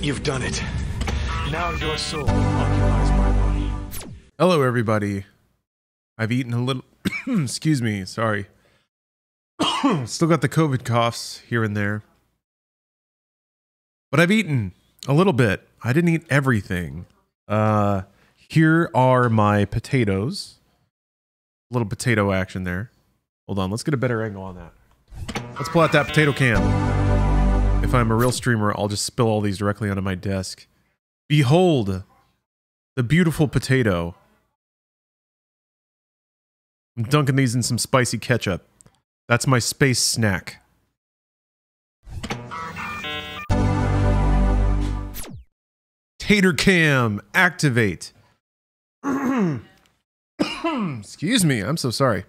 You've done it. Now your soul occupies my body. Hello, everybody. I've eaten a little. Excuse me. Sorry. Still got the COVID coughs here and there. But I've eaten a little bit. I didn't eat everything. Uh, here are my potatoes. A little potato action there. Hold on. Let's get a better angle on that. Let's pull out that potato cam. If I'm a real streamer, I'll just spill all these directly onto my desk. Behold the beautiful potato. I'm dunking these in some spicy ketchup. That's my space snack. Tater cam, activate. Excuse me, I'm so sorry.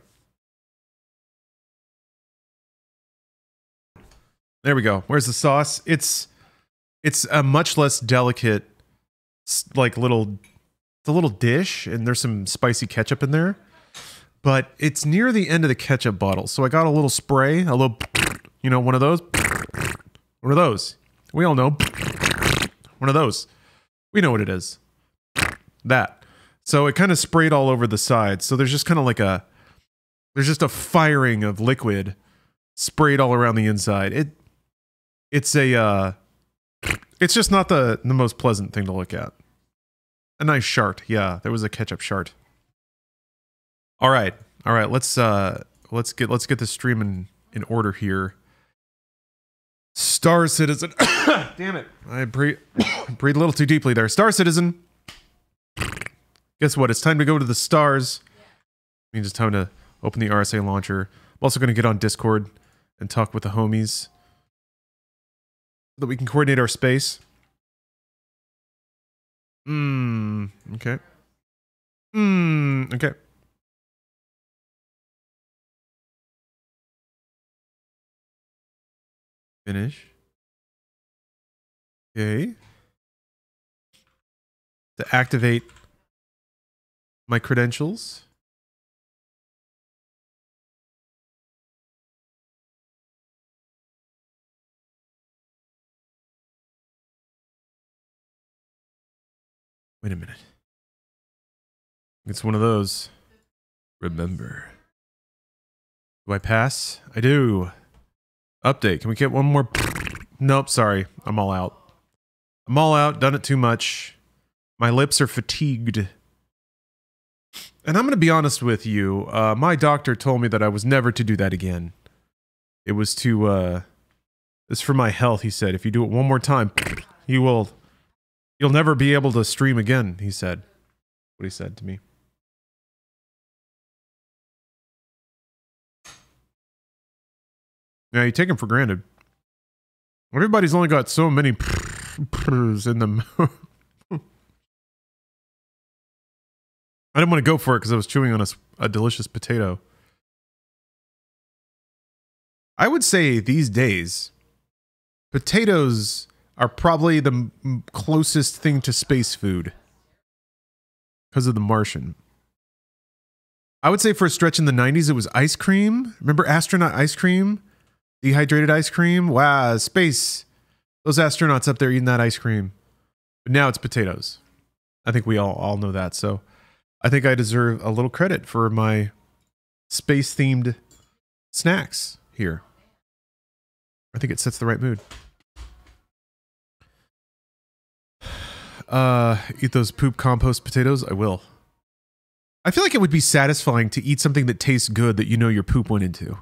There we go. Where's the sauce? It's it's a much less delicate like little a little dish and there's some spicy ketchup in there but it's near the end of the ketchup bottle. So I got a little spray, a little, you know, one of those. One of those. We all know. One of those. We know what it is. That. So it kind of sprayed all over the sides. So there's just kind of like a, there's just a firing of liquid sprayed all around the inside. It, it's a, uh, it's just not the the most pleasant thing to look at. A nice shart, yeah. There was a ketchup shart. All right, all right. Let's uh, let's get let's get the stream in in order here. Star Citizen. Damn it! I breathe breathe a little too deeply there. Star Citizen. Guess what? It's time to go to the stars. means it's time to open the RSI launcher. I'm also going to get on Discord and talk with the homies that we can coordinate our space. Hmm. Okay. Hmm. Okay. Finish. Okay. To activate my credentials. Wait a minute. It's one of those. Remember. Do I pass? I do. Update. Can we get one more? Nope, sorry. I'm all out. I'm all out. Done it too much. My lips are fatigued. And I'm going to be honest with you. Uh, my doctor told me that I was never to do that again. It was to, uh, it's for my health, he said. If you do it one more time, you will, you'll never be able to stream again, he said. What he said to me. Yeah, you take them for granted. Everybody's only got so many in them. I didn't want to go for it because I was chewing on a, a delicious potato. I would say these days, potatoes are probably the closest thing to space food because of the Martian. I would say for a stretch in the 90s, it was ice cream. Remember astronaut ice cream? Dehydrated ice cream? Wow, space. Those astronauts up there eating that ice cream. But now it's potatoes. I think we all, all know that. So I think I deserve a little credit for my space themed snacks here. I think it sets the right mood. Uh, eat those poop compost potatoes? I will. I feel like it would be satisfying to eat something that tastes good that you know your poop went into.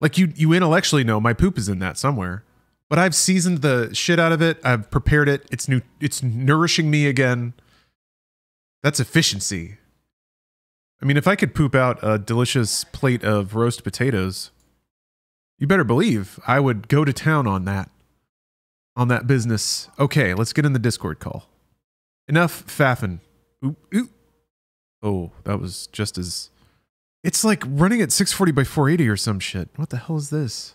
Like you you intellectually know my poop is in that somewhere. But I've seasoned the shit out of it. I've prepared it. It's new it's nourishing me again. That's efficiency. I mean, if I could poop out a delicious plate of roast potatoes, you better believe I would go to town on that. On that business. Okay, let's get in the Discord call. Enough faffing. Oop, oop. Oh, that was just as it's like running at 640 by 480 or some shit. What the hell is this?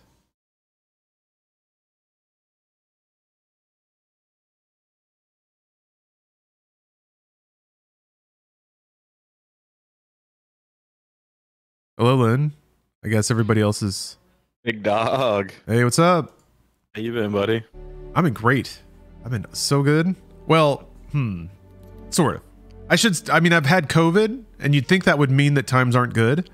Hello, Lynn. I guess everybody else is. Big dog. Hey, what's up? How you been, buddy? I've been great. I've been so good. Well, hmm, sort of. I should. I mean, I've had COVID, and you'd think that would mean that times aren't good.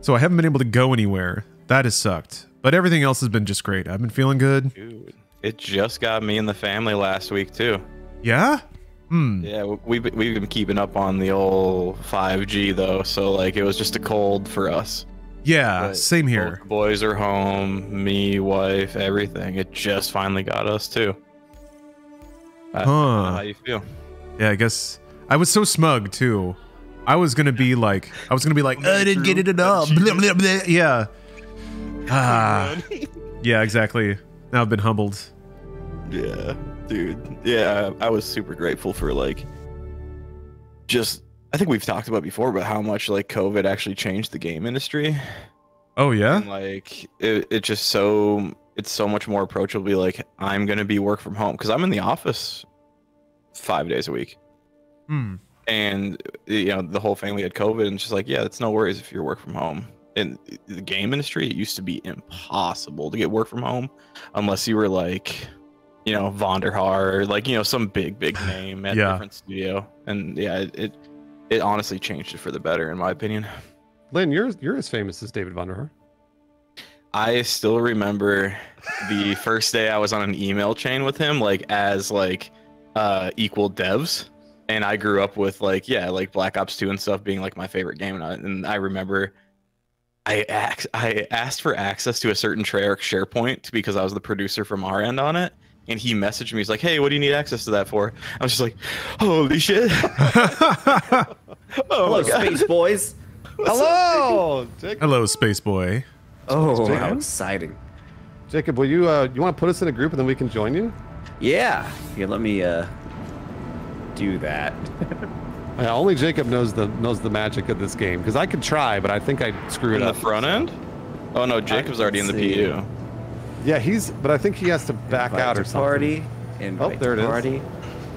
So I haven't been able to go anywhere. That has sucked. But everything else has been just great. I've been feeling good. Dude, it just got me and the family last week too. Yeah. Hmm. Yeah, we've we've been keeping up on the old 5G though, so like it was just a cold for us. Yeah. But Same here. boys are home, me, wife, everything. It just finally got us too. I- I don't know Huh. How you feel? Yeah. I guess I was so smug too. I was gonna be like, I was gonna be like, I didn't get it enough. Blah, blah, blah. Yeah. Ah. Yeah. Exactly. Now I've been humbled. Yeah, dude. Yeah, I was super grateful for like just I think we've talked about before about how much like COVID actually changed the game industry. Oh yeah. And like it, it just so it's so much more approachable to be like I'm gonna be work from home because I'm in the office five days a week. Hmm. And you know, the whole family had COVID and she's like, yeah, it's no worries if you're work from home. In the game industry, it used to be impossible to get work from home unless you were like, you know, Vonderhaar or like, you know, some big, big name at a different studio. And yeah, it, it it honestly changed it for the better in my opinion. Lynn, you're you're as famous as David Vonderhaar. I still remember the first day I was on an email chain with him, like as like uh equal devs. And I grew up with like, yeah, like Black Ops 2 and stuff being like my favorite game. And I, and I remember I ax- I asked for access to a certain Treyarch SharePoint because I was the producer from our end on it. And he messaged me, he's like, Hey, what do you need access to that for? I was just like, Holy shit. oh Hello, my God. Space Boys. Hello, Hello, space boy. Oh, Jacob? how exciting! Jacob, will you uh, you want to put us in a group and then we can join you? Yeah, here, let me uh do that. Yeah, only Jacob knows the knows the magic of this game because I could try, but I think I'd screw in it the front end? Oh no, Jacob's already in the let's see. PU. Yeah, he's, but I think he has to back Invite out to or something. Party. Invite there it to is. party.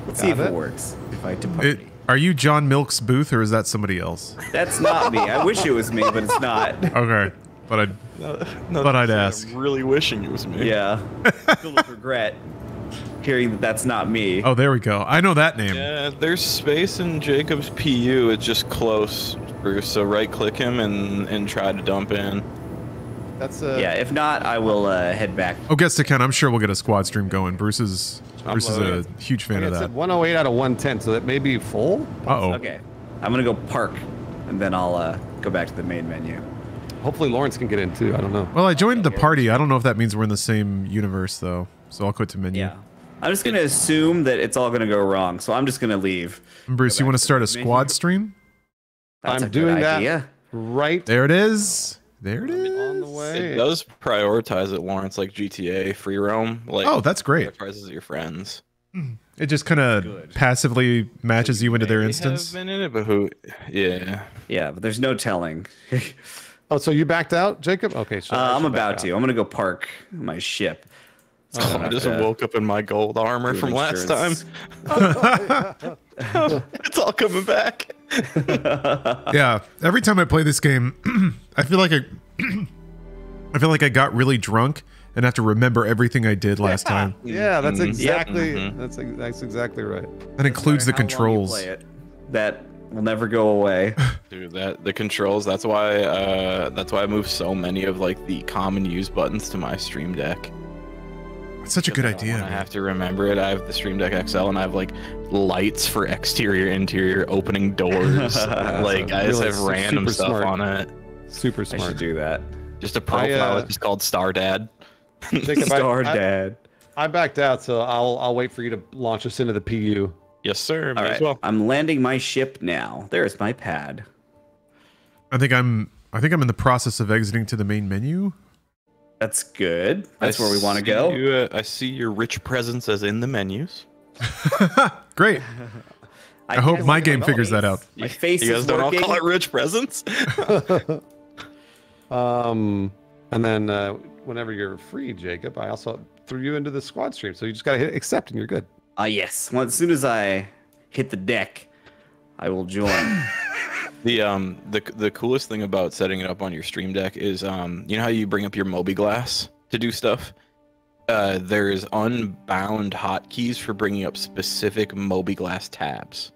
Let's see if it, it. works. Invite to party. It, are you John Milk's booth or is that somebody else? That's not me. I wish it was me, but it's not. Okay, but I No, no, But I'd that's- ask. I'm really wishing it was me. Yeah. Filled with regret hearing that that's not me. oh there we go. I know that name. Yeah, there's space in Jacob's PU. It's just close, Bruce. So right click him and and try to dump in. That's uh, Yeah, if not, I will uh, head back. Oh, guest account. I'm sure we'll get a squad stream going. Bruce is Bruce is a huge fan Like of that. said, 108 out of 110, so that may be full. Uh oh. Okay. I'm gonna go park, and then I'll uh, go back to the main menu. Hopefully Lawrence can get in too. I don't know. Well, I joined the party. I don't know if that means we're in the same universe though. So I'll quit to menu. Yeah. I'm just gonna assume that it's all gonna go wrong, so I'm just gonna leave. Bruce, Go you want to start a squad menu. stream? That's I'm a good doing that idea. right There it is. There it is. on the It does prioritize it, Lawrence, like GTA, free roam. Like Oh, that's great. prioritizes your friends. Hmm. It just kind of passively matches you into their instance. Have been in it, but who? Yeah. Yeah, but there's no telling. uh, Oh, so you backed out, Jacob? Okay, so I I'm should back about out. to. I'm gonna go park my ship. So Oh, I just to woke up in my gold armor do from last time. it's all coming back. yeah. Every time I play this game, I feel like I, I feel like I got really drunk and have to remember everything I did last time. Yeah, that's Mhm. exactly Mhm. that's that's exactly right. That includes the How long you controls. play it, that will never go away. Dude, that the controls. That's why. Uh, that's why I move so many of like the common use buttons to my Stream Deck. It's such a good I idea. wanna have to remember it. I have the Stream Deck XL, and I have like lights for exterior, interior, opening doors. like I just have random stuff smart. on it. Super smart. I should do that. Just a profile. uh, it's just called Star Dad. Jacob, I- Star I, Dad. I backed out, so I'll I'll wait for you to launch us into the PU. Yes, sir. May All as well. I'm landing my ship now. There's my pad. I think I'm. I think I'm in the process of exiting to the main menu. That's good. That's I where we want to go. you, uh, I see your rich presence as in the menus. Great. I hope guess my my game figures that out. My face You guys is don't all working. call it rich presents? Um, and then uh, whenever you're free, Jacob, I also threw you into the squad stream. So you just gotta hit accept and you're good. Ah, yes. Well, as soon as I hit the deck, I will join. The um the the coolest thing about setting it up on your stream deck is um you know how you bring up your MobiGlas to do stuff. uh, there's unbound hotkeys for bringing up specific MobiGlas tabs.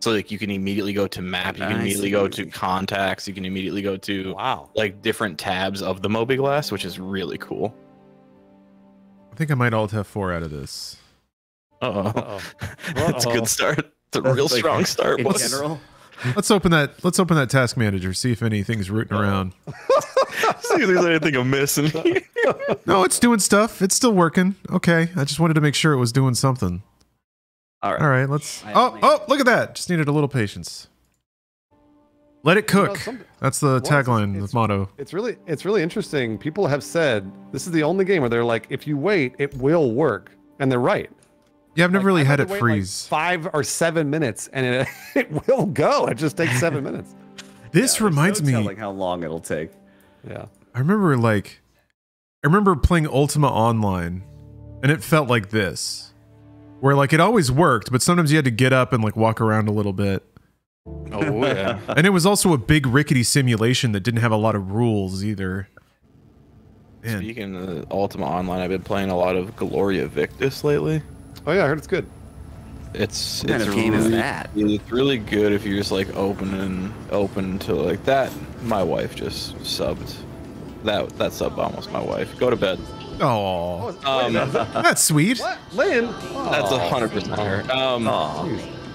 So like you can immediately go to map, you can I immediately go to contacts, you can immediately go to Wow. like different tabs of the MobiGlas, which is really cool. I think I might alt F4 out of this. Uh-oh. Uh-oh. That's a good start. It's a That's real like- strong start. In boys. general, Let's open that. Let's open that task manager. See if anything's rooting Uh-oh. around. See if there's anything I'm missing. No, it's doing stuff. It's still working. Okay, I just wanted to make sure it was doing something. all right. All right, let's. I Oh, oh, look at that! Just needed a little patience. Let it You know, cook. some- That's the it's- tagline, it's- the motto. It's really it's really interesting. People have said this is the only game where they're like, if you wait, it will work, and they're right. Yeah, I've never Like, really I've had to it wait, like, freeze. five or seven minutes, and it it will go. It just takes seven minutes. this Yeah, reminds no me. like how long it'll take. Yeah. I remember like, I remember playing Ultima Online, and it felt like this, where like it always worked, but sometimes you had to get up and like walk around a little bit. oh yeah. And it was also a big rickety simulation that didn't have a lot of rules either. Man, Speaking of Ultima Online, I've been playing a lot of Gloria Victis lately. Oh yeah, I heard it's good. It's What kind it's of game is really, that? It's really good if you're just like open and open to like that. My wife just subbed. That that subbed almost my wife. Go to bed. oh, Um, that's sweet. What? Lynn? that's a hundred percent her. Um, Aw.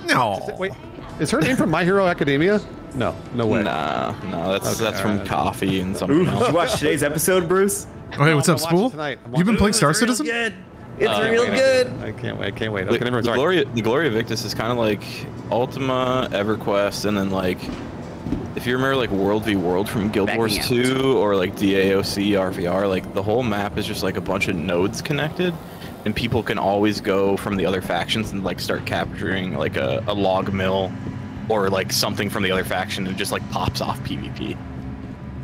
No, Wait, is her name from My Hero Academia? No, no way. nah, no, that's Okay, that's from alright. Coffee and something Ooh, did you watch today's episode, Bruce? Oh, hey, what's up, gonna Spool? it tonight. I'm You've been playing. Star It's real Citizen? good. It's Uh, real wait, good. I can't wait. I can't wait. The, Okay, never mind. the Sorry. Gloria, the Gloria Victis is kind of like Ultima, EverQuest, and then like if you remember like World v World from Guild Backing Wars out. 2 or like DAOC RVR, like the whole map is just like a bunch of nodes connected, and people can always go from the other factions and like start capturing like a, a log mill or like something from the other faction and just like pops off PvP.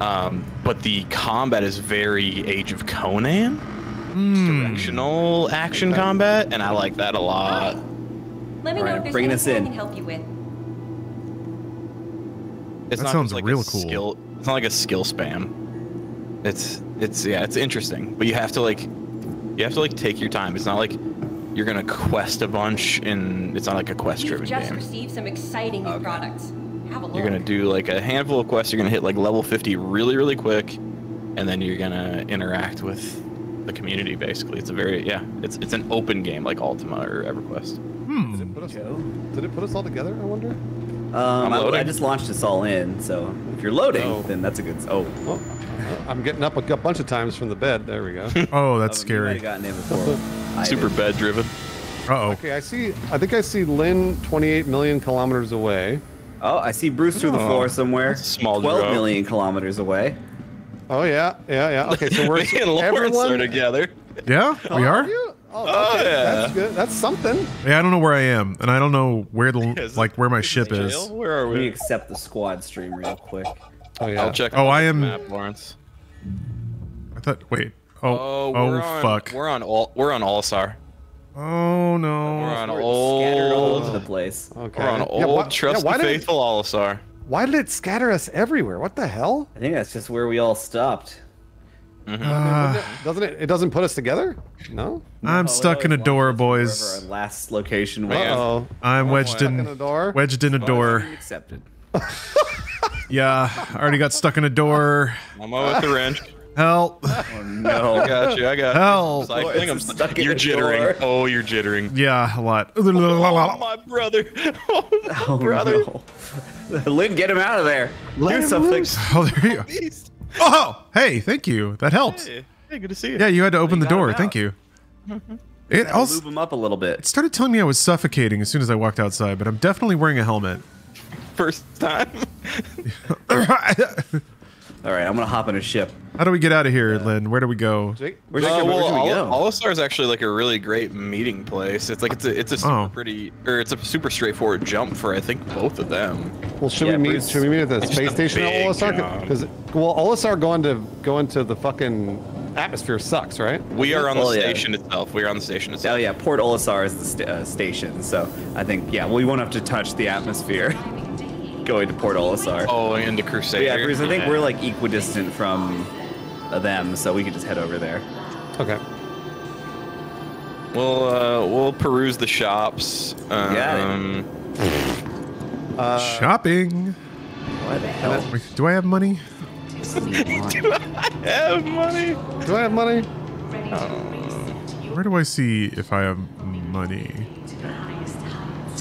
Um, but the combat is very Age of Conan Hmm. directional action combat, and I like that a lot. Let me All know right, if there's bringing us anything I in. can help you with. It's That not sounds like real a cool. Skill, it's not like a skill spam. It's it's yeah, it's interesting, but you have to like you have to like take your time. It's not like you're gonna quest a bunch, and it's not like a You've quest-driven just game. received some exciting new products. Have a look. You're gonna do like a handful of quests. You're gonna hit like level 50 really really quick, and then you're gonna interact with the community. Basically, it's a very yeah, it's it's an open game like Ultima or EverQuest. Hmm. Put us- Joe? did it put us all together? I wonder. Um, I. I just launched us all in, so if you're loading, Oh. then that's a good. Oh, Oh, I'm getting up a gu- bunch of times from the bed. There we go. Oh, that's Oh, you might scary. have gotten in before. Super did. bed driven. Uh oh. okay, I see. I think I see Lynn 28 million kilometers away. Oh, I see Bruce through the Oh, floor somewhere. small 12 drop. million kilometers away. Oh yeah, yeah, yeah. Okay, so we're Me and Lawrence everyone are together. Yeah, Oh, we are. you? Oh, Oh, okay. yeah. That's good. That's something. Yeah, I don't know where I am, and I don't know where the Is like where my ship jail? is. Where are Let me we? accept the squad stream real quick. Oh yeah. I'll check. Oh, I'll I check am- the Map, Lawrence. I thought. Wait. Oh. Oh, we're oh, on, fuck. We're on all. We're on Olisar. Oh no. We're on We're scattered all over old. the place. Okay. We're on Yeah, old why- trust yeah, why the did it- faithful Olisar. Why did it scatter us everywhere? What the hell? I think that's just where we all stopped. Ah, Doesn't it? It doesn't put us together? No. I'm Oh, stuck in a door, launch us wherever boys. Our last location Uh oh. I'm wedged Stuck in a door. wedged in a door. Accepted. Yeah, I already got stuck in a door. I'm on with the wrench. Help. Oh I no. got you. I got you. Help. Cycling, I'm Lawrence is stuck in You're a jittering. door. Oh, you're jittering. Yeah, a lot. Oh, my brother. Oh, Oh, brother. no. Lynn, get him out of there. Do something. Oh, there you go. Oh, hey, thank you. That helped. Hey, hey, good to see you. Yeah, you had to open the door. Thank you. It also move him up a little bit. it started telling me I was suffocating as soon as I walked outside, but I'm definitely wearing a helmet. First time. How All right, I'm gonna hop in a ship. How do we get out of here, Lynn? Where do we go? Jake, Where's Uh, where well, should we go? Olisar is actually like a really great meeting place. It's like it's a it's a super Oh. pretty or it's a super straightforward jump for I think both of them. Well, should Yeah, we meet? Should we meet at the space just a station at big Olisar? job. Because well, Olisar going to go into the fucking atmosphere sucks, right? We are on the Oh, yeah. station itself. We are on the station itself. Oh yeah, Port Olisar is the sta uh, station, so I think yeah, well we won't have to touch the atmosphere going to Port Olisar. Oh, into Crusader. yeah, Bruce, I think we're like equidistant from them, so we could just head over there. Okay. We'll uh, we'll peruse the shops. Got it. Um, Uh, Shopping. What the hell? Do I have money? have money. do I have money? Where do I see if I have money?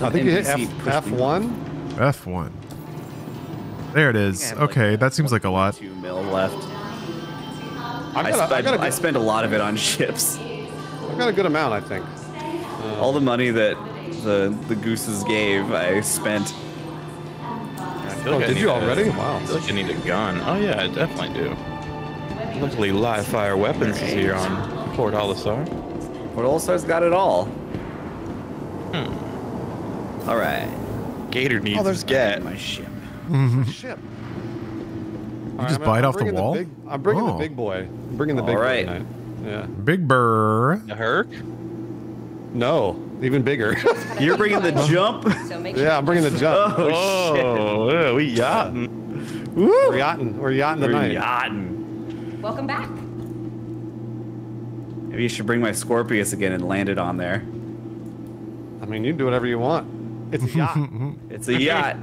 I think you hit F, NPC pushed me. F1. F1. There it is. I like, Okay, that seems like a lot. Two mil left. I I, got, a, I, spend, got a I good, spend a lot of it on ships. I've got a good amount, I think. All the money that the the gooses gave, I spent. I feel Oh, like I did need you a- wow. I feel like you need a gun. Oh yeah, I definitely do. Luckily, live fire weapons is here on Port Olisar. But Olisar's got it all. Hmm. All right. Gator needs Oh, there's his gat. My ship. Mm-hmm. Ship. You just buy it off the wall? big, I'm bringing Oh. the big boy. I'm bringing the big All boy tonight. Yeah. Big Burr. A Herc? No, even bigger. You're bringing the jump. So make sure yeah, I'm bringing the jump. Oh, shit. Oh, yeah, we yachting. We're yachting. We're yachting tonight. We're yachting. Welcome back. Maybe you should bring my Scorpius again and land it on there. I mean, you can do whatever you want. It's a yacht. It's a yacht.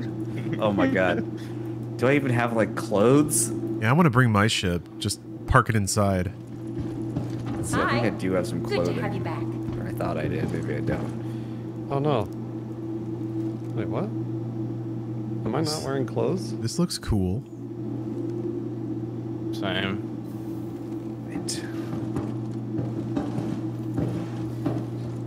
oh my god. Do I even have like clothes? Yeah, I want to bring my ship. Just park it inside. Let's I think I do have some Good clothing. to have you back. Or I thought I did. Maybe I don't. oh no. Wait, what? Am I not wearing clothes? This looks cool. Same. Wait.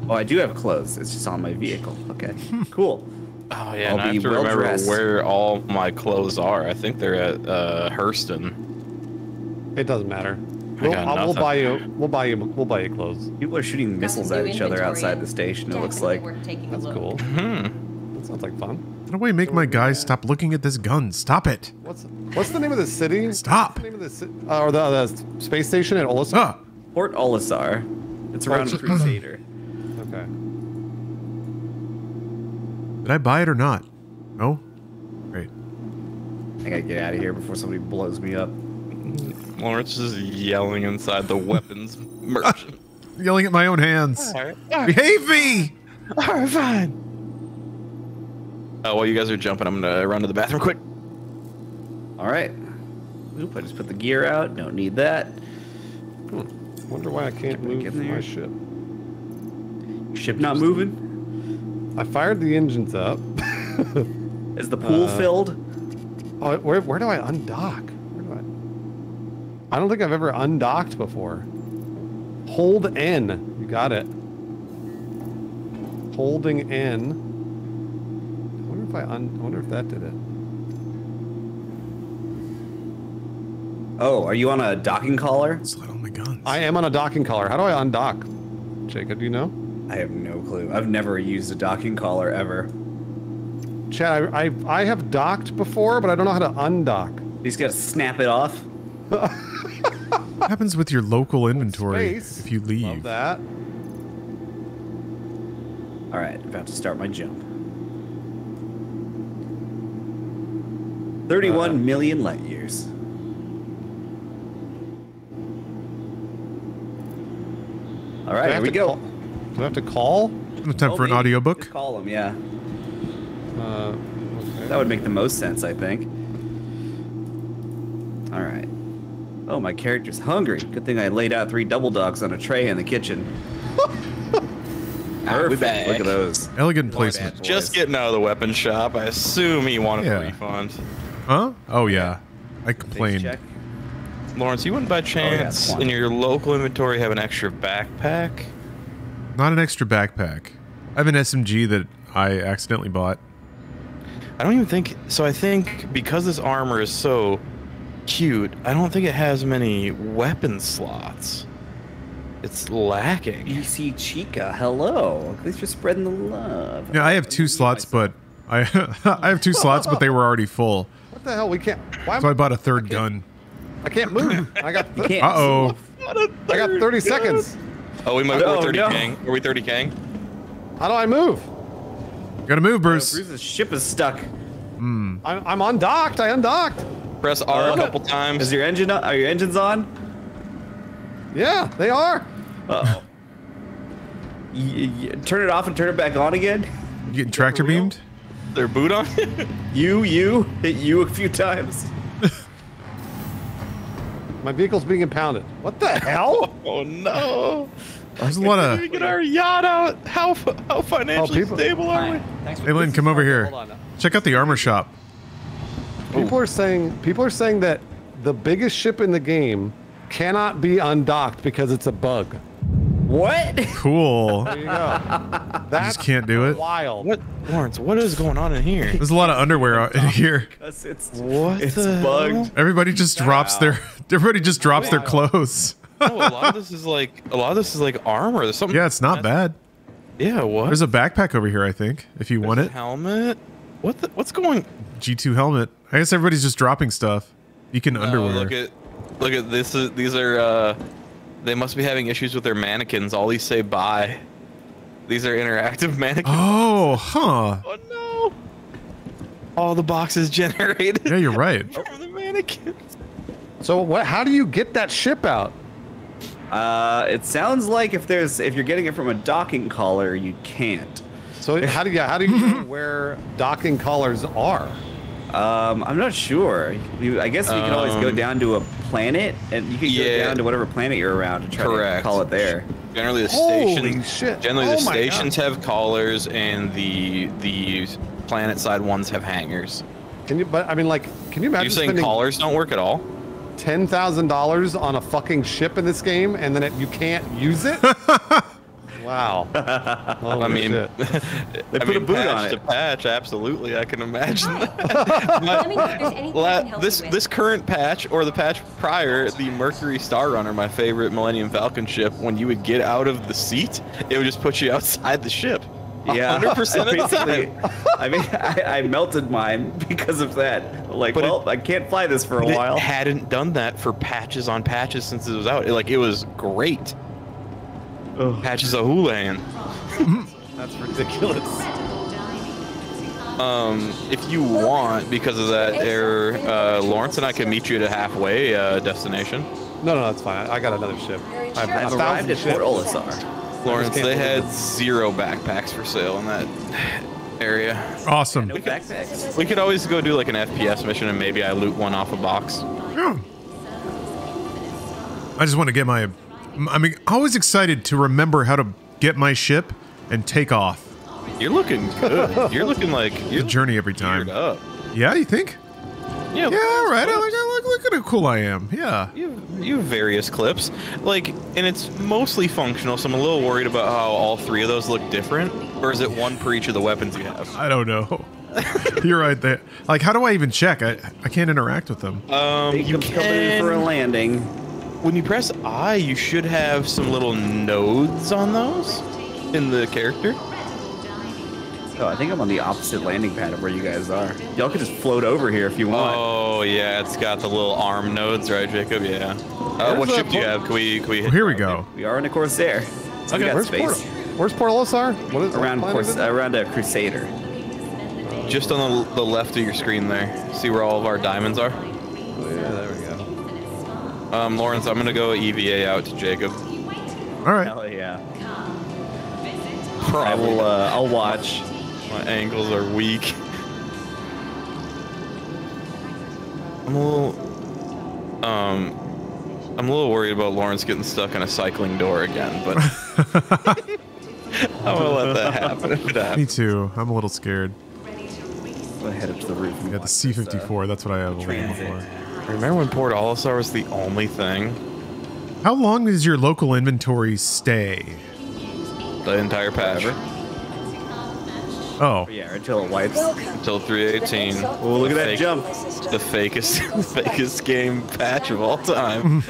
Oh, I do have clothes. It's just on my vehicle. Okay. cool. Oh yeah, I'll and I be have to well remember dressed. where all my clothes are. I think they're at uh, Hurston. It doesn't matter. We'll, I'll- we'll buy you. We'll buy you. We'll buy you clothes. People are shooting missiles at each other outside the station. It looks Definitely like. worth taking a That's look. cool. Hmm. That sounds like fun. How do I make my guys stop looking at this gun? Stop it. What's What's the name of the city? Stop. What's the name of the ci- uh, or the, the space station at Olisar? Ah, Port Olisar. It's around it's- Crusader. Okay. Did I buy it or not? No? Great. I gotta get out of here before somebody blows me up. Lawrence is yelling inside the weapons merchant. Yelling at my own hands. Alright, alright, Behave me! alright, fine. Uh, while you guys are jumping, I'm gonna run to the bathroom quick. All right. Oop, I just put the gear out. Don't need that. Wonder why I can't move Get in my there. ship. Ship not moving. I fired the engines up. Is the pool Uh, filled? oh, where where do I undock? Where do I? I don't think I've ever undocked before. Hold N. You got it. Holding N. I wonder if I un. I wonder if that did it. Oh, are you on a docking collar? Slide on my guns. I am on a docking collar. How do I undock? Jacob, do you know? I have no clue. I've never used a docking collar ever. Chad, I, I I have docked before, but I don't know how to undock. You just gotta snap it off. What happens with your local inventory Space. if you leave? Love leave? that. All right, about to start my jump. Thirty-one uh. million light years. All Do I right, here we go. call- do I have to call? No time Oh, for an audiobook? just Call them, yeah. Uh, okay. That would make the most sense, I think. All right. Oh, my character's hungry. Good thing I laid out three double dogs on a tray in the kitchen. Perfect. back. Look at those. Elegant Lord placement. Just getting out of the weapons shop. I assume he wanted Yeah. a refund. Huh? Oh, yeah. I complained. Lawrence, you wouldn't by yeah, chance Swan. in your local inventory have an extra backpack? Not an extra backpack. I have an SMG that I accidentally bought. I don't even think so. I think because this armor is so cute, I don't think it has many weapon slots. It's lacking. EC Chica, hello. At least you're spreading the love. Yeah, I have two slots, but I I have two slots, but they were already full. What the hell? We can't. Why So I bought a third gun. I can't move. I got. Uh oh. I got 30 seconds. Oh, we might Oh, we're 30 no. king. Are we 30 king? How do I move? Gotta move, Bruce. Bruce's ship is stuck. I'm, I'm undocked. I undocked. Press R Uh, a couple times. Is your engine? Are your engines on? Yeah, they are. Uh y- y- turn it off and turn it back on again. You getting tractor beamed? Their boot on? You, you, hit you a few times. My vehicle's being impounded. What the hell? oh no! There's a lot Can we get our yacht out? How how financially oh, people- stable are we? Thanks for Hey, Lynn, come over here. Hold on. Check out the armor shop. People are saying people are saying that the biggest ship in the game cannot be undocked because it's a bug. What? Cool. There you go. That's can't do it? Wild. What, Lawrence? What is going on in here? There's a lot of underwear out in here. Because it's What it's the hell? bugged. Everybody just drops their. Everybody just drops their clothes. No, a lot of this is like a lot of this is like armor. There's something. Yeah, it's not bad. Yeah, what? There's a backpack over here, I think, if you want it. a helmet. What the, what's going? G2 helmet. I guess everybody's just dropping stuff. You can Oh, underwear. look at look at this. Is, these are. uh They must be having issues with their mannequins. All these say bye. These are interactive mannequins. oh, huh. Oh no! All the boxes generated Yeah, you're right. from the mannequins. So what? How do you get that ship out? Uh, it sounds like if there's if you're getting it from a docking collar, you can't. So how do you how do you know where docking collars are? Um, I'm not sure. You, I guess we can always go Um, down to a planet, and you can go down to whatever planet you're around and try Correct. to call it there. Generally, the Holy station. shit. Generally, Oh the my stations have callers, and the the planet side ones have hangers. Can you? But I mean, like, can you imagine You're saying spending collars don't work at all? ten thousand dollars on a fucking ship in this game and then it, you can't use it? wow. Holy I mean, shit. They I put a boot patch on to it. patch, absolutely. I can imagine that. Let me know if there's anything La- this with. this current patch or the patch prior, the Mercury Star Runner, my favorite Millennium Falcon ship, when you would get out of the seat, it would just put you outside the ship. Yeah, 100% of the Basically, time. I mean, I, I melted mine because of that. Like, But it- well, I can't fly this for a It while. hadn't done that for patches on patches since it was out. It- like it was great. Patches of Houlihan. That's ridiculous. Um, if you want, because of that error, uh, Lawrence and I can meet you at a halfway uh, destination. No, no, that's fine. I, I got another ship. I have I've a arrived thousand at. Port Olisar. Lawrence, they believe had zero backpacks for sale in that area. Awesome. No backpacks. We could always go do like an FPS mission and maybe I loot one off a box. Yeah. I just want to get my. I mean, always excited to remember how to get my ship and take off. You're looking good. You're looking like you're The journey every time. up. Yeah, you think? Yeah, Yeah, all right. I like, I look, look at how cool I am. Yeah. You have, you have various clips, like, and it's mostly functional. So I'm a little worried about how all three of those look different, or is it one per each of the weapons you have? I don't know. You're right there. Like, how do I even check? I, I can't interact with them. Um, you Jacob's coming in for a landing. When you press I, you should have some little nodes on those in the character. Oh, I think I'm on the opposite landing pad of where you guys are. Y'all could just float over here if you want. Oh yeah, it's got the little arm nodes, right, Jacob? Yeah. Uh, what ship do you have? Can we? Can we? Well, here we go. We are in a Corsair. So we Okay. got Where's space. Port, where's Port Olisar? What is Around what planet Cors- around a Crusader. Just on the, the left of your screen there. See where all of our diamonds are? Oh, yeah, there we go. Um, Lawrence, I'm gonna go EVA out to Jacob. All right. Hell yeah. I will. Uh, I'll watch. My ankles are weak. I'm a little, um, I'm a little worried about Lawrence getting stuck in a cycling door again, but I'm gonna let that happen if it Me too. I'm a little scared. I'll head up to the roof. and Yeah, the C-54. That's what I have a land transit. for. Remember when Port Olisar was the only thing? How long does your local inventory stay? The entire patch Oh, uh, Yeah, until it wipes. until 318. Oh, look at that Fake- jump. The fakest, fakest game patch of all time.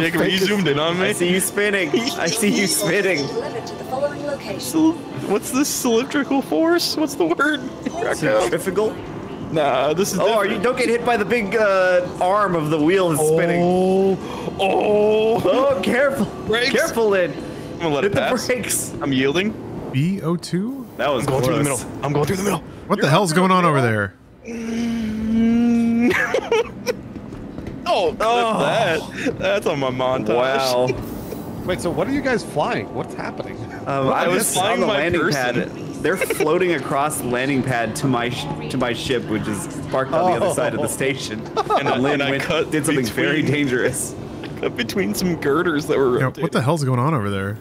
Jacob, are you zoomed in on me? I see you spinning. I see you spinning. Delivered to the following location. Cel- What's this cylindrical force? What's the word? Centrifugal. Nah, this is. Oh, are you? Don't get hit by the big uh, arm of the wheel that's spinning. Oh, oh! Oh, careful! Brakes. Careful, Lynn. I'm gonna let Hit it the brakes. I'm yielding. B02? That was I'm going through the close. middle. I'm going through the middle. What the hell's going on over there? Oh, clip that. That's on my montage. Wow. Wait, so what are you guys flying? What's happening? Um, I was flying on the my landing person. pad. They're floating across the landing pad to my sh- to my ship, which is parked on the other side of the Oh. station. And I- Lynn and I went- cut did something very between- dangerous. Cut between some girders that were Yeah, what the hell's going on over there?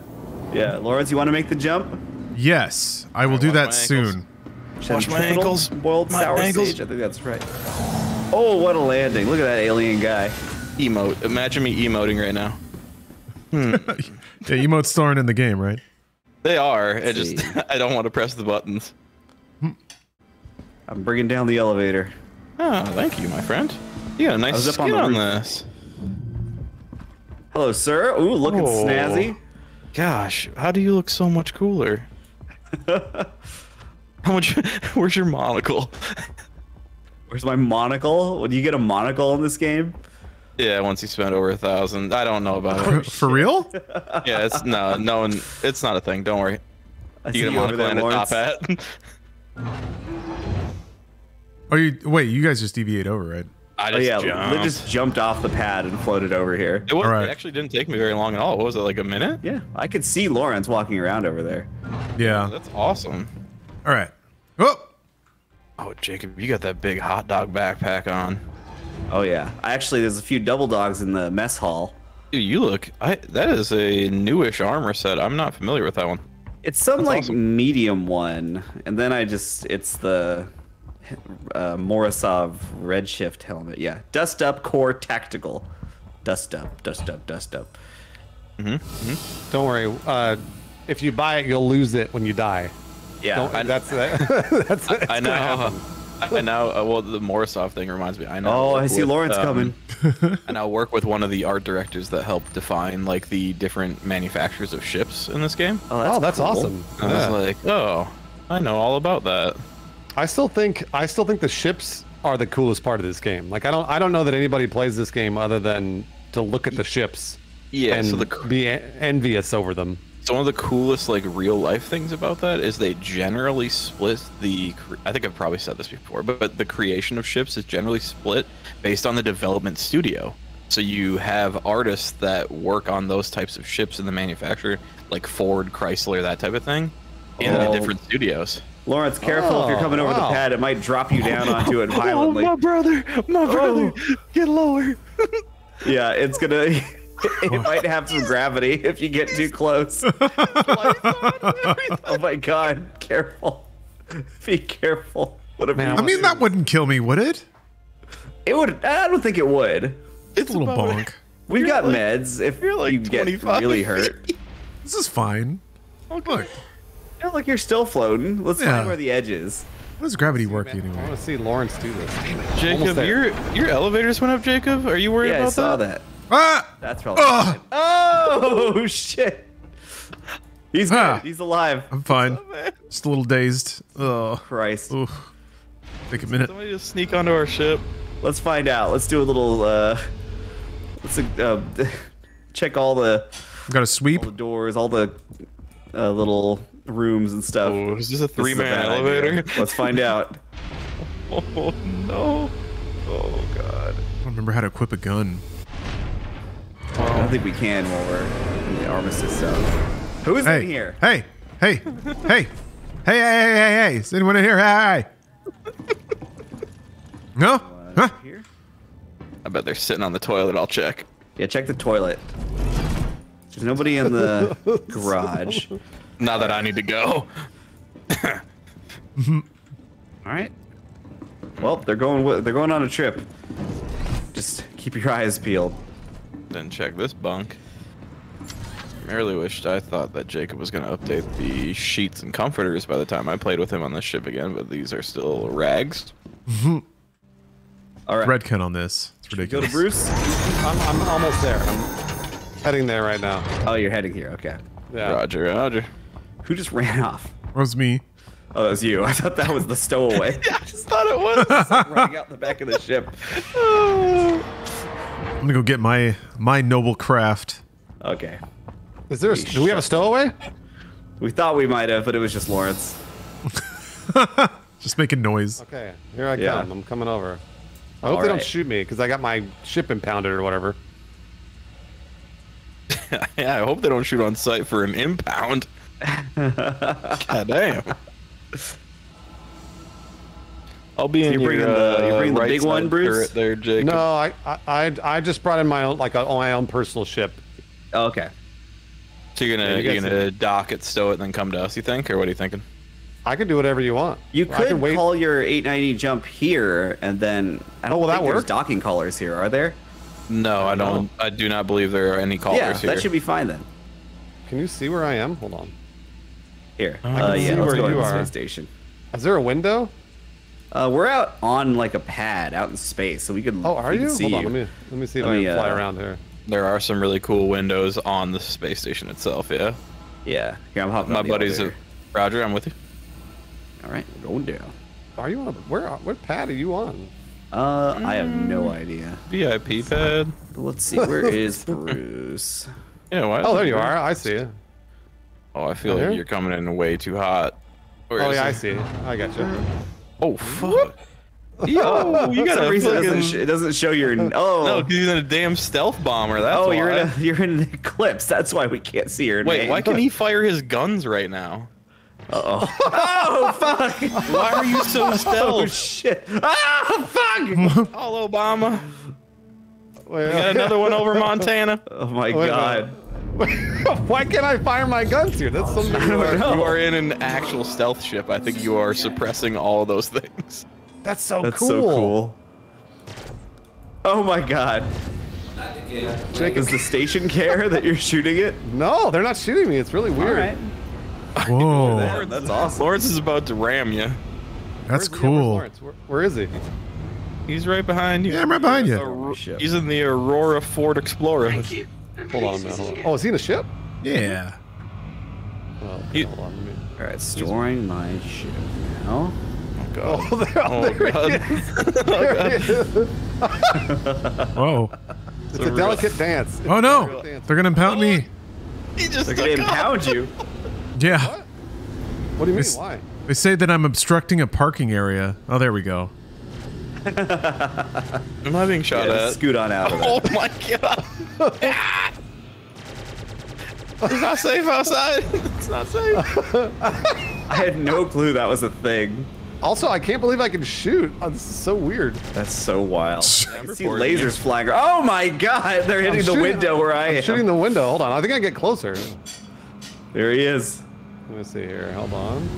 Yeah, Lawrence, you want to make the jump? Yes, I will do that soon. Wash my ankles. Boiled My sour ankles. sage. I think that's right. Oh, what a landing! Look at that alien guy. emote. Imagine me emoting right now. Hmm. Yeah, emotes still aren't in the game, right? They are. I just see. I don't want to press the buttons. I'm bringing down the elevator. Oh, thank you, my friend. You got a nice was up on skin the on, roof. this. Hello, sir. Ooh, looking Oh. snazzy. Gosh, how do you look so much cooler? how much? Where's your monocle? Where's my monocle? Would you get a monocle in this game? Yeah, once you spend over a thousand. I don't know about it. For real? yeah, it's no, no one. It's not a thing. Don't worry. I You get a you over monocle and a top hat. Oh, you wait. You guys just deviate over, right? I Oh just yeah, jumped. Lynn just jumped off the pad and floated over here. It, was, Alright. it actually didn't take me very long at all. What was it, like a minute? Yeah, I could see Lawrence walking around over there. Yeah. Oh, that's awesome. All right. Oh, Oh, Jacob, you got that big hot dog backpack on. Oh yeah, actually, there's a few double dogs in the mess hall. Dude, you look. I that is a newish armor set. I'm not familiar with that one. It's some That's like awesome. medium one, and then I just it's the uh, Morozov Redshift helmet. Yeah, Dust Up Core Tactical. Dust up, dust up, dust up. Hmm. Don't worry. Uh, if you buy it, you'll lose it when you die. Yeah, Don't, I- that's that's. that's I gonna know. Happen. now. Uh, well, the Morozov thing reminds me. I know. Oh, I see with, Lawrence um, coming. And I work with one of the art directors that helped define like the different manufacturers of ships in this game. Oh, that's cool. awesome. I was like, oh, I know all about that. I still think I still think the ships are the coolest part of this game. Like I don't I don't know that anybody plays this game other than to look at the ships Yeah. and so the be envious over them. So one of the coolest like real life things about that is they generally split the I think I've probably said this before but, but the creation of ships is generally split based on the development studio so you have artists that work on those types of ships in the manufacturer like Ford Chrysler that type of thing in the Oh. different studios Lawrence, careful if you're Oh, coming over oh, wow. the pad. It might drop you down oh, onto it violently. Oh, my brother my brother oh. get lower Yeah, it's gonna. It might have some gravity if you get too close. oh my god! Careful. Be careful. What if Man, I mean that wouldn't kill me, would it? it would. I don't think it would. it's A little about- bonk. We've got like- meds if you're like you get really hurt. This is fine. Look, Yeah, like you're still floating. Let's Yeah. find where the edge is. how does gravity work I anyway? I want to see Lawrence do this. Damn it. Almost Jacob your your elevators went up Jacob are you worried Yeah, I saw that? that. Ah! That's probably. Ugh. Oh shit! He's good. Ah. He's alive. I'm fine. Just a little dazed. Oh, Christ. oof. Take a minute. somebody just sneak onto our ship Let's find out. Let's do a little. uh Let's uh, check all the Got a sweep. all the doors, all the uh, little rooms and stuff. oh is this a This is a three man bad idea. elevator Let's find out. Oh no. Oh god. I don't remember how to equip a gun. I don't oh. think we can while we're in the armistice zone. Who's Hey, in here? hey, hey, hey, hey, hey, hey, hey, hey! Is anyone in here? Hey! No? Huh? Here? I bet they're sitting on the toilet. I'll check. Yeah, check the toilet. There's nobody in the garage. Now that I need to go. All right. Well, they're going. They're going on a trip. Just keep your eyes peeled. Then check this bunk. Merely wished I thought that Jacob was going to update the sheets and comforters by the time I played with him on this ship again, but these are still rags. All right. Redken on this. It's ridiculous. Go ridiculous. to Bruce. I'm, I'm almost there. I'm heading there right now. Oh, you're heading here. Okay. Yeah. Roger, Roger. Who just ran off? That was me. Oh, that was you. I thought that was the stowaway. I just thought it was. running out the back of the ship. I'm gonna go get my my noble craft. Okay. Is there? A, do we have a stowaway? We thought we might have, but it was just Lawrence. Just making noise. Okay, here I Yeah. come. I'm coming over. I hope All they don't shoot me because I got my ship impounded or whatever. yeah, I hope they don't shoot on sight for an impound. God damn. I'll be in you're your, bringing the- you're uh, bringing the right big one, side Bruce? There, Jacob. No, I, I, I, I just brought in my own, like, a, my own personal ship. Oh, okay. So you're gonna Yeah, you you are gonna dock it, stow it, and then come to us. You think, or what are you thinking? I can do whatever you want. You could wait. call your 890 jump here, and then I don't Oh, will that think there's work? docking collars here, are there? No, I don't don't. I do not believe there are any callers yeah, here. that should be fine then. Can you see where I am? Hold on. Here, I uh, can yeah, see let's where go you the are. station. Is there a window? Uh, we're out on like a pad out in space, so we can. Oh, are can you? See Hold on. you. Let me let me see if Let I me, can fly uh, around here. There are some really cool windows on the space station itself. Yeah, Yeah, here I'm hopping. my on the buddies. Are. Roger, I'm with you. All right, we're going down. Are you on? A, where? What pad are you on? Uh, I have no idea. VIP pad. Let's see, where is Bruce? Yeah. Why Oh, there you are. I see you. Oh, I feel like you're coming in way too hot. Where Oh is yeah, I it? see. I got you. Oh fuck. Yo, you got some a reason, it doesn't, it doesn't show your. Oh, no, 'cause you're in a damn stealth bomber. That's oh, you're in a you're in an eclipse. That's why we can't see your Wait, name. why can he fire his guns right now? Uh-oh. oh fuck! Why are you so stealth? Oh shit! Ah fuck! Call Obama. Wait, We got another one over Montana. Oh my Wait a god! Why can't I fire my guns here? That's oh, something. I don't. You are in an actual stealth ship. I think you are suppressing all of those things. That's so That's cool. so cool. Oh my god! Is the station care that you're shooting it? No, they're not shooting me. It's really weird. Alright. Whoa, Yeah, that's awesome. Lawrence is about to ram you. that's Where's- cool. Lawrence? Where, where is he? He's right behind you. Yeah, I'm right behind you. He's in the Aurora Ford Explorer. Hold on a minute. Hold on. Oh, is he in a ship? Yeah. Oh, okay, He- hold on. Let me... Alright, storing my ship now. Oh god. Oh, there, Oh, there God. it is. There oh, it is. Whoa. It's a delicate dance. It's Oh no, dance. they're gonna impound me. He just They're gonna impound you. Yeah. What do you mean? This- Why? They say that I'm obstructing a parking area. Oh, there we go. Am I being shot Yeah, at? just scoot on out of Oh my god. It's not safe outside. It's not safe. I had no clue that was a thing. Also, I can't believe I can shoot. Oh, this is so weird. That's so wild. I can see reporting lasers flying. Oh my god, they're hitting I'm the shooting- window where I I'm am. shooting the window. Hold on. I think I can get closer. There he is. Let me see here. Hold on.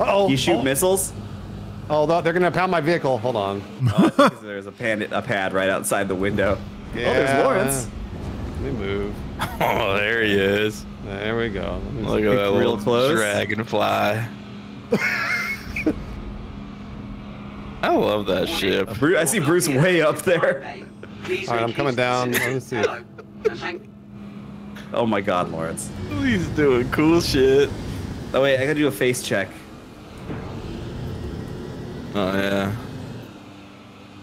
Uh-oh. You shoot oh. missiles? No, they're gonna pound my vehicle. Hold on. Oh, there's a pad, a pad right outside the window. Oh, there's Lawrence. Let me move. Oh, there he is. There we go. Look at that Real little close. dragonfly. I love that ship. Bru- I see Bruce way up there. All right, I'm coming down. Let me see. Oh my god, Lawrence. He's doing cool shit. Oh wait, I gotta do a face check. Oh yeah.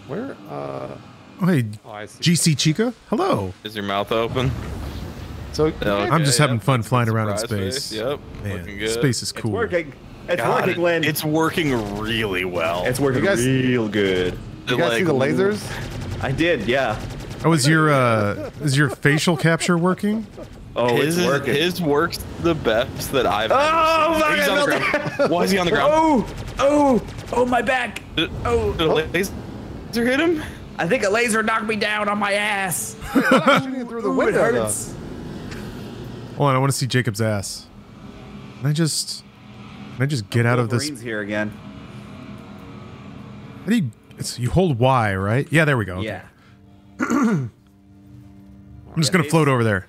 Where? Uh. Oh, hey, Oh, I see. GC Chica. Hello. Is your mouth open? So I'm just having fun flying good around in space. face. Yep. Man, Looking good. space is It's cool. working. It's God, working, Lynn. It's working really well. it's working You guys- real good. you guys see the lasers? I did, yeah. Oh, is your uh, is your facial capture working? Oh, his, it's working. his works the best that I've Oh, ever fuck, seen. He's I on the ground. Why is he on the ground? Oh, oh, oh, my back. Did, Oh. did a oh. laser hit him? I think a laser knocked me down on my ass. I'm shooting through the Ooh, it window. hurts. Hold on, I want to see Jacob's ass. Can I just can I just get out of this? Wolverine's here again. How do you? It's, you hold Y, right? Yeah, there we go. okay. Yeah. I'm just gonna float over there.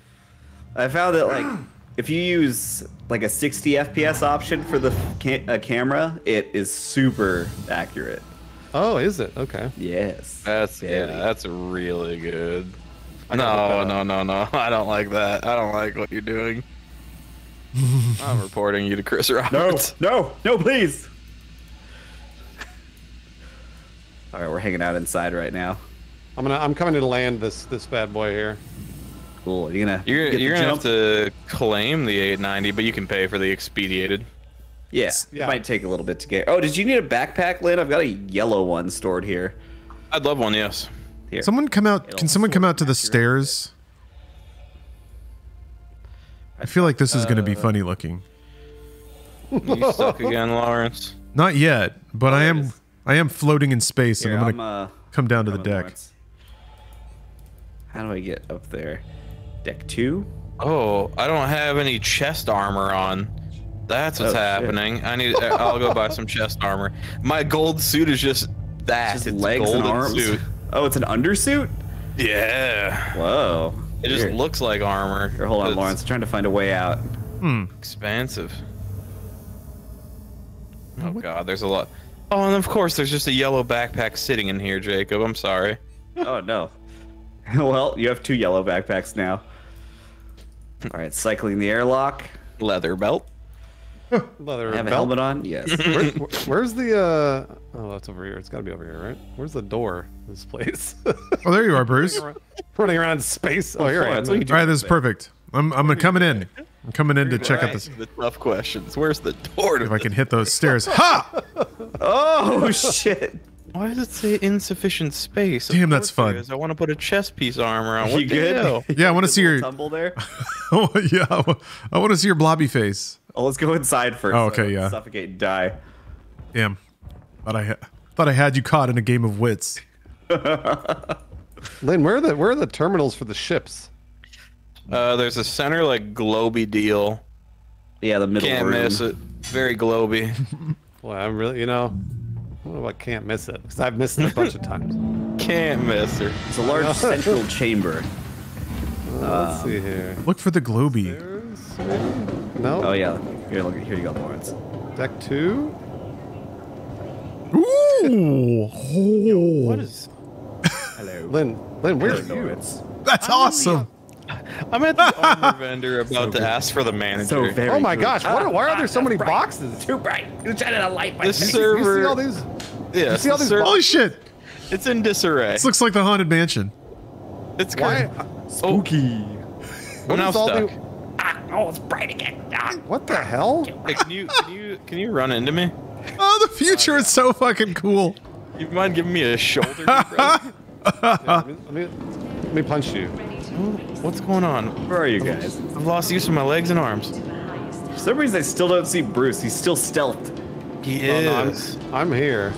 I found that like if you use like a 60 FPS option for the ca- uh, camera, it is super accurate. Oh, is it? Okay. Yes. That's yeah, that's really good. No, no, no, no. I don't like that. I don't like what you're doing. I'm reporting you to Chris Roberts. No, Roberts. no, no, please. All right, we're hanging out inside right now. I'm gonna. I'm coming to land this this bad boy here. Cool. Are you gonna? You're get you're gonna jump? have to claim the 890, but you can pay for the expedited. Yeah, Yeah. It might take a little bit to get. Oh, did you need a backpack, Lynn? I've got a yellow one stored here. I'd love one, yes. Here. Someone come out. It'll Can someone come out to the sort of match your stairs? I feel like this is going to be funny looking. You suck again, Lawrence? Not yet, but I am. I am floating in space Here, and I'm I'm, going to uh, come down to the deck. Lawrence. How do I get up there? Deck two? Oh, I don't have any chest armor on. That's what's Oh, shit. happening. I need. I'll go buy some chest armor. My gold suit is just that. Just it's legs and arms? Suit. Oh, it's an undersuit? Yeah. Whoa. It just looks like armor. Here, hold on, Lawrence. I'm trying to find a way out. Hmm. Expansive. Oh god, there's a lot. Oh, and of course, there's just a yellow backpack sitting in here, Jacob. I'm sorry. Oh no. well, you have two yellow backpacks now. All right, cycling the airlock. Leather belt. Leather I have a belt. helmet on. Yes. Where, where- where's the uh oh that's over here. It's gotta be over here, right? Where's the door? This place. Oh, there you are, Bruce. All Running around in space. Oh, here I am. Florence, what are you doing right, this is perfect. I'm I'm coming in. I'm coming in to check out this. The tough questions. Where's the door? To If I can hit those stairs. Ha! Oh shit! Why does it say insufficient space? Of Damn, that's course fun. I want to put a chest piece armor on. What you the good? hell? Yeah, I want to see your. tumble there. Oh, yeah, I want to see your blobby face. Oh, let's go inside first. Oh, okay, don't yeah. Suffocate and die. Damn. Thought I ha- thought I had you caught in a game of wits. Lynn, where are the where are the terminals for the ships? Uh, there's a center like globy deal. Yeah, the middle Can't room. miss it. Very globy. Well, I'm really, you know, I if I can't miss it because I've missed it a bunch of times. Can't miss her. It's a large central chamber. Uh, let's see um, here. Look for the globy. There's? No. Oh yeah. Here, look. Here you go, Lawrence. Deck two. Ooh, What oh, is? Hello. Lynn, Lynn, where's you? Lawrence. that's awesome. I'm at the armor vendor about to ask for the manager. So very. Oh my good. gosh! What, why are there so many bright. boxes? Too bright. You're trying to light my This face. server. You see all these? yeah, see all these sir- Holy shit! It's in disarray. This looks like the haunted mansion. It's Why? great. Spooky. What I'm now is all stuck. the? Ah, oh, it's bright again. Ah. What the hell? Hey, can you can you can you run into me? Oh, the future is so fucking cool. You mind giving me a shoulder? deep breath? Let me, let me, let me punch you. What's going on? Where are you guys? I've lost use of my legs and arms. For some reason, I still don't see Bruce. He's still stealthed. He Oh, no, is. I'm, I'm here.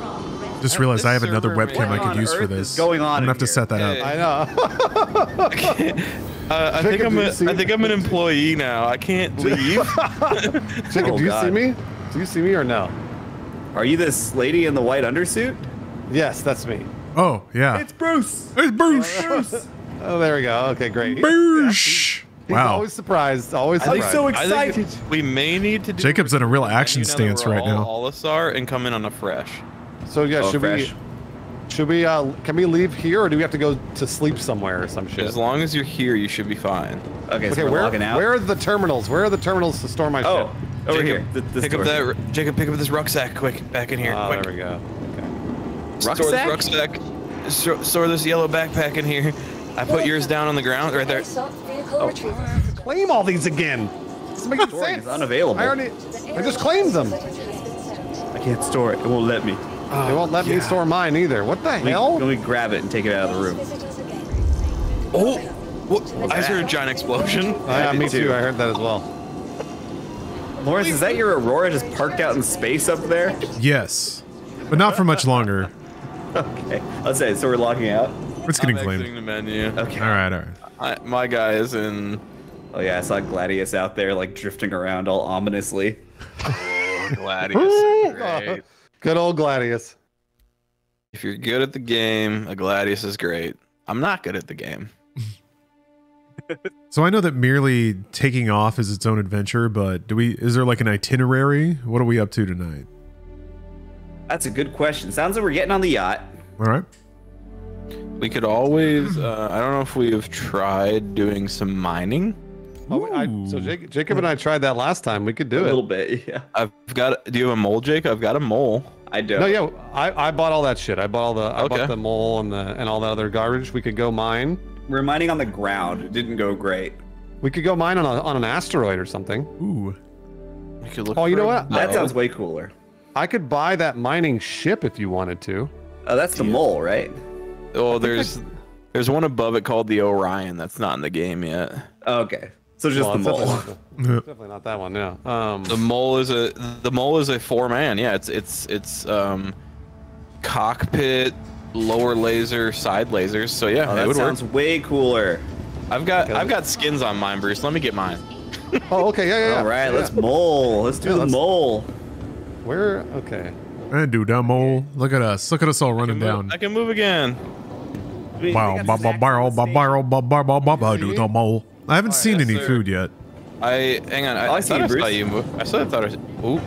Just realized I have another webcam I could on use for earth this. is going on I'm gonna have to here? set that up. I know. Uh, I think I'm do a, you see- I think I'm an employee now. I can't leave. Jacob, Oh, do you God. see me? Do you see me or no? Are you this lady in the white undersuit? Yes, that's me. Oh yeah, It's Bruce. it's Bruce. Oh, there we go. Okay, great. Bruce. He's Wow. always surprised. Always I'm surprised. so excited. we may need to do Jacob's in a real action stance we're right now. all Olisar and come in on a fresh. So yeah, Oh, should fresh. we? Should we? Uh, can we leave here, or do we have to go to sleep somewhere or some shit? As long as you're here, you should be fine. Okay, so Okay, we're where out. where are the terminals? Where are the terminals to store my Oh, ship? over Jacob, here. Th- this pick door. up that. Jacob, pick up this rucksack quick. Back in here. Ah, quick. there we go. Okay. Store this Rucksack? rucksack. Store, store this yellow backpack in here. I put yours down on the ground right there. Oh. Claim all these again. Doesn't make Storing sense. is unavailable. I already. I just claimed them. I can't store it. It won't let me. they won't let me store mine either. What the Let me, hell? let me grab it and take it out of the room. Oh, what? I heard a giant explosion. Oh, yeah, me too. too. I heard that as well. Lawrence, is that your Aurora just parked out in space up there? Yes, but not for much longer. Okay. Let's say, so we're logging out? It's I'm getting exiting claimed. the menu. Okay. All right, all right. I, my guy is in. Oh yeah, I saw Gladius out there like drifting around all ominously. Oh, Gladius. great. Good old Gladius. If you're good at the game, a Gladius is great. I'm not good at the game. So I know that merely taking off is its own adventure, but do we? Is there like an itinerary? What are we up to tonight? That's a good question. Sounds like we're getting on the yacht. All right. We could always. Uh, I don't know if we have tried doing some mining. Oh, I, so Jacob, Jacob and I tried that last time. We could do it. A little bit, yeah. I've got. Do you have a mole, Jake? I've got a mole. I don't. No, yeah, I, I bought all that shit. I bought all the I Okay. bought the mole and the and all that other garbage. We could go mine. We're mining on the ground. It didn't go great. We could go mine on a, on an asteroid or something. Ooh. We could look Oh, you know a what? That bow. sounds way cooler. I could buy that mining ship if you wanted to. Oh, that's the mole, right? Oh, there's there's one above it called the Orion. That's not in the game yet. Okay. So just Well, the mole. Definitely, not the- definitely not that one. Yeah. Um, The mole is a the mole is a four man. Yeah, it's it's it's um cockpit, lower laser, side lasers. So yeah, Oh, it that would sounds work. way cooler. I've got I've got skins on mine, Bruce. Let me get mine. oh, okay. Yeah, yeah. yeah. All right, yeah. let's mole. Let's do Yeah, the let's- mole. Where? Okay. And do that mole. Look at us. Look at us all running can move- down. I can move again. I haven't seen yes, any sir. food yet. I hang on. I, Oh, I I see thought you, I saw Bruce. you move. I saw. I thought I was. Ooh.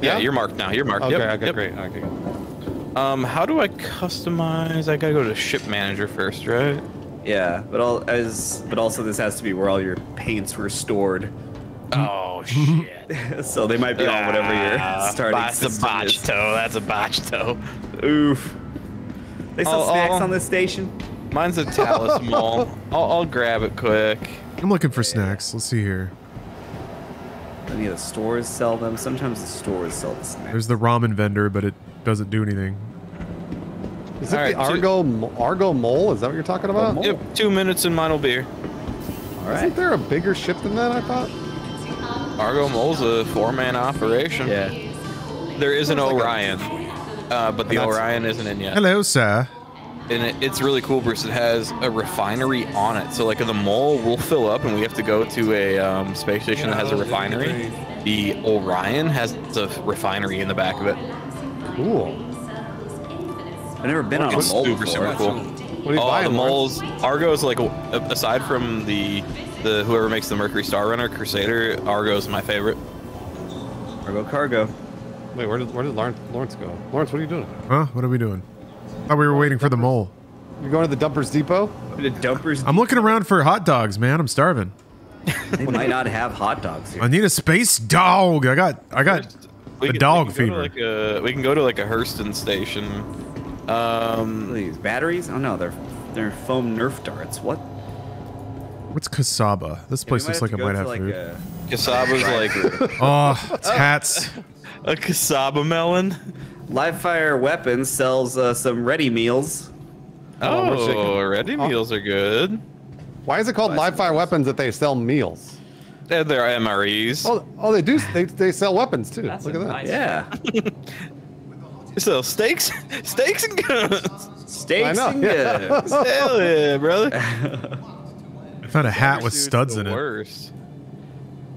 Yeah, Yeah? you're marked now. You're marked. Okay. Yep, Okay. yep. Great. Okay. Good. Um, how do I customize? I gotta go to ship manager first, right? Yeah, but all as but also this has to be where all your paints were stored. Oh shit! so they might be on whatever your Ah, starting That's a system botch is. toe. That's a botch toe. Oof. They sell Oh, snacks oh. on this station. Mine's a Talus mole. I'll, I'll grab it quick. I'm looking for snacks. Let's see here. Any of the stores sell them. Sometimes the stores sell the snacks. There's the ramen vendor, but it doesn't do anything. Is it All the right, two- Argo Mo- Argo Mole? Is that what you're talking about? Yep, two minutes and mine will be here. All right. Isn't there a bigger ship than that? I thought. Argo Mole's a four-man operation. Yeah. There is an Orion, uh, but the Orion isn't in yet. Hello, sir. And it, it's really cool, Bruce. It has a refinery on it. So, like, the mole, we'll fill up and we have to go to a um, space station that has a refinery. The Orion has a refinery in the back of it. Cool. I've never been on a It's mole super, before. super cool. What are you Oh, buying? the Lawrence? moles. Argo's like, aside from the the whoever makes the Mercury Star Runner Crusader, Argo's my favorite. Argo cargo. Wait, where did where did Lawrence, Lawrence go? Lawrence, what are you doing? Huh? What are we doing? Thought we were waiting for the mole. You're going to the Dumper's Depot? The dumpers. I'm looking around for hot dogs, man. I'm starving. They might not have hot dogs here. I need a space dog. I got I got We the can- dog we can fever. go Like a, we can go to like a Hurston station. Um, These batteries? Oh no, they're they're foam Nerf darts. What? What's Casaba? This place looks like it might have food. Casaba's like Oh, it's hats. a Casaba melon. Live fire weapons sells uh, some ready meals. Oh, we're. Oh, ready meals are good. Why is it called live fire weapons that they sell meals? They're, they're MREs. Oh, oh, they do. They, they sell weapons too. Look at that. Yeah, So steaks, steaks and guns. steaks I know, and yeah. goods. Hell yeah, brother. I found a hat with studs in it. Worst.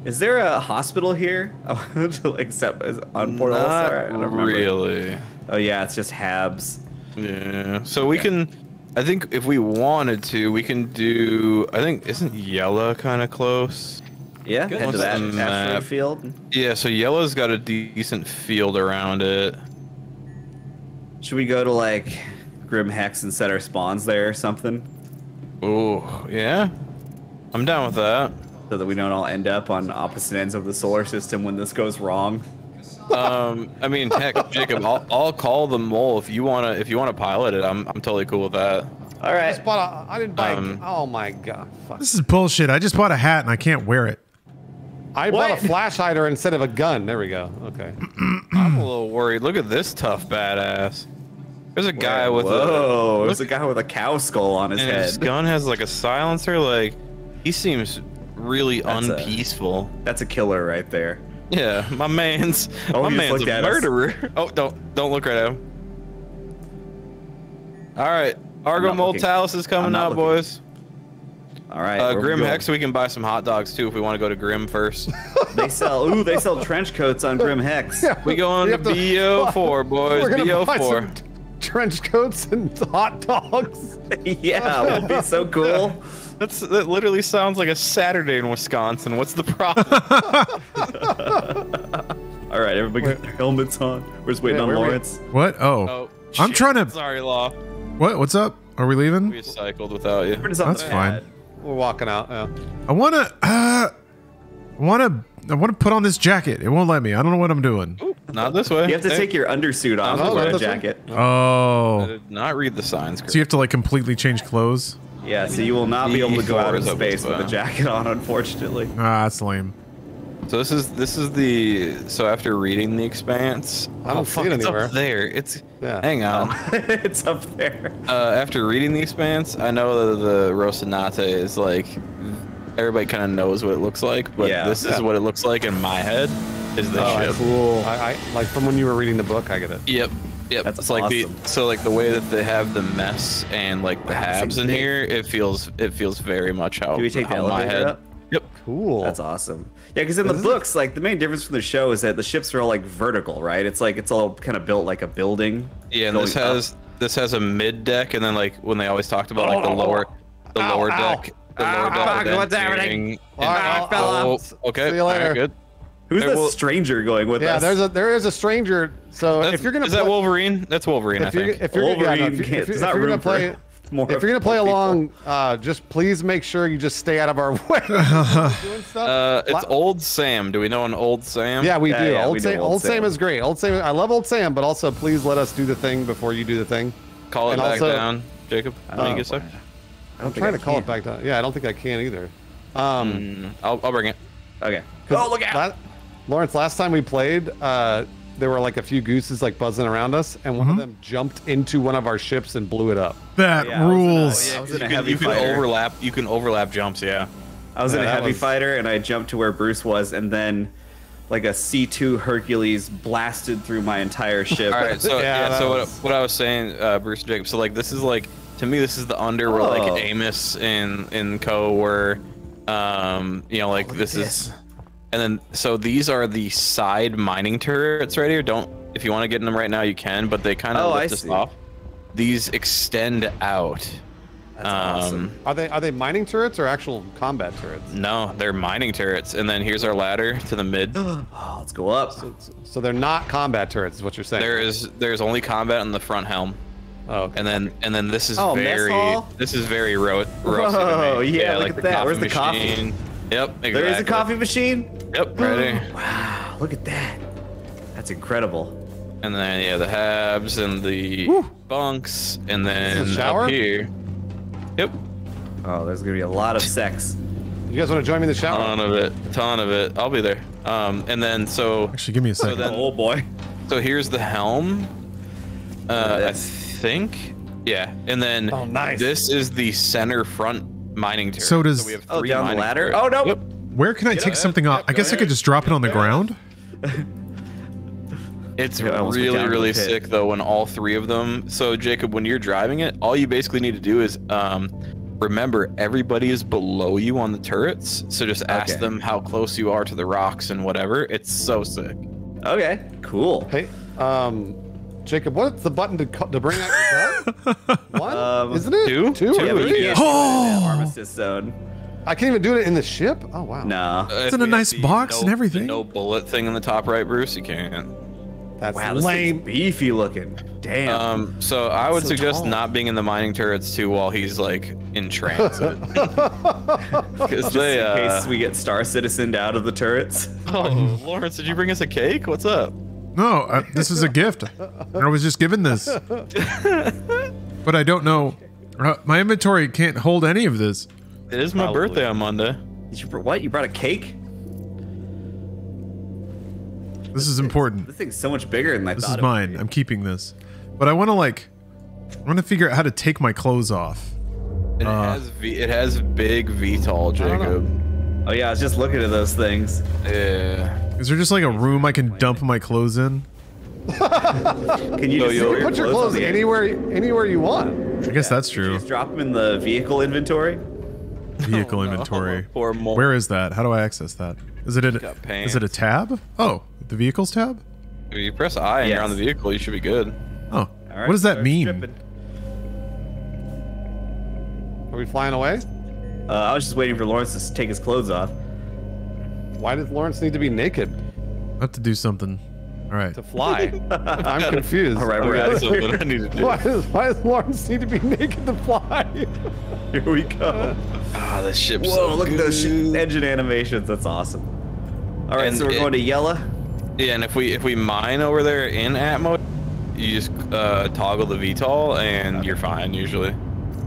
Is there a hospital here? Except as on Port Not Olisar? I don't remember. really. Oh yeah, it's just Habs. Yeah. So we can. I think if we wanted to, we can do. I think isn't Yela kind of close? Yeah, head to that the map? Uh, field. Yeah. So Yela's got a decent field around it. Should we go to like Grim Hex and set our spawns there or something, Oh yeah. I'm down with that. So that we don't all end up on opposite ends of the solar system when this goes wrong? Um, I mean, heck, Jacob, I'll, I'll call the mole if you wanna if you wanna pilot it. I'm I'm totally cool with that. All I just bought a, I didn't buy. Um, oh my god! Fuck. This is bullshit. I just bought a hat and I can't wear it. I bought a What? flash hider instead of a gun. There we go. Okay. I'm a little worried. Look at this tough badass. There's a guy with Whoa, a there's a guy with a cow skull on his and head. his gun has like a silencer. Like he seems really That's a- unpeaceful. That's a killer right there. Yeah, my man's Oh, my he just man's a at us. murderer. Oh, don't don't look right at him. All right, Argo not Mole looking. Talus is coming not out, looking. boys. All right. Uh, where we Grim? Hex, we can buy some hot dogs too if we want to go to Grim first. They sell. Ooh, they sell trench coats on Grim Hex. We going We to have to- BO4, boys. We're gonna buy BO4. trench coats and hot dogs. yeah, would be so cool. That's that literally sounds like a Saturday in Wisconsin. What's the problem? All right, everybody get their helmets on. We're just waiting Yeah, on where we- Lawrence. What? Oh, oh, I'm shit. trying to- Sorry, Law. what? What's up? Are we leaving? We cycled without you. We're just on That's fine. pad. We're walking out. Yeah. I wanna. Uh, I wanna. I wanna put on this jacket. It won't let me. I don't know what I'm doing. Not this way. You have to Hey, take your undersuit off Oh, to wear a jacket. I Oh, did not read the signs. so you have to like completely change clothes. Yeah, so you will not be able to go out of E4 is up space with a jacket on, unfortunately. Ah, that's lame. So this is this is the so after reading the expanse. I don't oh, see fuck, it it's anywhere. up there. It's Yeah. hang on. it's up there. uh, after reading the expanse, I know that the Rosinante is like everybody kind of knows what it looks like, but Yeah. this is what it looks like in my head. Is the Oh, ship? Cool. I, I like from when you were reading the book. I get it. Yep. Yep. That's it's like the so like the way that they have the mess and like the Wow, this halves in here, it feels it feels very much how, Do we take the how my elevator head. up? Yep. Cool. That's awesome. Yeah, because in the This is- books, like the main difference from the show is that the ships are all like vertical, right? It's like it's all kind of built like a building. Yeah, and going this up. has this has a mid deck, and then like when they always talked about like the Oh. lower the Ow, lower ow. deck, the Ow, lower ow, deck. Ah, what's then happening? being- All right, I fell oh, off. Okay, See you all right, later. good. Who's Hey, the well- stranger going with Yeah, us? there's a there is a stranger. So That's- if you're gonna is that play, Wolverine? That's Wolverine, I if you're think. if you're yeah, no, if you're, if you're, if you're gonna play more if you're gonna play people. along, uh, just please make sure you just stay out of our way. doing stuff. Uh, it's La- old Sam. Do we know an old Sam? Yeah, we Yeah, do. yeah, old we Sam, old Old Sam Sam. is great. Old Sam, I love old Sam, but also please let us do the thing before you do the thing. Call it And back also- down, Jacob. I Let me don't get a sec. I don't I'm trying to call it back down. Yeah, I don't think I can either. Um, Mm, I'll, I'll bring it. Okay. Oh, look out! la- Lawrence, last time we played, uh, there were like a few gooses like buzzing around us, and one of them jumped into one of our ships and blew it up. That Yeah, I a- rules. yeah, you can, you can overlap. You can overlap jumps. Yeah. I was in a heavy was- fighter and I jumped to where Bruce was, and then like a C2 Hercules blasted through my entire ship. All right. So Yeah, yeah. so what, was- what I was saying, uh, Bruce and Jacob. So like this is like to me this is the under where Oh. like Amos in in Co were, um, you know like this, is, and then so these are the side mining turrets right here. Don't if you want to get in them right now you can, but they kind of Oh, I lift us see. off. These extend out. That's um, awesome. Are they are they mining turrets or actual combat turrets? No, they're mining turrets, and then here's our ladder to the mid. Oh, let's go up. So they're not combat turrets, is what you're saying. There is there's only combat on the front helm, Oh, okay. and then and then this is Oh, very hall? this is very ro- roasty to Whoa, me. yeah, look like at that. Where's the coffee? Machine. Yep, exactly. There is a coffee machine. Yep, right here. Wow, look at that. That's incredible. And then yeah, the habs and the bunks, and then the shower? up here. Yep, Oh, there's gonna be a lot of sex. you guys want to join me in the shower? ton of it, ton of it. I'll be there. Um, and then so Actually, give me a so second. then oh boy. So here's the helm. Uh, I think. Yeah, and then Oh, nice. this is the center front mining turret. So does- we have Oh, three down the ladder. turrets. Oh no. Yep. Where can I take yeah, something off? yeah, I guess I could just drop it on the ground. It's Yeah, I almost went really down to the really sick though when all three of them. So Jacob, when you're driving it, all you basically need to do is um, remember everybody is below you on the turrets. So just ask Okay. them how close you are to the rocks and whatever. It's so sick. Okay. Cool. Hey, um, Jacob, what's the button to co- to bring out your gun? One, Um, isn't it? two? two, Two, Yeah, three? can't do it in that Oh! armistice zone. I can't even do it in the ship. Oh wow, No. It's in a nice box and everything. No bullet thing in the top right, Bruce. You can't. that's Wow, lame. beefy looking. Damn. Um, so I would so suggest tall. not being in the mining turrets too while he's like in transit, because they. in Uh, case we get Star Citizened out of the turrets. oh, Lawrence, did you bring us a cake? What's up? No, uh, this is a gift. I was just given this. But I don't know. Uh, my inventory can't hold any of this. It is my Probably. birthday on Monday. Did you what? You brought a cake? This is important. This thing's so much bigger than I This thought. is mine. I'm keeping this. But I want to like I want to figure out how to take my clothes off. It Uh. has v- it has big VTOL, don't. Jacob. Oh yeah, I was just looking at those things. Yeah. Is there just like a room I can dump my clothes in? Can you So just you'll- throw Put your on clothes anywhere anywhere you want. I guess that's true. Just drop them in the vehicle inventory. Vehicle inventory. Or more. Where is that? How do I access that? Is it a is it a tab? Oh, the vehicles tab? If you press I and you're on the vehicle, you should be good. Oh, All right, what does that mean? stripping. Are we flying away? Uh, I was just waiting for Lawrence to take his clothes off. Why does Lawrence need to be naked I have to do something. All right. to fly? I'm confused. All right, we're That's at something I need to do. Why does, why does Lawrence need to be naked to fly? Here we go. Ah, this ship's Whoa, so look at those sh- engine animations. That's awesome. All right, And so we're it- going to Yela. Yeah, and if we if we mine over there in Atmo, you just uh, toggle the VTOL and you're fine usually.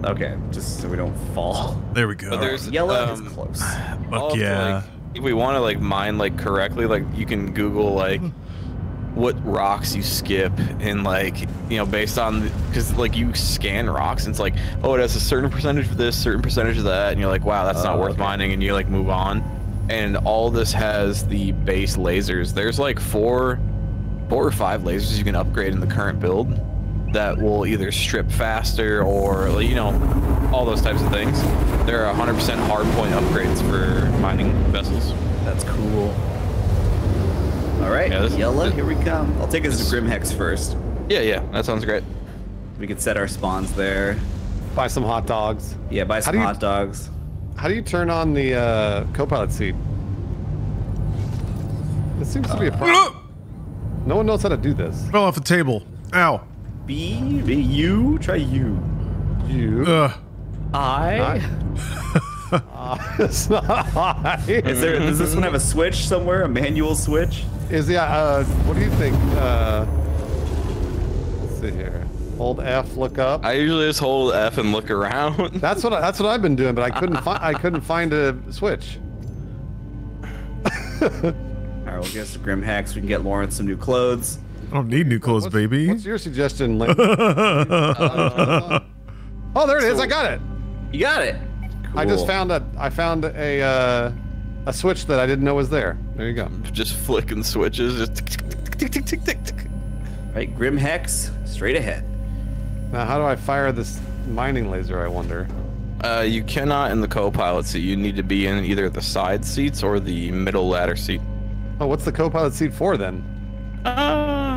Okay, just so we don't fall. There we go. But there's Yela um, is close. Fuck I'll yeah. If we want to like mine like correctly, like you can Google like hmm. what rocks you skip and like you know based on because like you scan rocks and it's like oh it has a certain percentage of this certain percentage of that and you're like wow that's not Oh, worth okay. mining and you like move on. And all this has the base lasers. There's like four four or five lasers you can upgrade in the current build that will either strip faster or you know all those types of things there are 100% hard point upgrades for mining vessels That's cool. All right, Yeah, this- Yela, this- here we come. I'll take us to Grimhex first. yeah yeah that sounds great We could set our spawns there. Buy some hot dogs. Yeah, buy some you- hot dogs. How do you turn on the uh, co-pilot seat? This seems to be a problem. No one knows how to do this. Fell off the table. Ow. B, B, try you. You. Ugh. I. Uh, it's not high. Is there? Does this one have a switch somewhere? A manual switch? Is yeah? Uh, what do you think? Uh, let's see here. Hold F, look up. I usually just hold F and look around. That's what I, that's what I've been doing, but I couldn't find I couldn't find a switch. All right, we'll get us grim Grimhex. We can get Lawrence some new clothes. I don't need new clothes, What's- baby. What's your suggestion, Lynn? oh, there it is. I got it. You got it. I just found a I found a uh, a switch that I didn't know was there. There you go. just flicking switches, just tick, tick, tick, tick, tick, tick, tick. Right, Grimhex, straight ahead. Now, how do I fire this mining laser? I wonder. Uh, you cannot in the co-pilot seat. You need to be in either the side seats or the middle ladder seat. Oh, what's the co-pilot seat for then? Uh,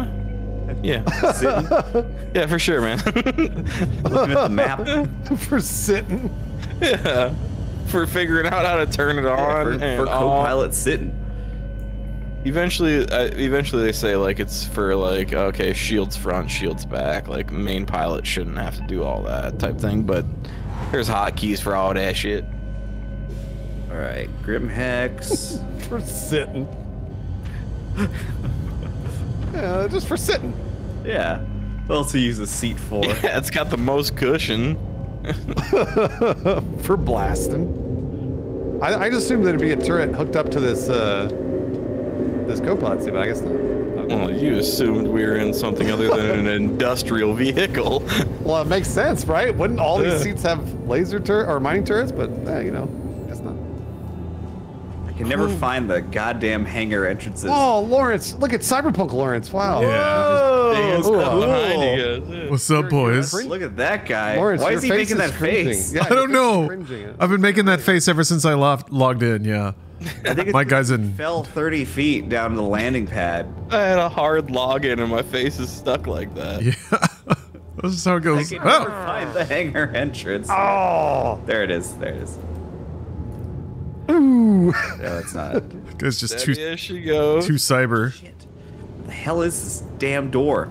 yeah, yeah, for sure, man. Looking at the map. for sitting. yeah, for figuring out how to turn it on for, and for co-pilot sitting. Eventually, uh, eventually they say like it's for like okay, shields front, shields back. Like main pilot shouldn't have to do all that type thing, but there's hotkeys for all that shit. All right, Grimhex. For sitting. yeah, just for sitting. Yeah. What else do you use a seat for? Yeah, it's got the most cushion. for blasting. I, I just assumed there'd be a turret hooked up to this uh, this co-pilot seat, but I guess not. Well, you assumed we were in something other than an industrial vehicle. Well, it makes sense, right? Wouldn't all these seats have laser turret or mining turrets? But eh, you know, guess not. I can never find the goddamn hangar entrances. Oh, Lawrence, look at Cyberpunk Lawrence. Wow. Whoa, Dang, cool. behind you guys. What's up, boys? Look at that guy. Lawrence, Why is he face making that cringing. face? Yeah, I don't know. I've been making that face ever since I logged logged in. Yeah. I think it's My guy's in- Fell 30 feet down the landing pad. I had a hard login and my face is stuck like that. Yeah. this is how it I goes. can never Oh. find the hangar entrance. Oh. There it is. There it is. Ooh. No, it's not. It's just Steady too as she goes. too cyber. Shit. What the hell is this damn door?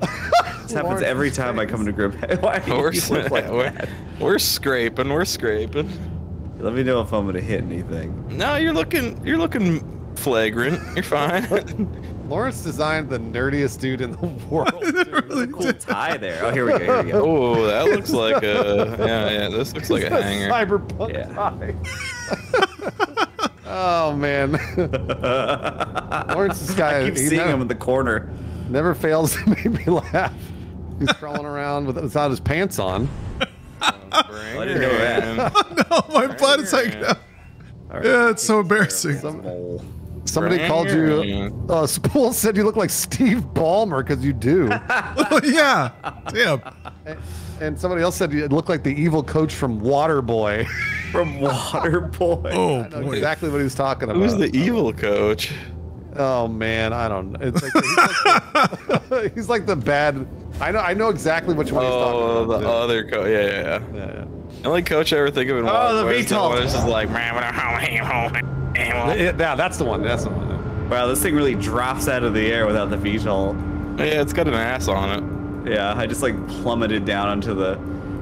this happens Lawrence's every time I come to grip. Why do We're, you look like we're, that? we're scraping. We're scraping. Let me know if I'm gonna hit anything. No, you're looking. You're looking flagrant. You're fine. Lawrence designed the nerdiest dude in the world. dude. Cool tie there. Oh, here we go. Here we go. oh, that looks like a. Yeah, yeah. This looks like a hanger. Cyberpunk Yeah. tie. oh man. Lawrence, this guy I keep seeing never, him in the corner. never fails to make me laugh. He's crawling around with, without his pants on. I didn't know that. Oh, no, my blood is like. All right. Yeah, it's so embarrassing. Mole. Somebody called you. Uh, Spool said you look like Steve Ballmer because you do. yeah. Damn. And- and somebody else said you look like the evil coach from Waterboy. From Waterboy. Oh I know boy. exactly what he's talking about. Who's the evil coach? Oh man, I don't know. It's like, he's, like the, he's like the bad. I know. I know exactly which one he's Oh, talking the about. too. other coach. Yeah, yeah, yeah. Yeah, yeah. The only coach I ever think of in Oh, the Waterboy is VTOL. one that's just like, Yeah, yeah, that's the one. That's the one. Wow, this thing really drops out of the air without the VTOL. yeah, it's got an ass on it. Yeah, I just like plummeted down onto the.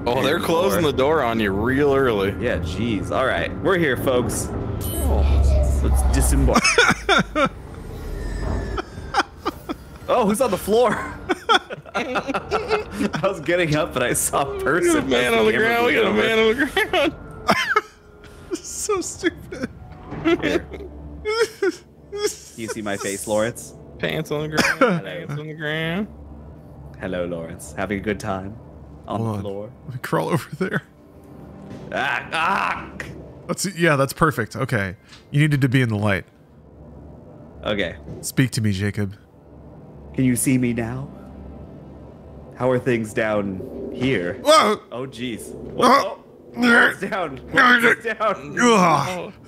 Oh, they're closing the door on you real early. Yeah, jeez. All right, we're here, folks. Oh. Let's disembark. oh, who's on the floor? I was getting up and I saw a We person. got a man on the ground. We got a man on the ground. so stupid. You see my face, Lawrence? Pants on the ground. pants on the ground. Hello, Lawrence. Having a good time on Hold the on. floor. Let me crawl over there. Ah, ah. That's yeah, that's perfect. Okay. You needed to be in the light. Okay. Speak to me, Jacob. Can you see me now? How are things down here? Whoa! Oh, jeez. Ah! Whoa, it's down. It's down. Ugh.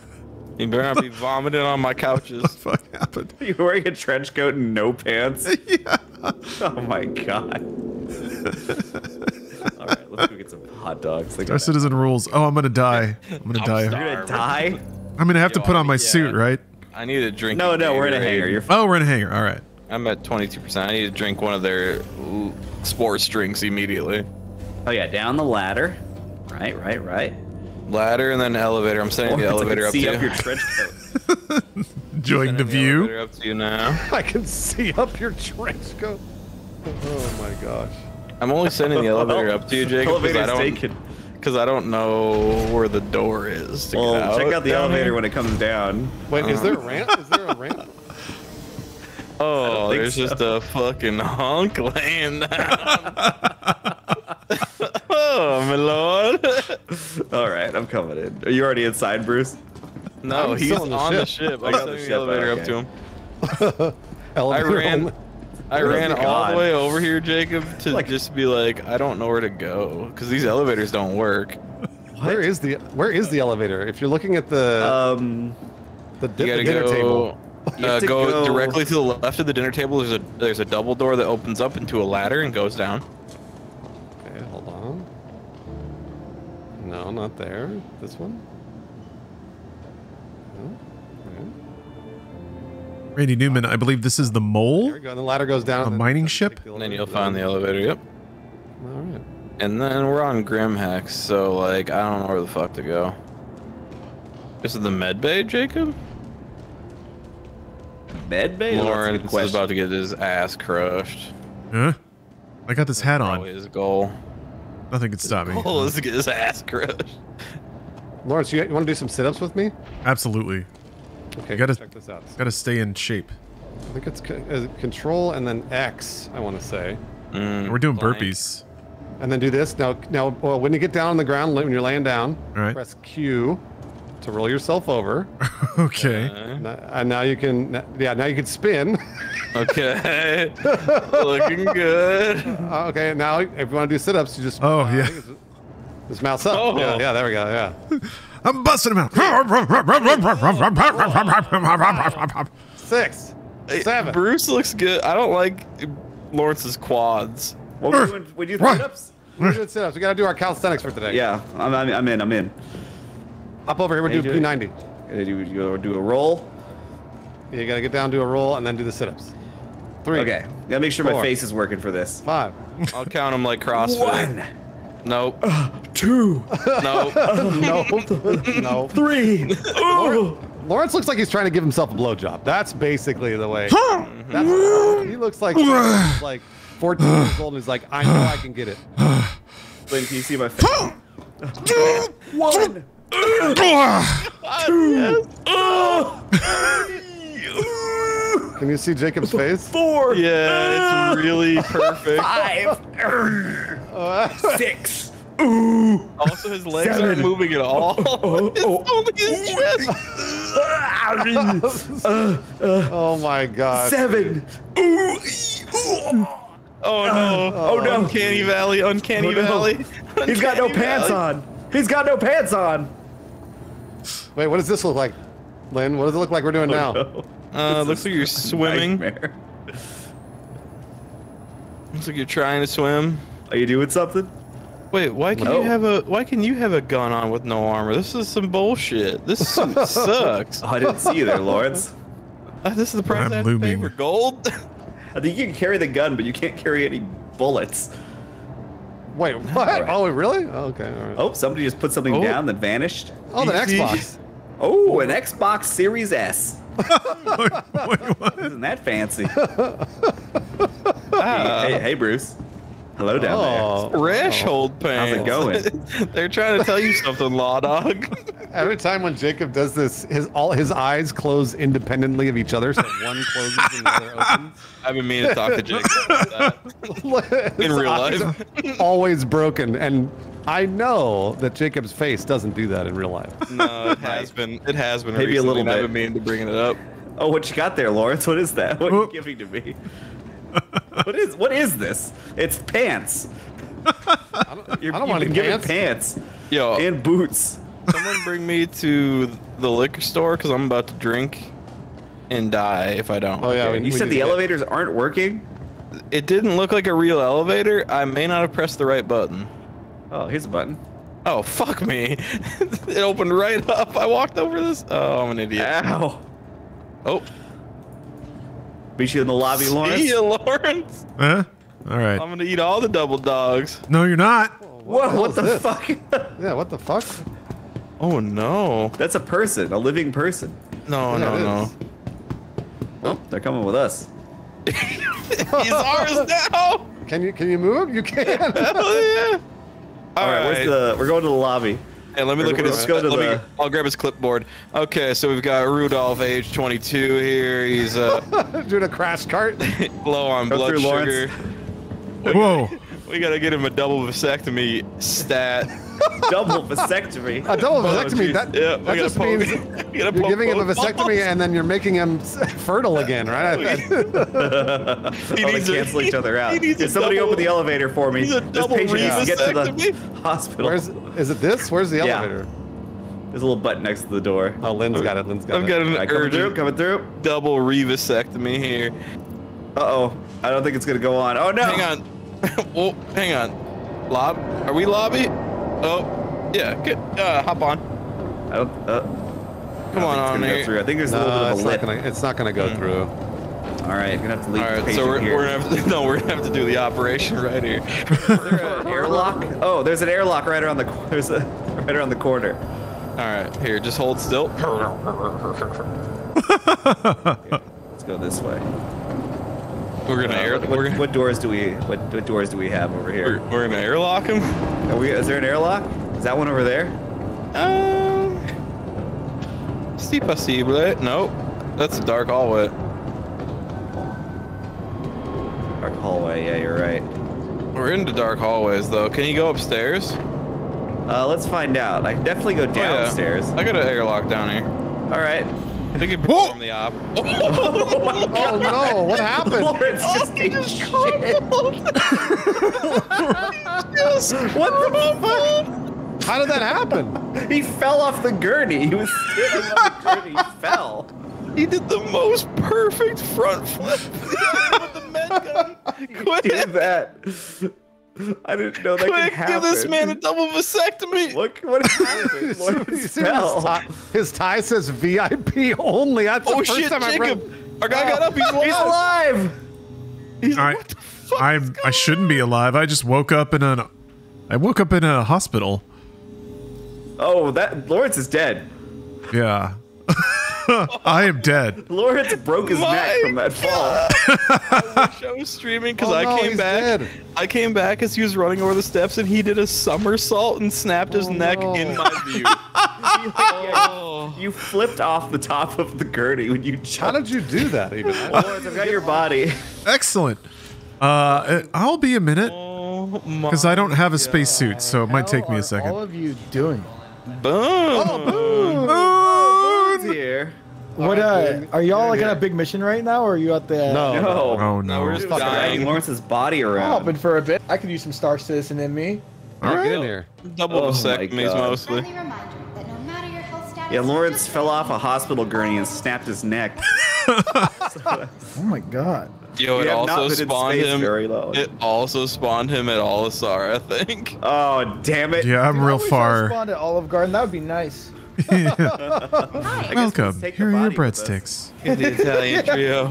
You better not be vomiting on my couches. Fuck happened? Are you wearing a trench coat and no pants? yeah. Oh my god. All right, let's go get some hot dogs. Look Our citizen rules. Oh, I'm gonna die. I'm gonna I'm die. You're gonna die? I'm gonna have to put on my yeah. suit, right? I need a drink. No, no, we're in a Gatorade. hangar. You're fine. Oh, we're in a hangar. All right. I'm at 22%. I need to drink one of their sports drinks immediately. Oh yeah, down the ladder. Right, right, right. Ladder and then elevator. I'm sending the Lawrence, I elevator can up see to up you. your trench coat. Enjoying the Sending view. elevator up to you now. I can see up your trench coat. Oh my gosh. I'm only sending the elevator up to you, Jacob, because I don't taken. because I don't know where the door is to Well, get out. check out the down elevator here. when it comes down. Wait, is uh-huh. there a ramp? Is there a ramp? Oh, there's so. just a fucking hunk laying down. oh my lord! All right, I'm coming in. Are you already inside, Bruce? No, I'm he's still on on the the ship. ship. Oh, I'm the sending the ship, elevator up to him. I ran. I ran all God. the way over here, Jacob, to Like- just be like, I don't know where to go because these elevators don't work. Where is the Where is the elevator? If you're looking at the Um, the, di- the dinner go. table. You Uh, to go, go- directly to the left of the dinner table. There's a there's a double door that opens up into a ladder and goes down. Okay, hold on. No, not there. This one. No. Okay. Randy Newman, I believe this is the There mole. we go. And the ladder goes down. A mining take ship? And then you'll find the elevator. Yep. All right. And then we're on Grimhex, so like I don't know where the fuck to go. This is the med bay, Jacob. Med bay. That's a Lawrence is question. about to get his ass crushed. Huh? I got this hat Probably on. his goal. Nothing can stop me. Goal is to get his ass crushed. Lawrence, you, you want to do some sit-ups with me? Absolutely. Okay, gotta- check this out. Got to stay in shape. I think it's co- uh, Control and then X. I want to say, Mm, We're doing blank. burpees. and then do this. Now, now, well, when you get down on the ground, when you're laying down, All right. press Q to roll yourself over. okay. Okay. Now- and now you can, yeah, now you can spin. Okay. Looking good. Uh, okay, now if you want to do sit-ups, you just Oh, uh, yeah. just- Just mouse up. Oh. Yeah, yeah, there we go. Yeah. I'm busting him out. Six, Hey, seven. Bruce looks good. I don't like Lawrence's quads. What we doing? We do sit-ups? We're doing sit-ups. We got to do our calisthenics for today. Yeah, I'm, I'm, I'm in. I'm in. Hop over here. We'll How do doing? P90. Gotta do, you do a roll. You got to get down, do a roll, and then do the sit-ups. Three. Okay, gotta make sure my face is working for this. Five. I'll count them like CrossFit. One, Nope. Uh, two, Nope. no. no. three. Lawrence looks like he's trying to give himself a blowjob. That's basically the way. That's, he looks like like 14 uh. years old and he's like, I know I can get it. Uh. Lynn, can you see my face? One. Can you see Jacob's face? Four. Yeah, it's really perfect. Five. Six. Also, his legs aren't moving at all. Oh, oh, it's oh. only his chest. Uh, uh, oh my god. Seven. Oh, uh, oh no! Oh, no. Uncanny Valley! Uncanny Oh, no. Valley! He's got no Uncanny pants on. He's got no pants on. Wait, what does this look like? Lynn, what does it look like we're doing now? No. Uh, looks like you're swimming. nightmare. Looks like you're trying to swim. Are you doing something? Wait, why can No. you have a why can you have a gun on with no armor? This is some bullshit. This is some sucks. Oh, I didn't see you there, Lawrence. Uh, this is the price I'm I have to pay for gold. I think you can carry the gun, but you can't carry any bullets. Wait, what? Alright. Oh, really? Oh, okay, all right. Oh, somebody just put something Oh. down that vanished. Oh, the. Xbox. Oh, an Xbox Series S. Wait, what? Isn't that fancy? Ah, hey, hey, Bruce. Hello down Oh, Threshold pants. it going? They're trying to tell you something, Law Dog. every time when Jacob does this, his all his eyes close independently of each other, so one closes and the other opens. I've been meaning to talk to Jacob about that. in real life. always broken, and I know that Jacob's face doesn't do that in real life. No, it has been. It has been. Maybe a recently, little and I've bit. been meaning to bring it up. Oh, what you got there, Lawrence? What is that? What are you Oop. giving to me? what is what is this? It's pants. You're, I don't you've want to give given pants. pants Yo, and boots. someone bring me to the liquor store because I'm about to drink and die if I don't. Oh yeah, Okay, you said the to get- elevators aren't working. It didn't look like a real elevator. I may not have pressed the right button. Oh, here's a button. Oh fuck me! it opened right up. I walked over this. Oh, I'm an idiot. Ow. Oh, Beat you in the lobby, Lawrence. see ya, Lawrence. Huh? All right. I'm gonna eat all the double dogs. No, you're not. Whoa, what, what is the this? fuck? Yeah, what the fuck? Oh no! That's a person, a living person. No, Yeah, no, no. is. Oh, they're coming with us. He's ours now. Can you can you move? You can. Hell yeah! All right, where's the? We're going to the lobby. Hey, let me look at his. Let's let me, the- I'll grab his clipboard. Okay, so we've got Rudolph, age 22 here. He's uh, Doing a crash cart. low on Go blood sugar. Whoa. We gotta get him a double vasectomy stat. Double vasectomy. A double vasectomy. geez. that Yeah, that just poke. means you're gotta poke giving him a vasectomy balls. and then you're making him fertile again, right? He oh, they needs a- cancel each other out. he needs a Can somebody double- open the elevator for me? This patient needs to get to the re-vasectomy. hospital. Where's is it this? Where's the Yeah. elevator? There's a little button next to the door. Oh, Lynn's got it. Lynn's got I've it. got an All right, coming through, urgent coming through. double re-vasectomy here. Uh oh. I don't think it's gonna go on. Oh no. Hang on. oh, hang on. Lob? Are we lobby? Oh, yeah. Get uh, hop on. Oh, don't. Uh, Come on I on think go here. through. I think there's a little No, bit of a not lip. gonna. It's not gonna go Hmm. through. All right, gonna have to leave All the so we're, here. we're gonna have to, no, we're gonna have to do the operation right here. Is there an airlock? Oh, there's an airlock right around the. There's a right around the corner. All right, here, just hold still. Let's go this way. We're gonna air. what, We're, what doors do we? What, what doors do we have over we're, here? we're gonna airlock him. Are we? Is there an airlock? Is that one over there? Um, si possible. Nope, that's a dark hallway. Dark hallway. Yeah, you're right. We're into dark hallways though. Can you go upstairs? Uh, let's find out. I can definitely go Oh, yeah. downstairs. I got an airlock down here. All right. I think you perform the op. Oh no! What happened? Lawrence just oh, ate shit. what the fuck? How did that happen? He fell off the gurney. He was sitting on the gurney. He fell. He did the most perfect front flip with the med gun. Quick, Did that. I didn't know that quick, could happen. give this man a double vasectomy. Look what happened. You Lawrence see his, tie, his tie says VIP only. That's the Oh first shit, time I've read. Jacob! Our guy got up. He's alive. He's alive. He's I, what the fuck I'm. I shouldn't be alive. I just woke up in an. I woke up in a hospital. Oh, that Lawrence is dead. Yeah. I am dead. Lawrence broke his My neck from that fall. I wish I was streaming because Oh, I no, came back. dead. I came back as he was running over the steps and he did a somersault and snapped his Oh, neck no. in my view. oh. You flipped off the top of the gurney when you How did you do that? Even Lawrence, I've got your body. Excellent. Uh, I'll be a minute Oh because I don't have a spacesuit, so it might take me a second. All second. of you doing? Boom. Lawrence here. What? Uh, are y'all like on a big mission right now, or are you at the? No. No. Oh No, no! we're just Fucking dragging dying. Lawrence's body I'm around. hopping for a bit. I could use some Star Citizen in me. All Get in here. Double Oh my vasectomies God. mostly. Friendly reminder that no matter your health status, Yeah, Lawrence fell off a hospital gurney and snapped his neck. Oh my god. Yo, it have not also been spawned space him. very long. It also spawned him at Olisar, I think. Oh, damn it. Yeah, I'm Dude, real wish I far. spawned at Olive Garden. That would be nice. Hi. Welcome. let's take the Here are your body with breadsticks. the Italian trio.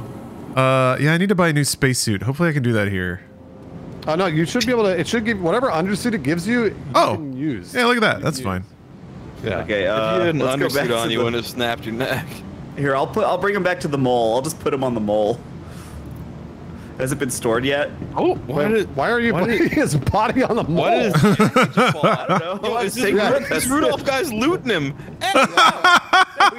Uh, yeah, I need to buy a new spacesuit. Hopefully, I can do that here. Oh no, you should be able to. It should give whatever undersuit it gives you. you Oh. can use. Yeah, look at that. That's fine. Yeah. Okay, If uh, you had an let's go back undersuit on, to you the- wouldn't have snapped your neck. Here, I'll put. I'll bring him back to the mole. I'll just put him on the mole. Has it been stored yet? Oh, why did why are you why putting did- his body on the mole? Why did his jacket just fall? I don't know. Yo, I'm is this, taking Ru- this Rudolph guy's looting him. Hey,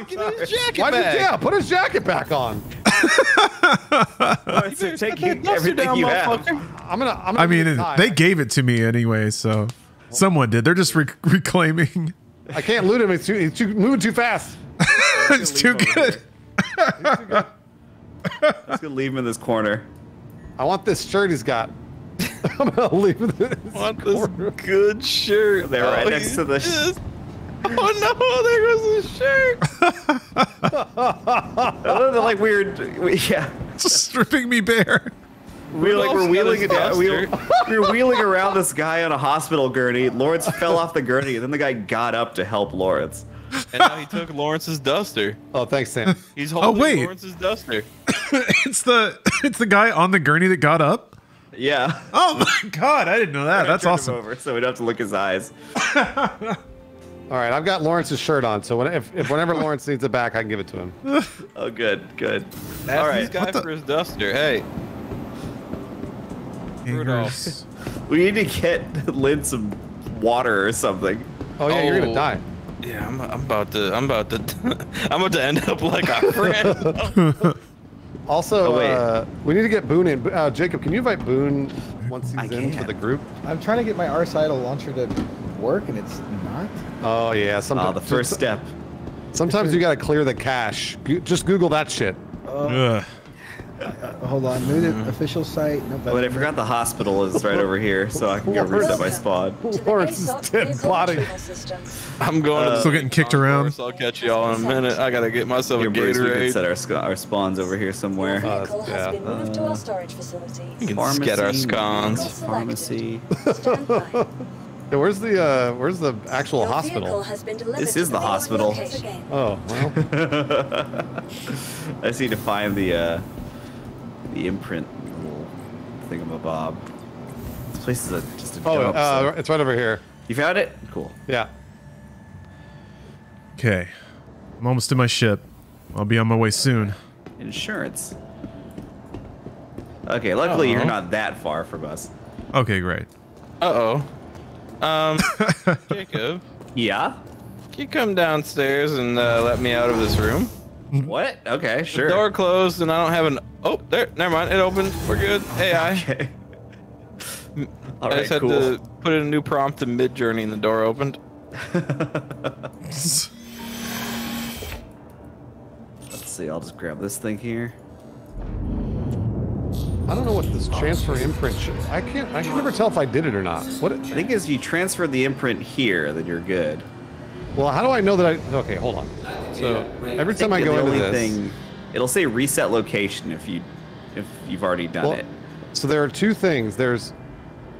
give me his jacket Why did yeah? Put his jacket back on. Alright, so take set that duster everything down, you have. I'm gonna. I'm gonna I mean, it- they gave it to me anyway, so someone did. They're just rec- reclaiming. I can't loot him. It's too. He's too, moving too fast. it's too leave him good. I'm just gonna leave him in this corner. I want this shirt he's got. I'm gonna leave it. in this want this good shirt. They're right Oh, next to the sh- is. Oh no, there goes the shirt. Oh, they're like weird. We, yeah, Just stripping me bare. we like we're wheeling it down. We, duster. we were wheeling around this guy on a hospital gurney. Lawrence fell off the gurney, and then the guy got up to help Lawrence. And now he took Lawrence's duster. Oh, thanks, Sam. He's oh, holding oh, wait. Lawrence's duster. it's the it's the guy on the gurney that got up. Yeah, Oh my god, I didn't know that. That's awesome. Over, so we don't have to look his eyes. All right, I've got Lawrence's shirt on, so when, if, if whenever Lawrence needs it back, I can give it to him. Oh, good, good. Ask All this right, guy for his duster. Hey, Rudolph. We need to get Lynn some water or something. Oh yeah, you're gonna Oh. die. Yeah, I'm, I'm about to. I'm about to. I'm about to end up like our friend. Also, Oh, uh, we need to get Boone in. Uh, Jacob, can you invite Boone once he's I in for the group? I'm trying to get my Arsidal launcher to work, and it's not. Oh yeah, Oh, sometimes the first step. Sometimes you gotta clear the cache. Go- Just Google that shit. Ugh. Hold on, new to official site. Nope, But I forgot the hospital is right over here, so I can go reset my spawn. Lawrence's dead body. I'm going. Uh, to Still getting kicked around. So I'll catch y'all in a minute. I gotta get myself Here, a Bruce, we can set our, sc- our spawns over here somewhere. Uh, yeah. has moved to our storage facility. We can get our scones. Pharmacy. Yeah, where's the uh, where's the actual Your hospital? has been delivered This is the hospital. location. Oh well. I just need to find the uh, the imprint little thingamabob. This place is a, just a Oh, dump. uh, so- it's right over here. You found it? Cool. Yeah. Okay. I'm almost to my ship. I'll be on my way soon. Insurance. Okay, luckily you're not that far from us. Okay, great. Uh oh. Um, Jacob, Yeah? can you come downstairs and uh, let me out of this room? What? Okay, sure. Door closed, and I don't have an. Oh, there. Never mind. It opened. We're good. AI. Okay. All I just had cool. to put in a new prompt to Midjourney, and the door opened. Let's see, I'll just grab this thing here. I don't know what this oh, transfer imprint should. I can't. I can never tell if I did it or not. What? I think as you transfer the imprint here, then you're good. Well, how do I know that I? Okay, hold on. So every time I think go into only this, thing, it'll say reset location if you if you've already done well, it. so there are two things. There's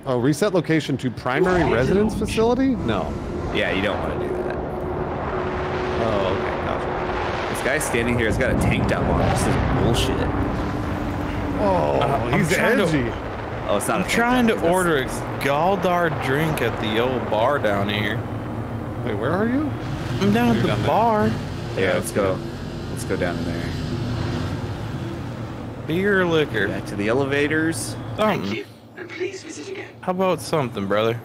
a reset location to primary residence facility. No. Yeah, you don't want to do that. Oh, okay. Gotcha. This guy standing here has got a tank top on. This is bullshit. Oh, oh I'm he's trying to- edgy. Oh, it's not. I'm a trying to top, that's- order a Galdar drink at the old bar down here. Wait, where are you? I'm down at You're the down there. bar. Yeah, let's go. Let's go down there. Beer or liquor? Back to the elevators. Um, something. How about something, brother?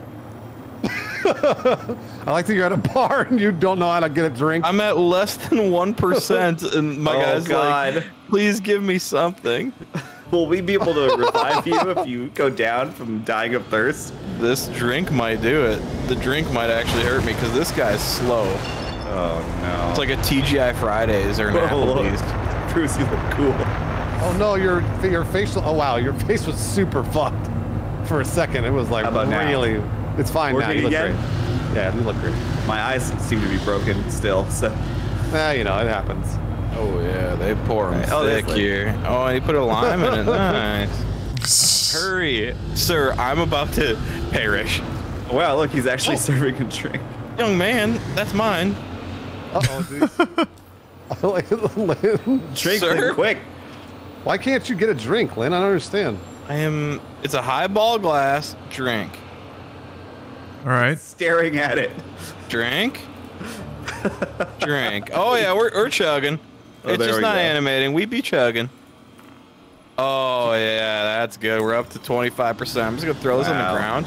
I like that you're at a bar and you don't know how to get a drink. I'm at less than one percent, and my Oh, guy's God. like, "Please give me something." Will we be able to revive you if you go down from dying of thirst? This drink might do it. The drink might actually hurt me because this guy's slow. Oh no! It's like a TGI Fridays or an Oh, look. Applebee's. Bruce, you look cool. Oh no, your your facial. Oh wow, your face was super fucked for a second. It was like How about now? really. It's fine now. Working You look again? great. Yeah, you look great. My eyes seem to be broken still. So Ah, you know, it happens. Oh yeah, they pour them Right. Oh, thick this way. here. Oh, and you put a lime in it. Nice. Hurry, sir! I'm about to perish. wow, look, he's actually Oh. serving a drink. Young man, that's mine. Uh oh, dude. Lynn, Drink Sir? Lynn, quick. Why can't you get a drink, Lynn? I don't understand. I am. It's a highball glass. Drink. All right. Staring at it. Drink. Drink. Oh yeah, we're we're chugging. Oh, it's just not go. animating. We be chugging. Oh yeah, that's good. We're up to 25%. I'm just gonna throw this on the ground.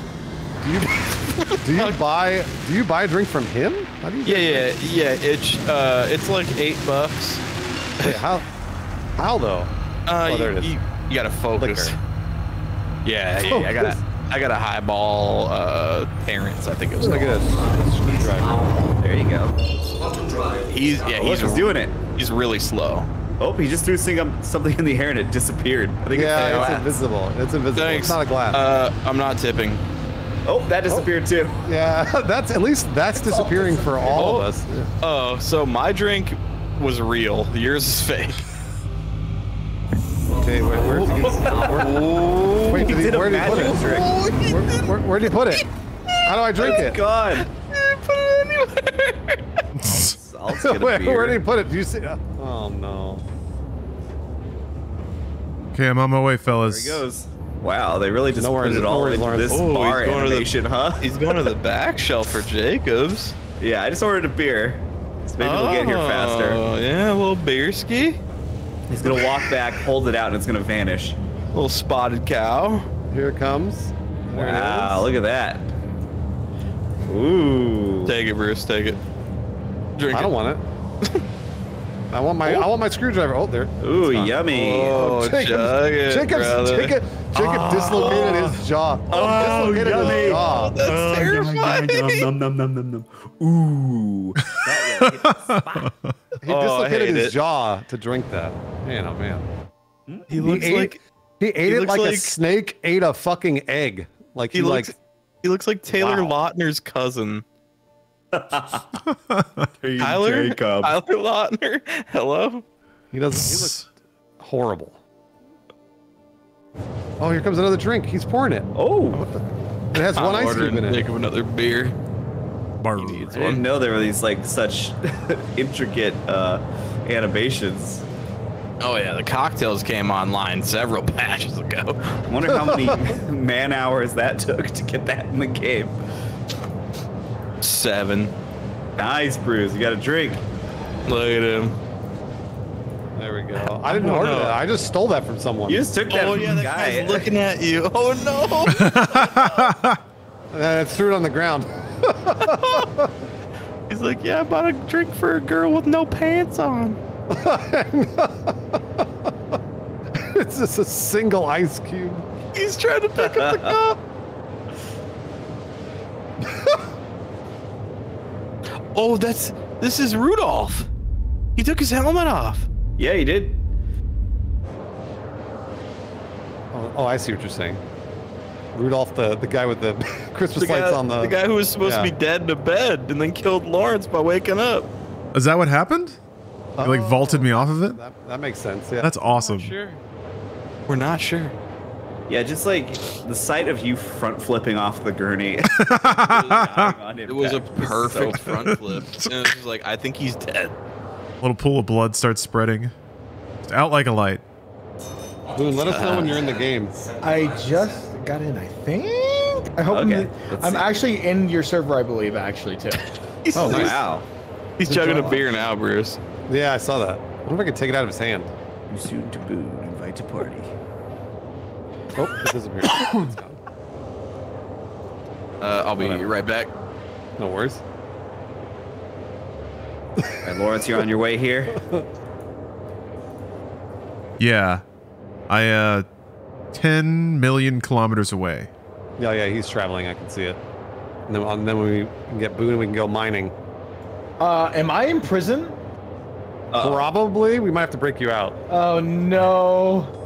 Do you do you buy do you buy a drink from him? How do you Yeah, yeah, yeah. It's uh, it's like eight bucks. Wait, how how though? Uh, Oh, there you, it is. You, you gotta focus. Liquor. Yeah, yeah, yeah, I got Focus. a, I got a highball uh, Terrence, I think it was. Look at called. this screwdriver. There you go. He's yeah, Look, he's he's doing it. He's really slow. Oh, he just threw some- something in the air and it disappeared. I think Yeah, it's it's invisible. It's invisible. Thanks. It's not a glass. Uh, I'm not tipping. Oh, that disappeared too. yeah, that's at least that's disappearing for all Oh. of us. Yeah. Oh, so my drink was real. Yours is fake. Okay, wait, where's he, where, wait, did he, where did he put it? Where, where, where did he put it? How do I drink oh, it? God. Put it anywhere. I'll just get a where, beer. where did he put it? Do you see? Oh no. Okay, I'm on my way, There fellas. he goes. Wow, they really just No worries, put it no all into this Oh, bar going to the- huh? He's going to the back shelf for Jacobs. Yeah, I just ordered a beer. So maybe we'll get here oh, faster. Oh, yeah, a little beer ski. He's gonna walk back, hold it out, and it's gonna vanish. little spotted cow. Here it comes. There Wow, is. look at that. Ooh. Take it, Bruce. Take it. Drink I it. don't want it. I want my I want my screwdriver. Oh, there. Ooh, yummy. Oh, oh, Jacob, chug it, Jacob's, brother. Jacob, Jacob ah. dislocated his jaw. Oh, dislocated yummy. his jaw. Oh, that's oh, terrifying. Nom, nom, nom, nom, nom. Ooh. That really hit the spot. He Oh, dislocated hate his it. jaw to drink that. Man, oh man. He looks ate, like he ate it looks like, a snake ate a fucking egg. Like he, he looks. like he looks like Taylor Wow. Lautner's cousin. Hey, Tyler. Jacob. Tyler Lautner. Hello. he doesn't. He looks horrible. Oh, here comes another drink. He's pouring it. Oh, It has one I'm ice cube ordering in it. Jacob another beer. Bar- He needs I didn't know there were these like such intricate uh, animations. Oh yeah, the cocktails came online several patches ago. I wonder how many man hours that took to get that in the game. Seven. Nice, Bruce. You got a drink. Look at him. There we go. I didn't Oh, order no. that. I just stole that from someone. You just took that Oh from yeah, the that guy. guy's looking at you. Oh no. And I uh, threw it on the ground. He's like, yeah, I bought a drink for a girl with no pants on. it's just a single ice cube. He's trying to pick up the cup. Oh, that's this is Rudolph. He took his helmet off. yeah, he did. Oh, oh, I see what you're saying. Rudolph, the, the guy with the Christmas The lights guy, on the. the guy who was supposed Yeah. to be dead in a bed and then killed Lawrence by waking up. Is that what happened? He, like vaulted me off of it? That, that makes sense. Yeah. That's awesome. Sure. We're not sure. Yeah, just like the sight of you front flipping off the gurney. it It was a perfect front flip. And it was like, I think he's dead. little pool of blood starts spreading. It's out like a light. Boone, let us know when you're in the game. I just got in, I think. I hope Okay, I'm, I'm actually in your server, I believe, actually, too. He's, Oh, nice. Wow. he's chugging a beer now, Bruce. Yeah, I saw that. I wonder if I can take it out of his hand. You soon to boon, invite to party. Oh, it disappeared. It's gone. Uh, I'll be Whatever. right back. no worries. All right, Lawrence, you're on your way here. Yeah. I, uh, 10 million kilometers away. Yeah, yeah, he's traveling. I can see it. And then, and then when we can get Boone, we can go mining. Uh, am I in prison? Probably. We might have to break you out. Oh, no.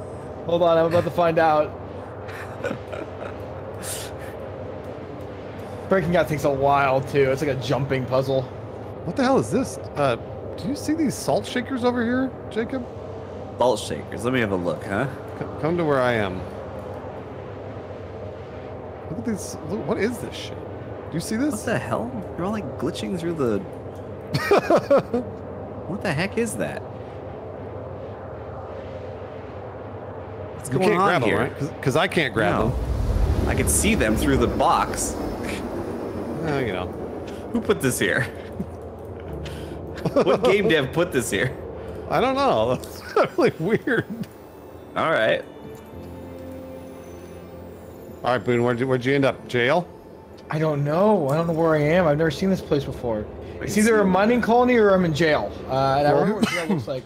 Hold on, I'm about to find out. Breaking out takes a while, too. It's like a jumping puzzle. What the hell is this? Uh, do you see these salt shakers over here, Jacob? Salt shakers. Let me have a look, huh? C- come to where I am. Look at this. Look, what is this shit? Do you see this? What the hell? You're all like glitching through the. what the heck is that? What's You going can't on grab here? them, right? Because I can't grab No. I can see them through the box. them. Eh, you know. Who put this here? what game dev put this here? I don't know. That's really weird. All right. All right, Boone. Where'd you, where'd you end up? Jail? I don't know. I don't know where I am. I've never seen this place before. It's either a mining colony or I'm in jail. Uh, and I remember what jail looks like.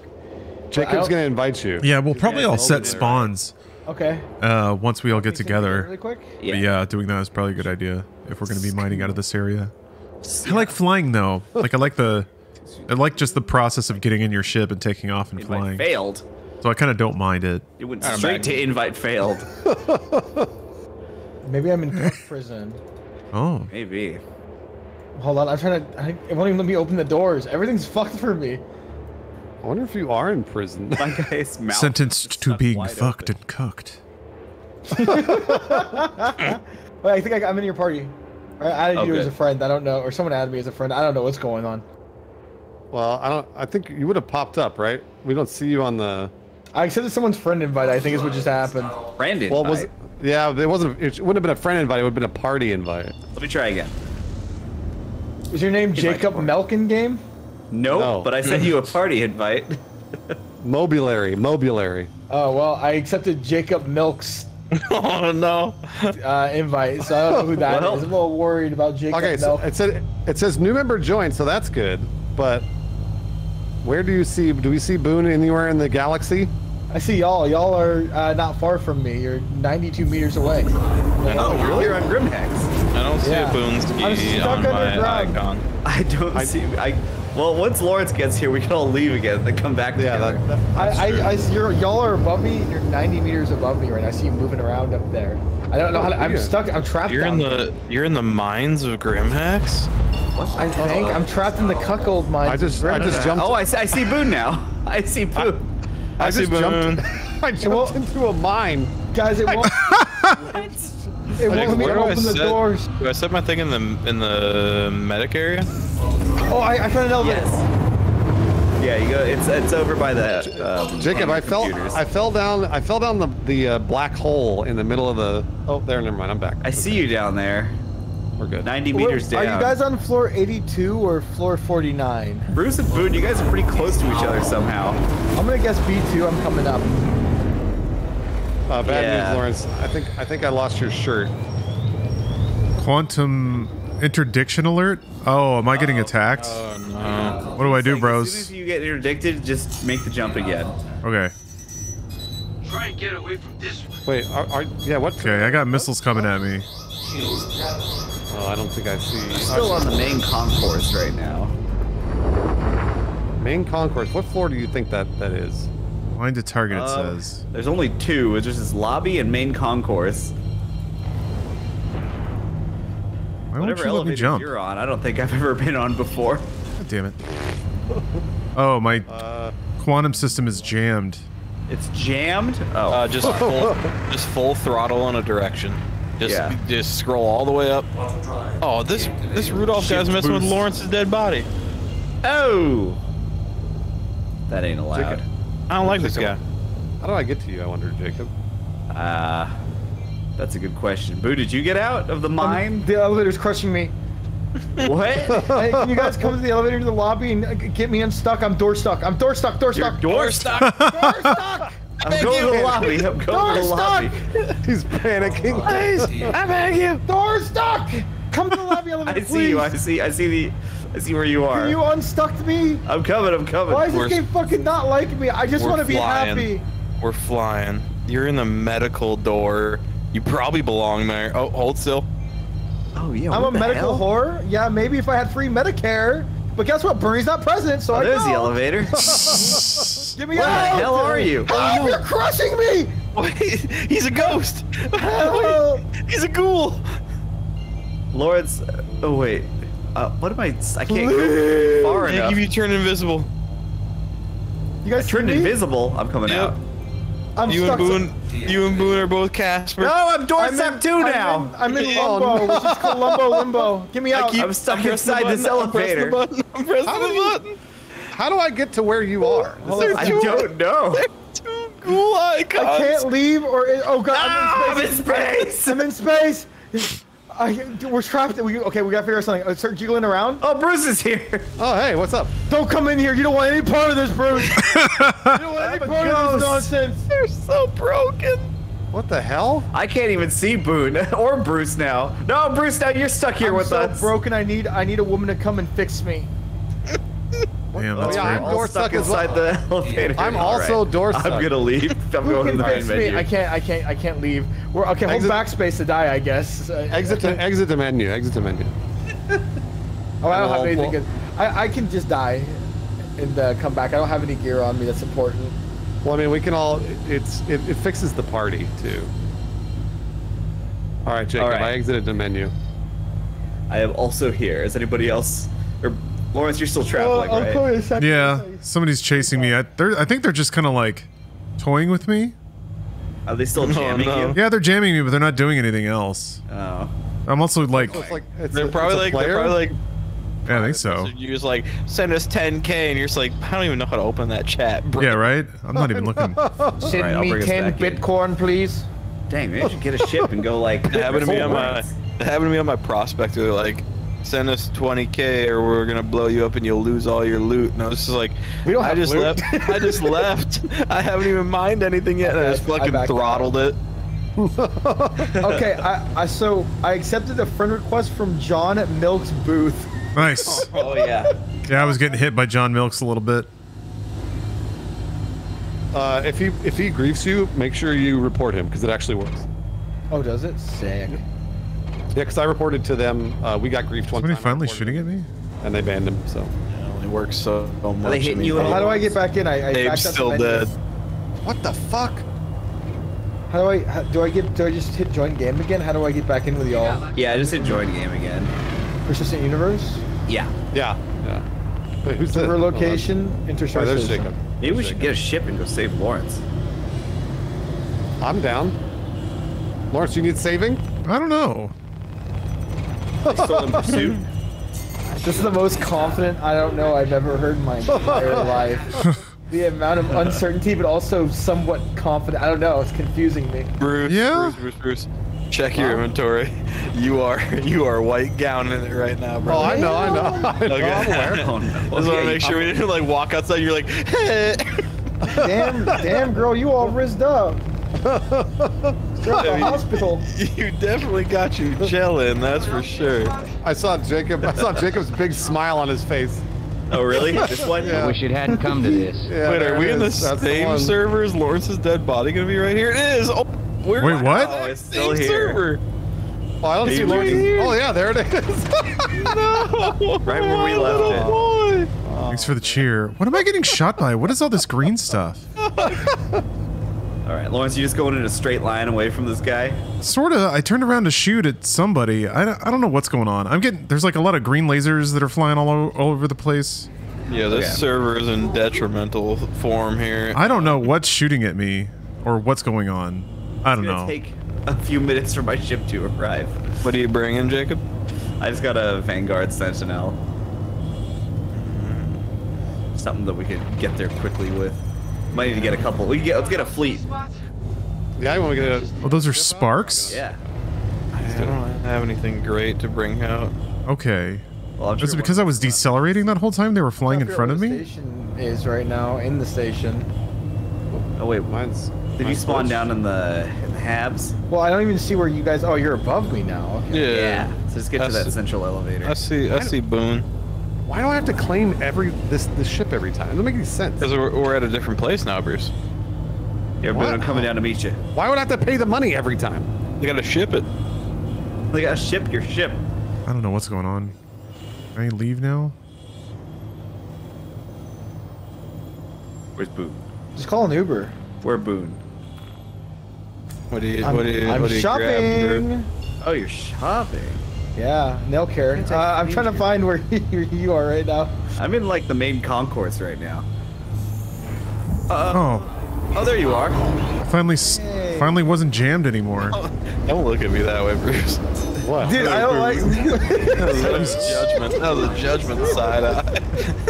Jacob's gonna invite you. Yeah, we'll probably all it's set there. spawns Okay. uh, once we all get Can you send me together. Really quick. Yeah. Yeah, doing that is probably a good idea if we're going to be mining out of this area. I like flying though. Like I like the, I like just the process of getting in your ship and taking off and Invite flying. failed. So I kind of don't mind it. It went straight to invite failed. Maybe I'm in prison. Oh, Maybe. Hold on. I'm trying to. I, it won't even let me open the doors. Everything's fucked for me. I wonder if you are in prison. My guy's mouth. sentenced to being fucked open. and cooked. Wait, I think I, I'm in your party. I added Oh, you as a friend. I don't know, or someone added me as a friend. I don't know what's going on. well, I don't. I think you would have popped up, right? We don't see you on the. I accepted someone's friend invite. I think is what just happened. Brandon. Well, was invite. yeah, it wasn't. It wouldn't have been a friend invite. It would have been a party invite. Let me try again. Is your name Jacob Melkin Game? Nope, No. but I sent you a party invite. Mobulary, mobulary. Oh well, I accepted Jacob Milk's oh no. uh, invite, so I don't know who that is. Well- I'm a little worried about Jacob Okay, so it said it says new member joined, so that's good. But where do you see? Do we see Boone anywhere in the galaxy? I see y'all. Y'all are uh, not far from me. You're 92 meters away. Oh, you're here on Grimhex. I don't see Yeah. a Boonsky I'm stuck on my underground. icon. I don't see. I. Well, once Lawrence gets here, we can all leave again, then come back Yeah, together. that, that, I, I, I you're, y'all are above me. You're 90 meters above me right now. I see you moving around up there. I don't know how to, I'm stuck. I'm trapped. You're in down the you're in the mines of Grimhex. What I think I'm trapped in the cuckold mine. I just I just jumped. oh, I see, I see Boone now. I see Boone. I, I see just jumped. I jumped into a mine. guys. It won't. it won't let me where do I open the set- doors. Do I set my thing in the in the medic area? Oh, I, I found an elevator. yes. Yeah, you go. It's it's over by the. Um, Jacob, I fell. computers. I fell down. I fell down the the uh, black hole in the middle of the. Oh, there. Never mind. I'm back. I see you down there. We're good. 90 Where- meters down. Are you guys on floor 82 or floor 49? Bruce and Boone, you guys are pretty close to each other somehow. I'm gonna guess B2. I'm coming up. Uh, bad Yeah. news, Lawrence. I think I think I lost your shirt. Quantum interdiction alert. Oh, am I getting attacked? Oh no. What do I do, Like, bros? As soon as you get interdicted, just make the jump again. Okay. Try and get away from this one. Wait. Are, are yeah? What? Okay, I got missiles coming at me. Oh, I don't think I see. Still on the main concourse right now. Main concourse. What floor do you think that that is? Find a target, it Uh, says. There's only two. It's just this lobby and main concourse. Why won't Whatever you let me elevator jump? you're on, I don't think I've ever been on before. God damn it. Oh, my Uh, quantum system is jammed. It's jammed. Oh, Uh, just full, just full throttle in a direction. Just Yeah. just scroll all the way up. Oh, this this Rudolph guy's Shift messing with. Lawrence's dead body. oh. That ain't allowed. Jacob. I don't like this guy. how do I get to you? I wonder, Jacob. Uh, that's a good question. Boo, did you get out of the mine? The elevator's crushing me. what? Hey, can you guys come to the elevator to the lobby and uh, get me unstuck? I'm door stuck. I'm door stuck. Door stuck. Door stuck. Door stuck. I'm going to the lobby. I'm going Door to the lobby. stuck. He's panicking. Please, I'm begging you. Door stuck. Come to the lobby elevator, I please. see you. I see. I see the. I see where you are. Can you unstuck me? I'm coming. I'm coming. Why is We're- this game fucking not like me? I just want to be happy. We're flying. You're in the medical door. You probably belong there. Oh, hold still. oh yeah. I'm a medical hell? whore. Yeah, maybe if I had free Medicare. But guess what? Bernie's not president, so Oh, I there's the don't. elevator. Get me Where the hell are you? Help! Oh, you're crushing me! Wait, he's a ghost. Help! he's a ghoul. Lawrence. Oh wait. Uh, what am I? I can't go far They enough. give you turn invisible. You guys Turned me? invisible. I'm coming Yep. out. I'm You stuck. and Boone, you and Boone are both Casper. No, I'm door I'm step in- two I'm now. in- I'm in Oh, limbo, which is Columbo limbo. Get me out. keep- I'm stuck I'm pressing the inside this button, I'm pressing the elevator. button, I'm pressing How do the you- button. How do I get to where you are? This is- I don't know. Two ghoul icons. I can't leave or oh god, Ah, I'm I'm in in space. space. I'm in space. I, we're trapped. We, okay, we gotta figure out something. Uh, start jiggling around. Oh, Bruce is here. Oh, hey, what's up? Don't come in here. You don't want any part of this, Bruce. you don't want any I'm part of this nonsense. They're so broken. What the hell? I can't even see Boone or Bruce now. No, Bruce, now you're stuck here I'm with so us. broken. I need I need a woman to come and fix me. Damn, Oh, yeah, great. I'm All door stuck stuck as well. inside the elevator. I'm All also door I'm stuck. gonna leave. I'm Who going to can the main menu. I can't. I can't. I can't leave. We're okay. Hold Exit- backspace to die. I guess. Uh, Exit to exit the menu. Exit the menu. Oh, I don't have anything well- good. I, I can just die and uh, come back. I don't have any gear on me that's important. Well, I mean, we can all. It's it, it fixes the party too. All right, Jacob. All right. I exited the menu. I am also here. Is anybody else? Or Lawrence, you're still traveling, I'll right? call you. Yeah, somebody's chasing me. I, they're, I think they're just kind of like toying with me. Are they still oh, jamming no. you? Yeah, they're jamming me, but they're not doing anything else. Oh. I'm also like, It's like it's They're a- probably it's a like they're player? probably like yeah, I think so. you're just like send us 10k and you're just like I don't even know how to open that chat. Bro. Yeah, right. I'm not even looking. Send Alright, I'll me bring us ten back in. bitcoin, please. Dang, maybe I should get a ship and go like. It happened to me on my Lawrence. it happened to me on my prospector like send us 20k or we're gonna blow you up and you'll lose all your loot and I was just like We don't I have just loot. left I just left I haven't even mined anything yet and I Okay, just I fucking backed out. throttled it okay, I, I so I accepted a friend request from John at Milk's booth. Nice. Oh yeah. Yeah, I was getting hit by John Milks a little bit. Uh, if he if he griefs you, make sure you report him because it actually works. Oh, does it? Sick. Yeah, because I reported to them. Uh, we got griefed one Somebody time. Finally shooting at me. and they banned him. So it only works so, so much hitting I mean, you How do I get back in? I, I Dave's backed up the still dead what the fuck? How do I? How, do I get? Do I just hit join game again? How do I get back in with y'all? Yeah, I just hit join game again. Persistent universe. Yeah. Yeah, yeah. Wait, who's Server that? location. Oh, Interstar there's system. Jacob. Maybe we should get a ship and go save Lawrence. I'm down. Lawrence, you need saving? I don't know. Still in pursuit. This is the most confident I don't know I've ever heard in my entire life. The amount of uncertainty, but also somewhat confident. I don't know. It's confusing me. Bruce Yeah? Bruce Bruce Bruce check your inventory you are you are white gown in it right now Oh, bro I know, I know. I know. Okay. I'm aware. Oh, no. I just want to make sure we didn't like walk outside. You're like, Damn, damn, girl, you all rizzed up. You're at the hospital. you definitely got you gelling, that's for sure. I saw Jacob. I saw Jacob's big smile on his face. Oh really? This one? Yeah. Wish it hadn't come to this. Yeah, Wait, are we it in the. That's same server servers? Lawrence's dead body gonna be right here? It is. Oh, we're Wait, what? Oh, it's Same still here. server. Oh, I don't see Lawrence. right. Oh yeah, there it is. No, Right where we my left little it. boy. Thanks for the cheer. What am I getting shot by? What is all this green stuff? All right, Lawrence, you just going in a straight line away from this guy. Sorta. I turned around to shoot at somebody. I don't, I don't know what's going on. I'm getting there's like a lot of green lasers that are flying all, o- all over the place. Yeah, this Okay. server is in detrimental form here. I don't know what's shooting at me or what's going on. I don't know. It's gonna know. take a few minutes for my ship to arrive. What are you bringing, Jacob? I just got a Vanguard Sentinel. Mm-hmm. Something that we could get there quickly with. Might need to get a couple. We can get. Let's get a fleet. yeah, I want to get a. Oh, those are sparks. Yeah. I don't have anything great to bring out. Okay. Well, I'm Is it because I was decelerating that whole time? They were flying in front of me. The station is right now in the station. Oh wait, Mine's. did you spawn glitched. down in the in the Habs? Well, I don't even see where you guys. Oh, you're above me now. Okay. Yeah. So just get to That's- that central elevator. I see. I see Boone. Why do I have to claim every this this ship every time? It doesn't make any sense. Because we're, we're at a different place now, Bruce. Yeah, but I'm coming down to meet you. Why would I have to pay the money every time? They gotta ship it. They gotta ship your ship. I don't know what's going on. Can I leave now? Where's Boone? Just call an Uber. Where Boone? What do you? I'm, what do you? I'm what do you shopping. grab, Oh, you're shopping. Yeah, nail care. Uh, I'm trying to find where you you are right now. I'm in like the main concourse right now. Oh, Oh, there you are. finally, s finally wasn't jammed anymore. Don't look at me that way, Bruce. What? Dude, I don't like. that was judgment. That was a judgment side eye.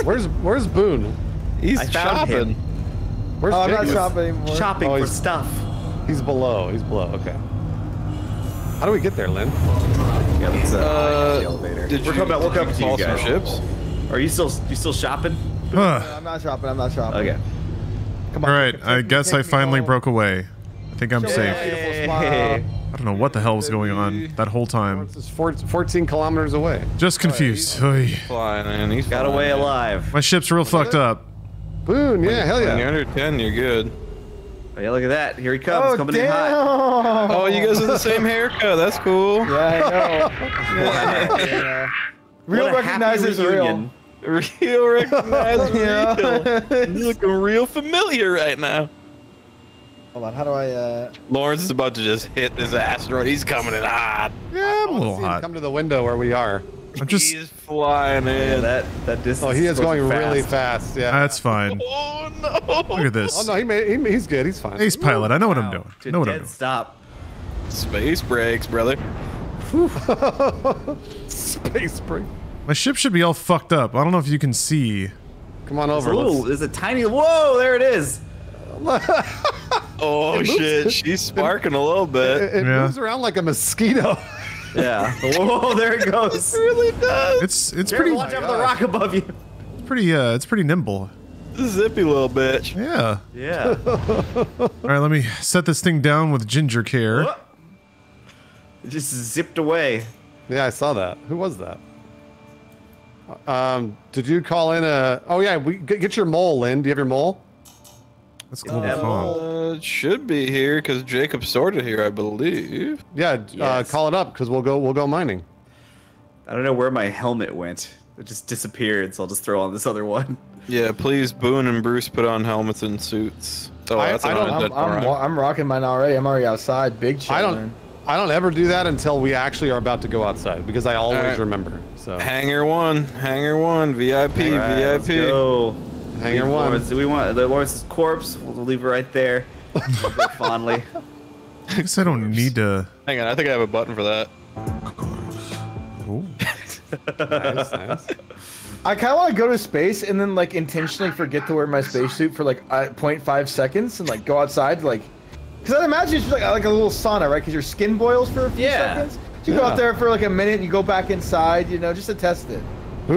Where's Where's Boone? He's I shopping. Where's oh, I'm not shopping anymore. Shopping Oh, for stuff. He's below. He's below. Okay. How do we get there, Lynn? Yeah, let's uh, Uh, the elevator. Did we're you, coming. We'll did come to you guys. ships? Are you still you still shopping? Ugh. I'm not shopping. I'm not shopping. Okay. Come on. right, take I guess I finally broke away. I think I'm Show safe. Hey. I don't know what the hell was going on that whole time. It's 14 kilometers away. Just confused. Oh Oy. Flying in. He's Got flying away in. alive. My ship's real fucked up. Boon, yeah, hell When you're yeah. under 10, you're good. Oh, yeah, look at that. Here he comes, Oh coming in hot. Oh, you guys have the same haircut. That's cool. Yeah, I know. Yeah. Real What recognizes real. reunion. Real recognize Yeah. real. You're looking real familiar right now. Hold on, how do I? uh... Lawrence is about to just hit this asteroid. He's coming in hot. Yeah, I'm a little hot. Come to the window where we are. I'm just. He's flying Yeah, in. that that distance. Oh, he is going fast. really fast. Yeah. That's fine. Oh no! Look at this. Oh no, he made. He, he's good. He's fine. Ace pilot. I know what I'm doing. To know what I'm doing. stop. Space brakes, brother. Space spring. My ship should be all fucked up. I don't know if you can see. Come on over. little. let's- There's a tiny. Whoa! There it is. Oh shit, she's sparking a little It, bit. it Yeah. moves around like a mosquito. Yeah. Whoa! There it goes. it really does. It's it's Careful, pretty watch out for the rock above you. It's pretty uh it's pretty nimble. Zippy little bitch. Yeah. Yeah. All right, let me set this thing down with ginger care. It just zipped away. Yeah, I saw that. Who was that? Um, did you call in a? Oh yeah, we get, get your mole, Lynn. Do you have your mole? That's global Yeah, fog. Uh, it should be here because Jacob sorted here, I believe. Yeah, uh, call it up because we'll go. We'll go mining. I don't know where my helmet went. It just disappeared, so I'll just throw on this other one. Yeah, please, Boone and Bruce put on helmets and suits. Oh, I, that's I don't, I'm, I'm, Moron. wa- I'm rocking mine already. I'm already outside. Big chill. I don't. I don't ever do that until we actually are about to go outside because I always Alright. remember. So Hangar one, hangar one, VIP, All right, let's VIP. Go. Hangar Leave one. Lawrence- Do we want the Lawrence's corpse? We'll leave it right there. We'll fondly. I guess I don't need to. Hang on, I think I have a button for that. Ooh. nice, nice. I kind of want to go to space and then like intentionally forget to wear my spacesuit for like uh, 0.5 seconds and like go outside like, because I imagine it's like like a little sauna, right? Because your skin boils for a few Yeah. seconds. You go out there for like a minute and you go back inside, you know, just to test it.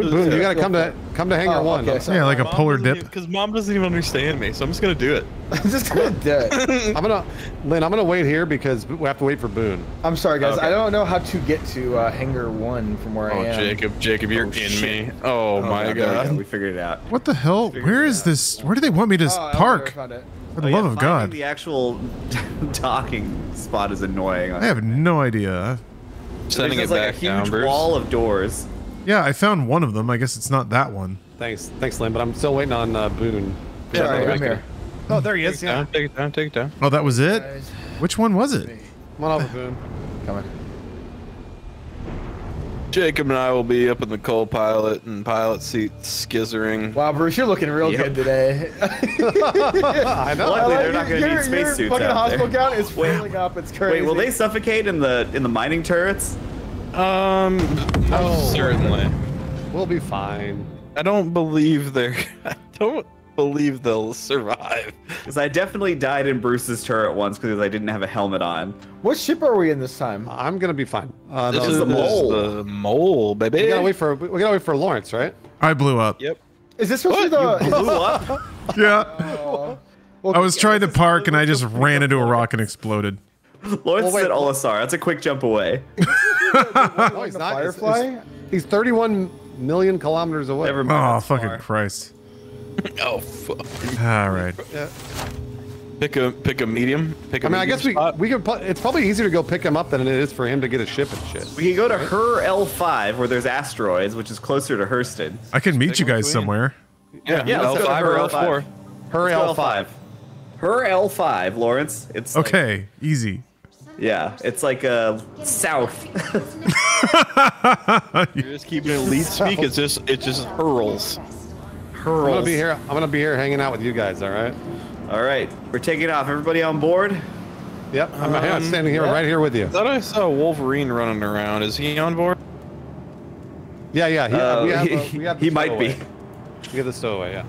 Boone, Boone, you gotta come to it. come to Hangar Oh, one. okay, sorry. Yeah, like a polar dip. Because mom doesn't even understand me, so I'm just gonna do it. I'm just gonna do it. I'm gonna, Lynn. I'm gonna wait here because we have to wait for Boone. I'm sorry, guys. Okay. I don't know how to get to uh, Hangar One from where Oh, I am. Jacob, Jacob, you're in shit. me. Oh, my god. we go. god. We figured it out. What the hell? Where is this? Where do they want me to Oh, park? I. For the Oh, yeah, love of God. The actual docking spot is annoying. I have no idea. Setting There's it like back a huge Bruce. wall of doors. Yeah, I found one of them. I guess it's not that one. Thanks, thanks, Lynn. But I'm still waiting on uh, Boone. Yeah, Sorry, I'm here. Oh, there he is. Take Yeah. down, take it down, take it down. Oh, that was it? Guys, Which one was it? Come on over, Boone. Coming. Jacob and I will be up in the co-pilot and pilot seat skizzering. Wow, Bruce, you're looking real Yep. good today. I know. Luckily, they're not gonna need spacesuits Your fucking hospital gown is Wait. filling up. It's crazy. Wait, will they suffocate in the in the mining turrets? Um, No. certainly. We'll be fine. I don't believe they're. I don't believe they'll survive. Because I definitely died in Bruce's turret once because I didn't have a helmet on. What ship are we in this time? I'm gonna be fine. Uh, This no, is the mole. The mole, baby. we gotta wait for we gotta wait for Lawrence, right? I blew up. Yep. Is this supposed to be the? Blew up. Yeah. Oh. Well, I was yeah, trying to park and I just ran into a rock and exploded. Lawrence Well, wait, said well- Olisar. That's a quick jump away. No, he's not. It's- Firefly? it's- He's 31 million kilometers away. Never mind. Oh, fucking far. Christ. Oh fuck. All right. Pick a pick a medium. Pick a I mean, I guess we spot. we could. pu- It's probably easier to go pick him up than it is for him to get a ship and shit. We can go to HUR-L5 where there's asteroids, which is closer to Hurston. I can meet you guys somewhere. Yeah, Yeah, let's L go to five her or L L5. four. HUR-L5. Her L5, Lawrence. It's like- Okay, easy. Yeah, it's like uh south. You're just keeping it lead speak. It's just it just hurls. I'm gonna be here. I'm gonna be here hanging out with you guys. All right. All right, we're taking off. Everybody on board? Yep. I'm, I'm Um, standing here, yeah. right here with you. I thought I saw Wolverine running around. Is he on board? Yeah, yeah. He, Uh, we have, he, uh, we have he might be. stowaway. We have the stowaway. Yeah.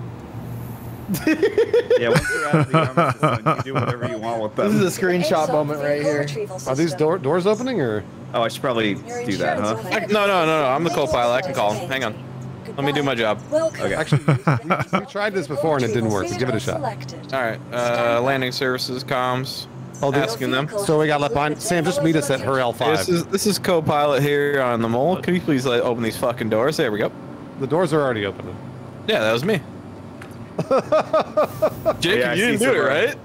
Yeah, once you're out of the armor system, you can do whatever you want with This is a screenshot moment right here. Are these door, doors opening or? Oh, I should probably do that, huh? I, no, no, no, no. I'm the co-pilot. I can call him. Hang on. Let me do my job. Okay. Actually, we, we tried this before and it didn't work. So give it a shot. All right. Uh, landing services, comms. Oh, the- asking them. So we got left behind. Sam, just meet us at HUR-L5. This is this is co-pilot here on the mole. Can you please like, open these fucking doors? There we go. the doors are already open. Yeah, that was me. Jacob, Yeah, you didn't do it, right?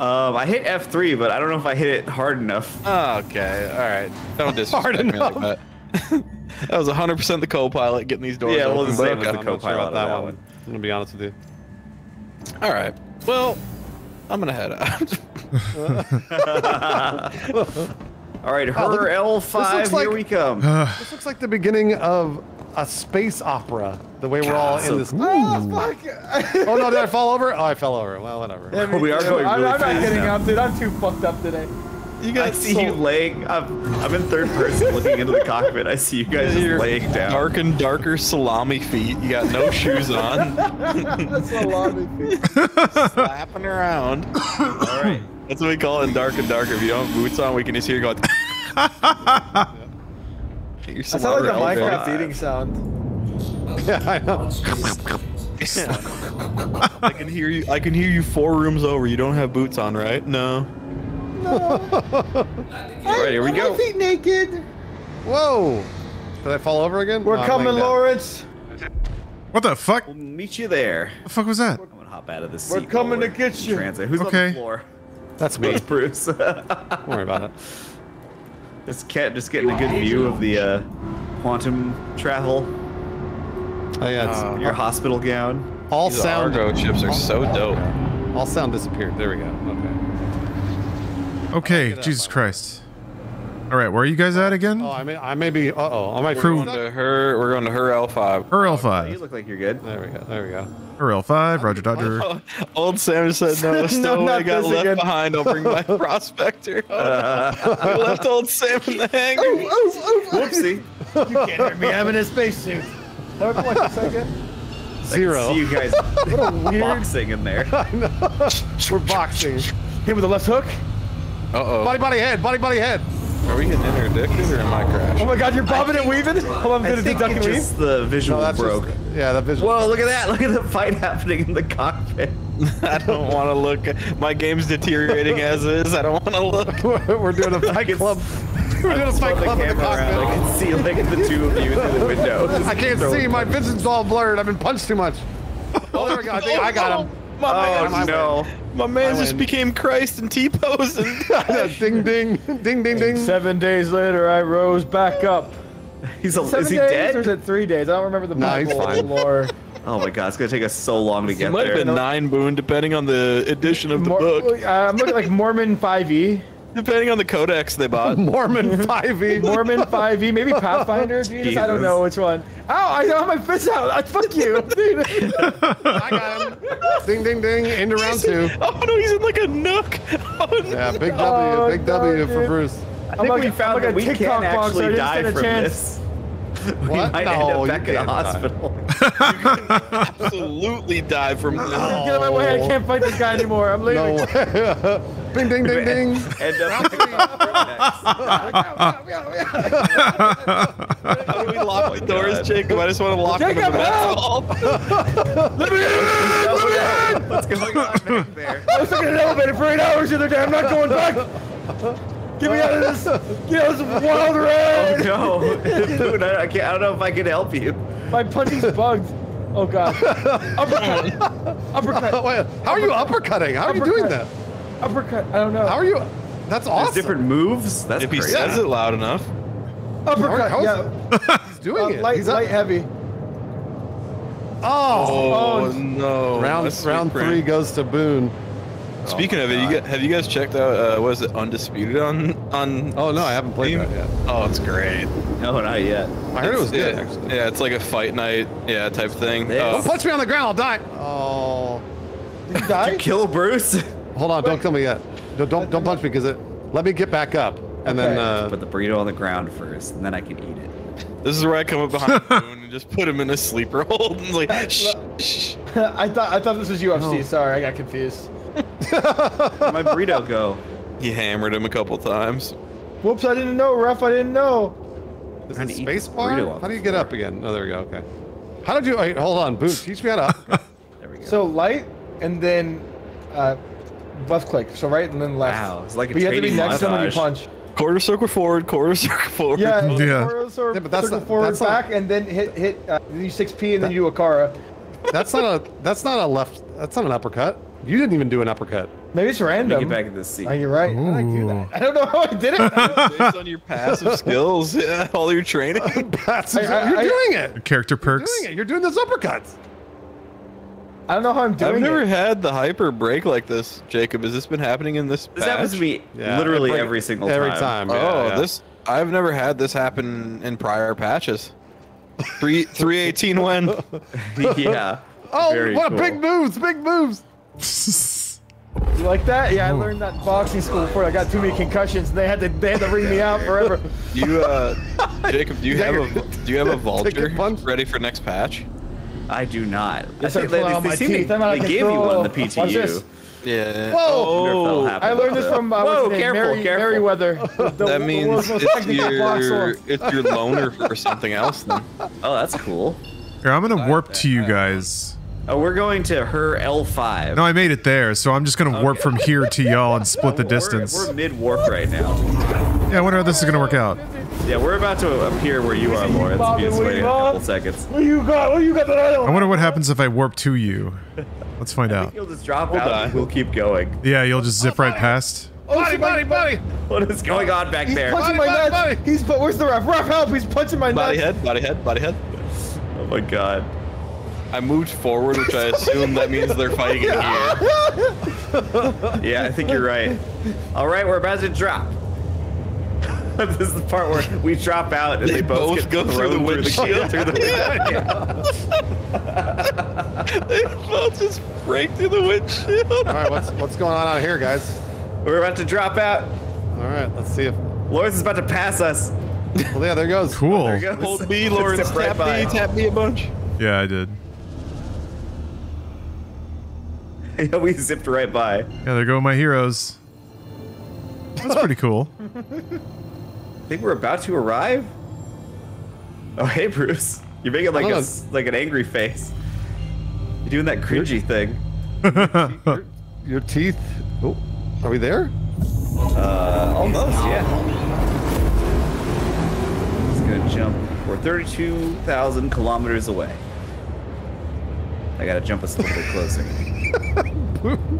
Um, I hit F3, but I don't know if I hit it hard enough. Oh, okay, all right. Don't disrespect Hard me like enough. that. that was 100% the co-pilot getting these doors Yeah, well, open. the but same okay. as the I'm not sure co-pilot about that that one. one. I'm gonna be honest with you. All right. Well, I'm gonna head out. All right, her Oh, look- L5, this looks here like- we come. This looks like the beginning of a space opera. The way we're all so in this. Oh, fuck. Oh no! Did I fall over? Oh, I fell over. Well, whatever. Yeah, me we are too. going I'm, really I'm not getting now. up, dude. I'm too fucked up today. you I see so you laying. I'm, I'm in third person looking into the cockpit. I see you guys just laying down. dark and darker salami feet. You got no shoes on, That's a lot slapping around. All right. That's what we call it in dark and darker. If you don't have boots on, we can just hear you going. You're I sound like the smarter, Minecraft okay. eating sound. Yeah, I know. I can hear you. I can hear you four rooms over. You don't have boots on, right? No. No. All right, here we My go. feet naked. Whoa! Did I fall over again? We're Oh, coming. Lawrence. What the fuck? We'll meet you there. What the fuck was that? I'm gonna hop out of this We're seat. coming while to get you. Transit. Who's on Okay. the floor? That's me. That's Bruce. Don't worry about it. Just cat, just getting a good view of the uh, quantum travel. Oh yeah, it's, Uh, Your hospital gown. all These sound. Argo chips are so dope. All sound disappeared. There we go. Okay. Okay, it up, Jesus. Christ. All right, where are you guys at again? Oh, I may, I may be. Uh oh. I might We're going to her. We're going to HUR-L5. Her L5. You look like you're good. There we go. There we go. HUR-L5. Roger Dodger. Old Sam said no. No, Still, I got left again. behind. I'll bring my prospector. I left old Sam in the hangar. Whoopsie. You can't hear me. I'm in a spacesuit. Have one second. Zero. See you guys boxing in there. We're boxing. Hit with the left hook. Uh oh. Body, body, head. Body, body, head. Are we getting interdicted or am I crash? Oh my god, you're bobbing and weaving? Hold on, I'm I gonna do think duck and weave. just the visual No, broke. just. Yeah, that visual. Whoa, look at that. Look at the fight happening in the cockpit. I don't want to look. My game's deteriorating as is. I don't want to look. We're, we're doing a fight can club. We're doing a fight the club in the camera around. I cockpit. can see like the two of you through the window. I can't see. My vision's all blurred. I've been punched too much. Oh, there we go. I think I got him. My Oh man, no. my man just win. became Christ and T-posing. ding, ding, ding, ding, ding. Seven days later, I rose back up. He's a, Seven is he days or is it three days? I don't remember the No, Bible fine. lore. Oh my god, it's gonna take us so long to It get might have been nine boon, depending on the edition of the Mor- book, uh, I'm looking like Mormon E. 5e. Depending on the codex they bought. Mormon 5e. Mormon 5e, maybe Pathfinder, Jesus, I don't know which one. Ow, I don't have my fists out. I, fuck you. Dude. I got him. Ding, ding, ding. Into round two. Oh no, he's in like a nook. Oh, no. Yeah, big W. Oh, big W God, for dude. Bruce. I I'm think like- we I'm found like a that we TikTok can't boxer, actually didn't die stand a from chance. this. We What? might No, end up you back in a can't die. hospital. Absolutely die from this. Get out of my way. I can't fight this guy anymore. I'm leaving. No ding, ding, ding, ding. End up back in a hospital. How do we lock the Oh, doors, God. Jacob? I just want to lock them in the Jacob, mess help! hall. What's going on back there? I was stuck in an elevator for eight hours the other day. I'm not going back. Get me out of this. Get out of this wild ride. Oh no, dude, I, I can't. I don't know if I can help you. My punching's bugged. Oh god. Uppercut. Uppercut. Wait, how are you uppercutting? How are you doing that? Uppercut. I don't know. How are you? That's There's awesome. different moves. That's If he crazy. says it loud enough. Uppercut. How is Yeah. He's doing Uh, it. light, He's up. light, heavy. Oh. Oh, no. round That's round three goes to Boone. Speaking of it, you get, have you guys checked out? Uh, what is it, Undisputed on on? Oh no, I haven't played Steam? that yet. Oh, it's great. No, not yet. I heard it was good yeah, actually. Yeah, it's like a fight night, yeah, type thing. Yeah. Uh, Don't punch me on the ground, I'll die. Oh. Did you die? Kill Bruce. Hold on, don't kill me yet. Don't don't, don't punch me because it. Let me get back up, and then uh, Put the burrito on the ground first, and then I can eat it. this is where I come up behind Boone and just put him in a sleeper hold and like, shh, shh. I thought I thought this was UFC. Sorry, I got confused. Where'd my burrito go? He hammered him a couple times. Whoops! I didn't know, ref. I didn't know. is trying it space the bar? How do you get floor. up again? Oh, there we go. Okay. How did you? Wait, hold on, Boone. Teach me how to. There we go. So light, and then uh, left click. So right and then left. Wow, it's like a but you have to be next to him when you punch. Quarter circle forward, quarter circle forward. Yeah, Yeah. Forward, so Yeah, but that's circle not- forward that's not- back and then hit hit uh, you 6P and then you do a Kara. That's not a. That's not a left. That's not an uppercut. You didn't even do an uppercut. Maybe it's Let me random. get back in the seat. Oh, you're right. I like do that. I don't know how I did it. Based on your passive skills, yeah, all your training. That's, I- I- you're I- doing it. Character perks. You're perks. doing it. You're doing those uppercuts. I don't know how I'm doing it. I've never it. had the hyper break like this, Jacob. Has this been happening in this? This happens to patch? me Yeah, literally every- every single every time. time. Oh, yeah. this I've never had this happen in prior patches. Three three eighteen when yeah. Oh, Very what cool. big moves! Big moves. You like that? Yeah, I learned that in boxing school before I got too many concussions. And they had to they had to ring me out forever. you uh Jacob, do you have you're- a do you have a vulture punch. ready for next patch? I do not. Yes, I I think pull they, they my seem teeth. to- I'm out of they gave you one in the control. Watch this. PTU. Yeah. Whoa! Wonder if that'll Oh. I learned this from uh, Whoa, name? careful, Mary, careful. Merriweather. The, the, that means it's your it's your loner for something else then. Oh, that's cool. Here, I'm gonna warp to you guys. Oh, we're going to HUR-L5. No, I made it there, so I'm just gonna warp from here to y'all and split the We're- distance. We're, mid warp right now. Yeah, I wonder how this is gonna work out. Yeah, we're about to appear where you are, Lawrence. If you just wait a couple seconds. What you got? What you got that I I don't? wonder what happens if I warp to you. Let's find I out. think you'll just drop Hold out on. and we'll keep going. Yeah, you'll just zip right past. Buddy, buddy, buddy. What is going on back He's there? punching Buddy, my buddy, nuts. buddy. He's but where's the ref? Ref, help! He's punching my Body nuts. head, body head, body head. Oh my god. I moved forward, which I assume that means they're fighting in here. Yeah, I think you're right. All right, we're about to drop. this is the part where we drop out and they, They both, both get go through the windshield. through the they both just break through the windshield. All right, what's what's going on out here, guys? We're about to drop out. All right, let's see if. Lawrence is about to pass us. Well, yeah, there goes. Cool. There he goes. Hold B, Lawrence. Step right Tap by. B, tap B a bunch. Yeah, I did. Yeah, we zipped right by. Yeah, there go my heroes. That's pretty cool. I think we're about to arrive. Oh, hey, Bruce. You're making like I a don't like an angry face. You're doing that cringy thing. Your, your teeth. Oh, are we there? Uh, almost, yeah. Just gonna jump. We're 32,000 kilometers away. I gotta jump us a little bit closer.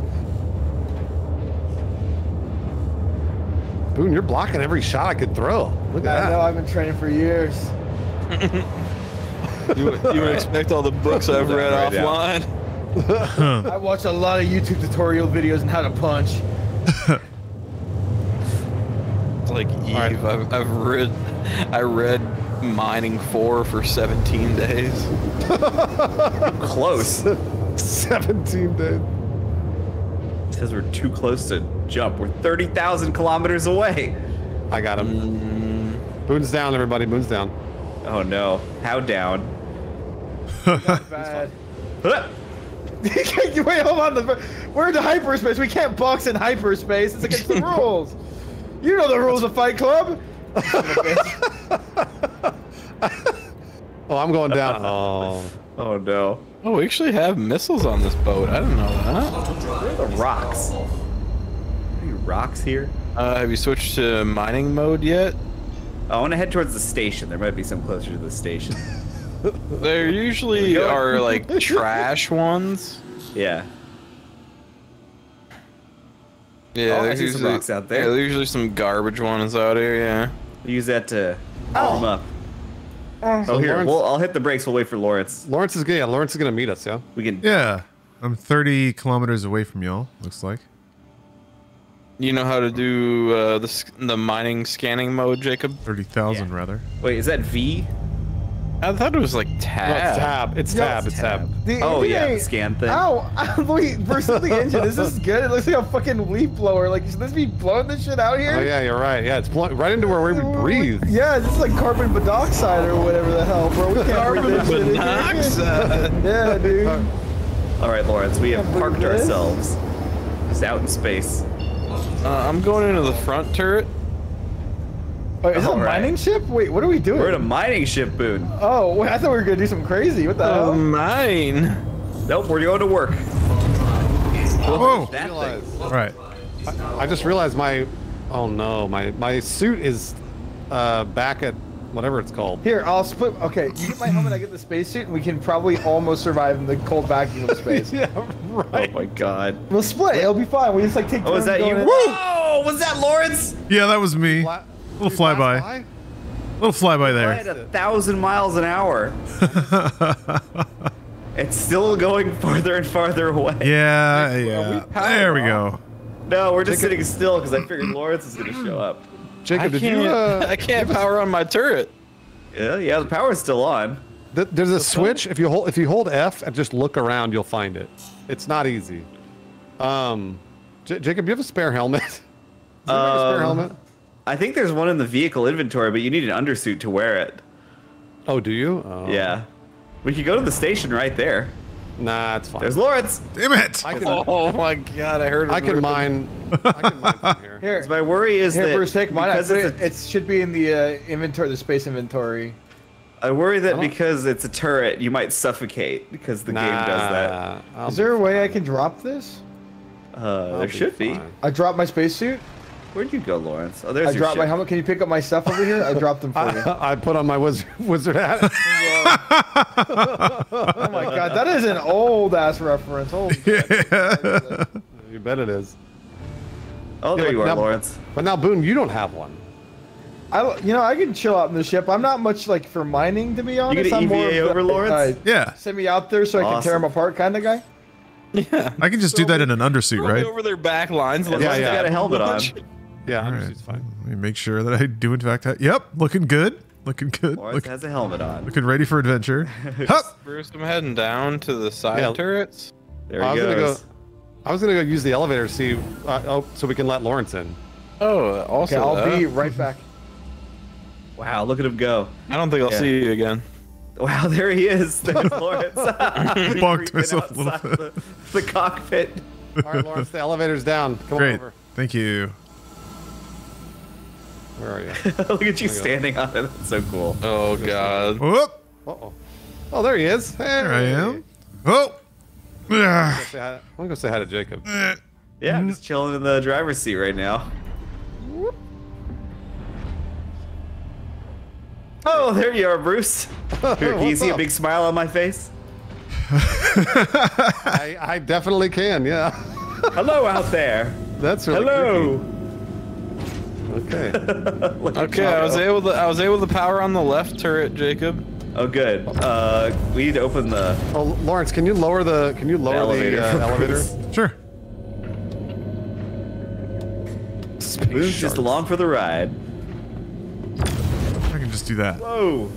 Boone, you're blocking every shot I could throw. Look at I know. that. I've been training for years. You, you would expect all the books I've read Right offline. I watched a lot of YouTube tutorial videos on how to punch. Like Eve. right. I've, I've read, I read Mining 4 for 17 days. Close. 17 days. Says we're too close to jump. We're 30,000 kilometers away. I got him. Mm. Boone's down, everybody. Boone's down. Oh no. How down? Bad. Wait, hold on. The, we're in the hyperspace. We can't box in hyperspace. It's against the rules. You know the rules of Fight Club. Oh, I'm going down. Oh. Oh no. Oh, we actually have missiles on this boat. I don't know that. Where are the rocks? Are any rocks here? Uh, have you switched to mining mode yet? I want to head towards the station. There might be some closer to the station. There usually are like trash ones. Yeah. Yeah, Oh, I there's see some usually, rocks out there. Yeah, there's usually some garbage ones out here. Yeah. Use that to warm up. Oh, here. Lawrence- Well, I'll hit the brakes. We'll wait for Lawrence. Lawrence is good. Yeah, Lawrence is gonna meet us. Yeah. We can. Yeah, I'm 30 kilometers away from y'all. Looks like. You know how to do uh, the the mining scanning mode, Jacob? 30,000 rather. Wait, is that V? I thought it was like No, tab. it's tab. It's Yeah, tab. It's tab. The Oh engine yeah, the scan thing. Ow! Wait, versus the engine. This is good. It looks like a fucking leaf blower. Like, should this be blowing this shit out here? Oh yeah, you're right. Yeah, it's blowing right into where we breathe. Yeah, this is like carbon monoxide or whatever the hell, bro. We can't breathe this shit in. Monoxide. Yeah, dude. All right, Lawrence. We have parked this. ourselves just out in space. Uh, I'm going into the front turret. Oh, is it a All right. mining ship? Wait, what are we doing? We're in a mining ship, Boone. Oh, wait, I thought we were gonna do something crazy. What the Oh, hell? mine. Nope, we're going to work. Whoa! That thing. All right. I, I just realized my. Oh no, my my suit is uh, back at whatever it's called. Here, I'll split. Okay, you get my helmet, I get the spacesuit, and we can probably almost survive in the cold vacuum of space. yeah, right. Oh my god. We'll split. It'll be fine. We just like take. Oh, is that you? Whoa! Was that Lawrence? Yeah, that was me. Fla- Little flyby. fly? Little flyby there. had there. a thousand miles an hour. it's still going farther and farther away. Yeah, yeah. There we go. No, we're just sitting still because I figured Lawrence is going to show up. Jacob, I did can't, you? Uh, I can't power on my turret. Yeah, yeah, the power's still on. th- there's a switch. If you hold if you hold F and just look around, you'll find it. It's not easy. Um, J- Jacob, you have a spare helmet. Does anybody have a spare Um, helmet? I think there's one in the vehicle inventory, but you need an undersuit to wear it. Oh, do you? Oh. Yeah. We could go to the station right there. Nah, it's fine. There's Lawrence. Damn it! I can. Oh my god, I heard. I can mine. I can mine from here. Here, My worry is here, that Bruce, take mine. I because put it's it, a- it should be in the uh, inventory, the space inventory. I worry that don't- because it's a turret, you might suffocate because the game does that. I'll Is there a way fine. I can drop this? Uh, I'll there should be. fine. I dropped my spacesuit. Where'd you go, Lawrence? Oh, there's I your dropped my helmet. Can you pick up my stuff over here? I dropped them for you. I, I put on my wizard wizard hat. Oh my god, that is an old ass reference. Holy crap. you bet it is. Oh, there Yeah, you are, now- Lawrence. But now, Boone, you don't have one. I, you know, I can chill out in the ship. I'm not much like for mining, to be honest. You get I'm more EVA the, over, Lawrence? uh, Yeah, send me out there so I can tear Awesome. them apart, kind of guy. Yeah. I can just do that in an undersuit, right? over their back lines. As Yeah, as yeah. got a helmet on. Yeah, All I'm right. just fine. Let me make sure that I do in fact. Have, yep, looking good. Looking good. Lawrence Look, has a helmet on. looking ready for adventure. Hup! Bruce, I'm heading down to the side Yeah. turrets. There I he was gonna goes. go. I was gonna go use the elevator to see. Uh, oh, so we can let Lawrence in. Oh, Okay, also, I'll that. be right back. Wow, look at him go. I don't think I'll Yeah. see you again. Wow, there he is. There's Lawrence. Bonked Creeping myself a little outside The, the cockpit. All right, Lawrence, the elevator's down. Come Great. on over. Thank you. Where are you? look at you standing on it. That's so cool. Oh god. Whoop! Uh oh. Oh, there he is. Hey. There I am. Oh! Say hi- I'm gonna go say hi to Jacob. Yeah, I'm just chilling in the driver's seat right now. Oh, there you are, Bruce. Here, can you What's see a big smile on my face? I, I definitely can. Yeah. Hello out there. That's really Hello. creepy. Okay. Look Okay, I was able to I was able to power on the left turret, Jacob. Oh, good. Uh, we need to open the, Oh, Lawrence, can you lower the? Can you the lower elevator. the uh, elevator? Bruce. Sure. Bruce just along for the ride. I can just do that. Whoa.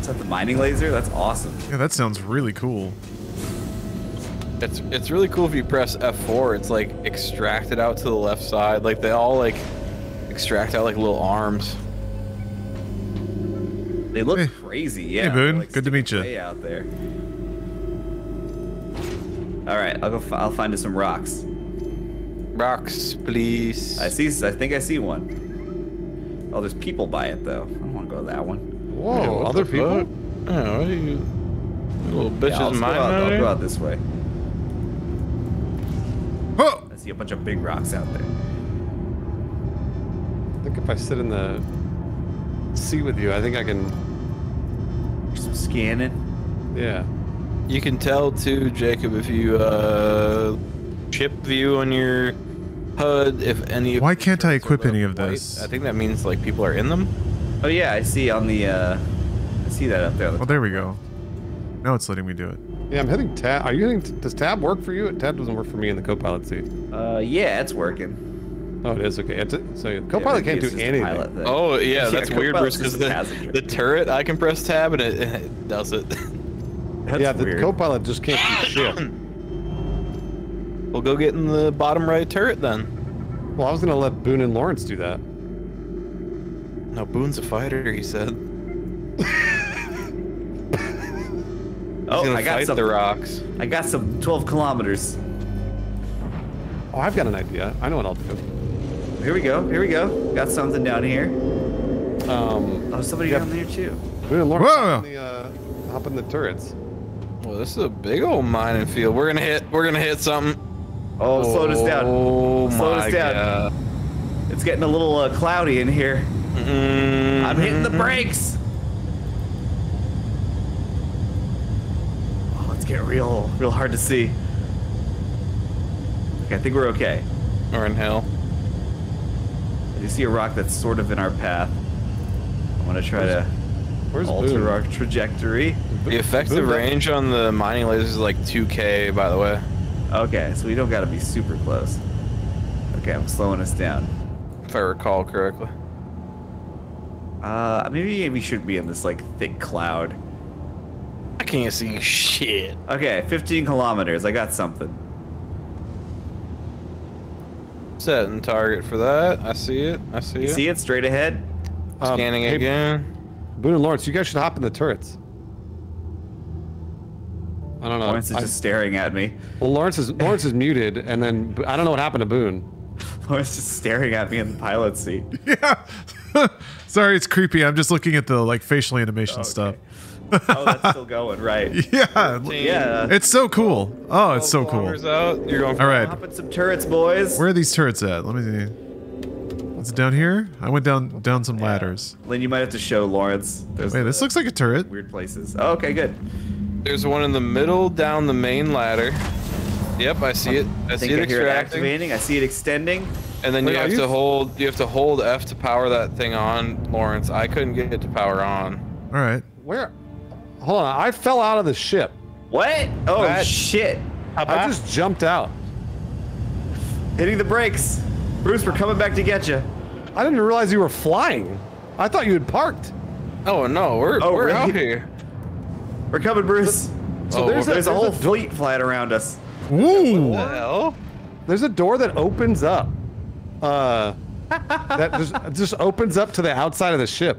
Is that the mining laser? That's awesome. Yeah, that sounds really cool. It's it's really cool if you press F4. It's like extracted out to the left side. Like they all like extract out like little arms. They look Hey. crazy. Yeah. Hey Boone. like, Good to meet you. ya. Way out there. All right, I'll go. F- I'll find us some rocks. Rocks, please. I see. I think I see one. Oh, there's people by it though. I don't want to go to that one. Whoa, What other people? fuck? Oh, what are you little bitches Yeah, I'll, just go out, out I'll go out this way. I see a bunch of big rocks out there. I think if I sit in the seat with you, I think I can. There's some scanning. Yeah. You can tell too, Jacob, if you uh chip view on your HUD if any. of Why can't I equip any of white. this? I think that means like people are in them. Oh yeah, I see on the. uh I see that up there. Oh, there we go. Now it's letting me do it. Yeah, I'm hitting tab. Are you hitting? Does tab work for you? Tab doesn't work for me in the co-pilot seat. Uh, yeah, it's working. Oh, it is okay. It's, so Yeah, co-pilot maybe can't do it's anything. pilot. Oh yeah, Yeah, that's weird, Copilot's Bruce. Because the, the turret, I can press tab and it, it does it. That's yeah, the weird. co-pilot just can't do shit. we'll go get in the bottom right turret then. Well, I was gonna let Boone and Lawrence do that. No, Boone's a fighter. He said. Oh, gonna I got fight some. the rocks. I got some 12 kilometers. Oh, I've got an idea. I know what I'll do. Here we go. Here we go. Got something down here. Um, Oh, somebody Yeah. down there too. Boone and Lawrence Whoa! hop in the, uh, hop in the turrets. Well, this is a big old mining field. We're gonna hit. We're gonna hit something. Oh, slow us down. Oh Slow my us down. god. It's getting a little uh, cloudy in here. Mm, I'm hitting the brakes. It's getting real, real hard to see. Okay, I think we're okay. We're in hell. You see a rock that's sort of in our path. I want to try to Where's alter Boone? our trajectory. The effective Boone, range on the mining lasers is like 2k, by the way. Okay, so we don't got to be super close. Okay, I'm slowing us down. If I recall correctly. Uh, maybe we shouldn't be in this like thick cloud. I can't see shit. Okay, 15 kilometers. I got something. Setting target for that. I see it. I see You it. see it straight ahead? Um, Scanning hey, again. Boone and Lawrence, you guys should hop in the turrets. I don't know. Lawrence is I- just staring at me. well, Lawrence is Lawrence is muted, and then I don't know what happened to Boone. Lawrence is staring at me in the pilot seat. Yeah. Sorry, it's creepy. I'm just looking at the like facial animation stuff. oh, that's still going, right? Yeah. Yeah. It's so cool. Oh, it's so cool. Out. You're going. All right. Hop in some turrets, boys. Where are these turrets at? Let me see. Is it down here? I went down down some ladders. Lynn, you might have to show Lawrence. There's Wait, this looks like a turret. weird places. Oh, okay, good. There's one in the middle down the main ladder. Yep, I see it. I, I see think it I hear it activating. I see it extending. And then Wait, you have you- to hold. You have to hold F to power that thing on, Lawrence. I couldn't get it to power on. All right. Where? Hold on, I fell out of the ship. What? Oh What? shit! I just jumped out. Hitting the brakes. Bruce, we're coming back to get you. I didn't realize you were flying. I thought you had parked. Oh no, we're Oh, we're really? out here. We're coming, Bruce. So there's There's a there's whole a- fleet flying around us. Ooh. What the hell? There's a door that opens up. Uh, that just, just opens up to the outside of the ship.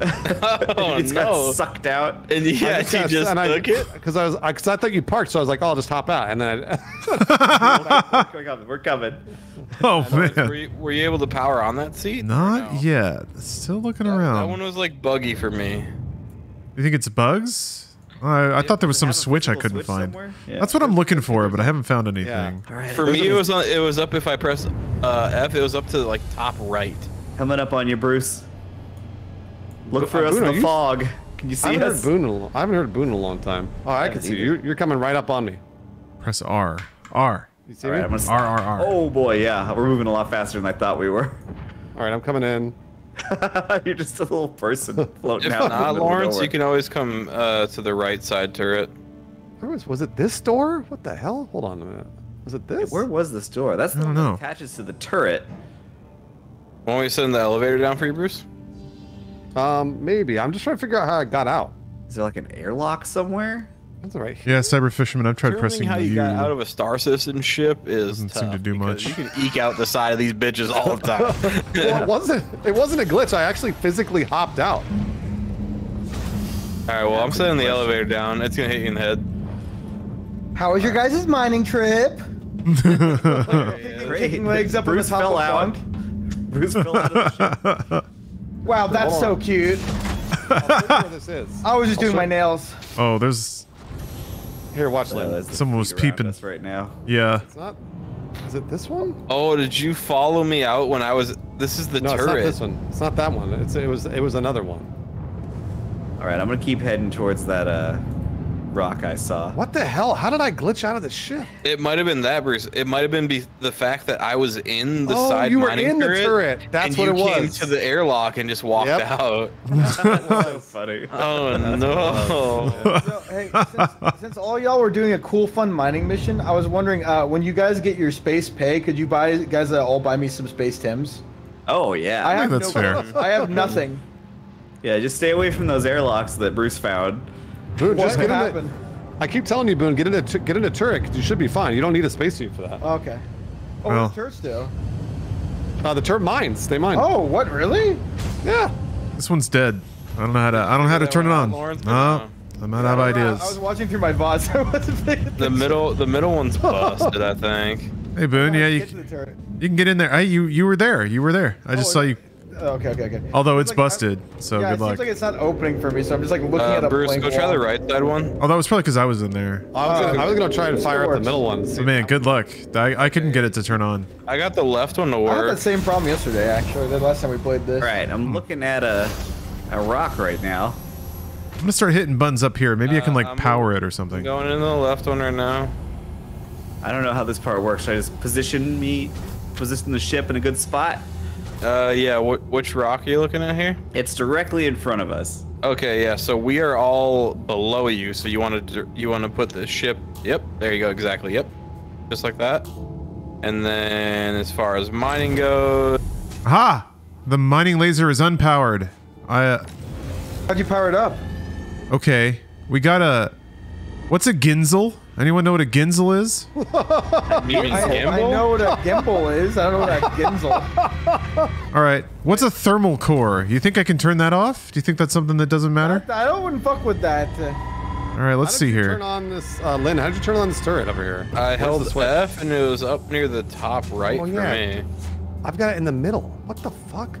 Oh it's no! got sucked out. And yeah, you got- just and I- took it. Because I was, because I, thought you parked, so I was like, oh, I'll just hop out, and then I, we're coming. We're coming. Oh Were man. you, were you able to power on that seat? Not no? yet. Still looking That, around. that one was like buggy for me. You think it's bugs? I, I thought there was some switch I couldn't switch find. Yeah. That's what I'm looking for, but I haven't found anything. All right. For me, it was on, it was up if I press uh, F. It was up to like top right. coming up on you, Bruce. Look for Uh, us Boone, in the fog. Can you I see haven't heard us? Boone. In a, I haven't heard Boone in a long time. Oh, I Yeah, can see neither. you. You're, you're coming right up on me. Press R. R. You see All right, me? Gonna R R R. Oh boy, yeah, we're moving a lot faster than I thought we were. All right, I'm coming in. You're just a little person floating If out. in the not, Lawrence, you can always come uh, to the right side turret. Where was was it? This door? What the hell? Hold on a minute. Was it this? Where was this door? That's the I one that attaches to the turret. Want me to send the elevator down for you, Bruce? Um, maybe. I'm just trying to figure out how I got out. Is there like an airlock somewhere? That's right. here. Yeah, Cyber Fisherman. I've tried Determining pressing how you U. got out of a Star system ship is Doesn't seem to do much. You can eke out the side of these bitches all the time. Well, it wasn't. It wasn't a glitch. I actually physically hopped out. all right, well, I'm sending the elevator down. It's gonna hit you in the head. How was your guys' mining trip? Great. Kicking legs up on Bruce the top fell of out. Bruce fell out of the ship. Wow, that's so cute. I'll tell you where this is. I was just I'll doing my nails. oh, there's. Here, watch Uh, Lynn. Someone was peeping. right now. Yeah. It's not. Is it this one? Oh, did you follow me out when I was? This is the no, it's not this one. It's not that one. It's it was it was another one. All right, I'm gonna keep heading towards that uh, rock I saw. What the hell? How did I glitch out of the ship? It might have been that, Bruce. It might have been be the fact that I was in the Oh, side you were mining in the turret, turret. That's and what you it came was. to the airlock and just walked Yep. out. so funny. Oh no! So, hey, since, since all y'all were doing a cool, fun mining mission, I was wondering, uh, when you guys get your space pay, could you buy guys uh, all buy me some space Tims? Oh yeah. I have that's no fair. clues. I have nothing. yeah, just stay away from those airlocks that Bruce found. Boone, What just get in happened? it. I keep telling you, Boone, get in a t- get in a turret. 'cause You should be fine. You don't need a spacesuit for that. Okay. Oh, Well. the turrets do. Uh, the turret mines. They mine. Oh, what really? yeah. This one's dead. I don't know how to. I don't know how to turn it on. Lawrence? No, I'm out of ideas. I was watching through my VOD, so I wasn't paying The attention. middle, the middle one's busted. I think. Hey Boone, yeah, Get to you the you can get in there. Hey, you you were there. You were there. I just Oh, saw you. Okay, okay, okay. Although it's Seems like I- busted, so yeah, good it luck. seems like it's not opening for me, so I'm just like looking Uh, at a Bruce, blank go try wall. the right side one. Oh, that was probably because I was in there. I was, gonna, I was gonna try and fire up the middle one. see But man, good luck. I, I couldn't get it to turn on. I got the left one to work. I had work. that same problem yesterday, actually. The last time we played this. All right, I'm looking at a a rock right now. I'm gonna start hitting buttons up here. Maybe I can Uh, like I'm power it or something. Going in the left one right now. I don't know how this part works. Should I just position me, position the ship in a good spot? Uh, yeah. Wh- which rock are you looking at here? It's directly in front of us. Okay, yeah. So we are all below you. So you want to you want to put the ship. Yep. There you go. Exactly. Yep. Just like that. And then as far as mining goes, Aha! The mining laser is unpowered. I uh, How'd you power it up? okay. We got a. What's a Ginzel? Anyone know what a Ginzel is? you I, gimbal? I know what a gimbal is. I don't know what a Ginzel. All right. What's a thermal core? You think I can turn that off? Do you think that's something that doesn't matter? I don't wouldn't fuck with that. All right. Let's How did see you here. Turn on this, uh, Lynn. How did you turn on this turret over here? I Where's held the? F and it was up near the top right Oh, for yeah. me. I've got it in the middle. What the fuck?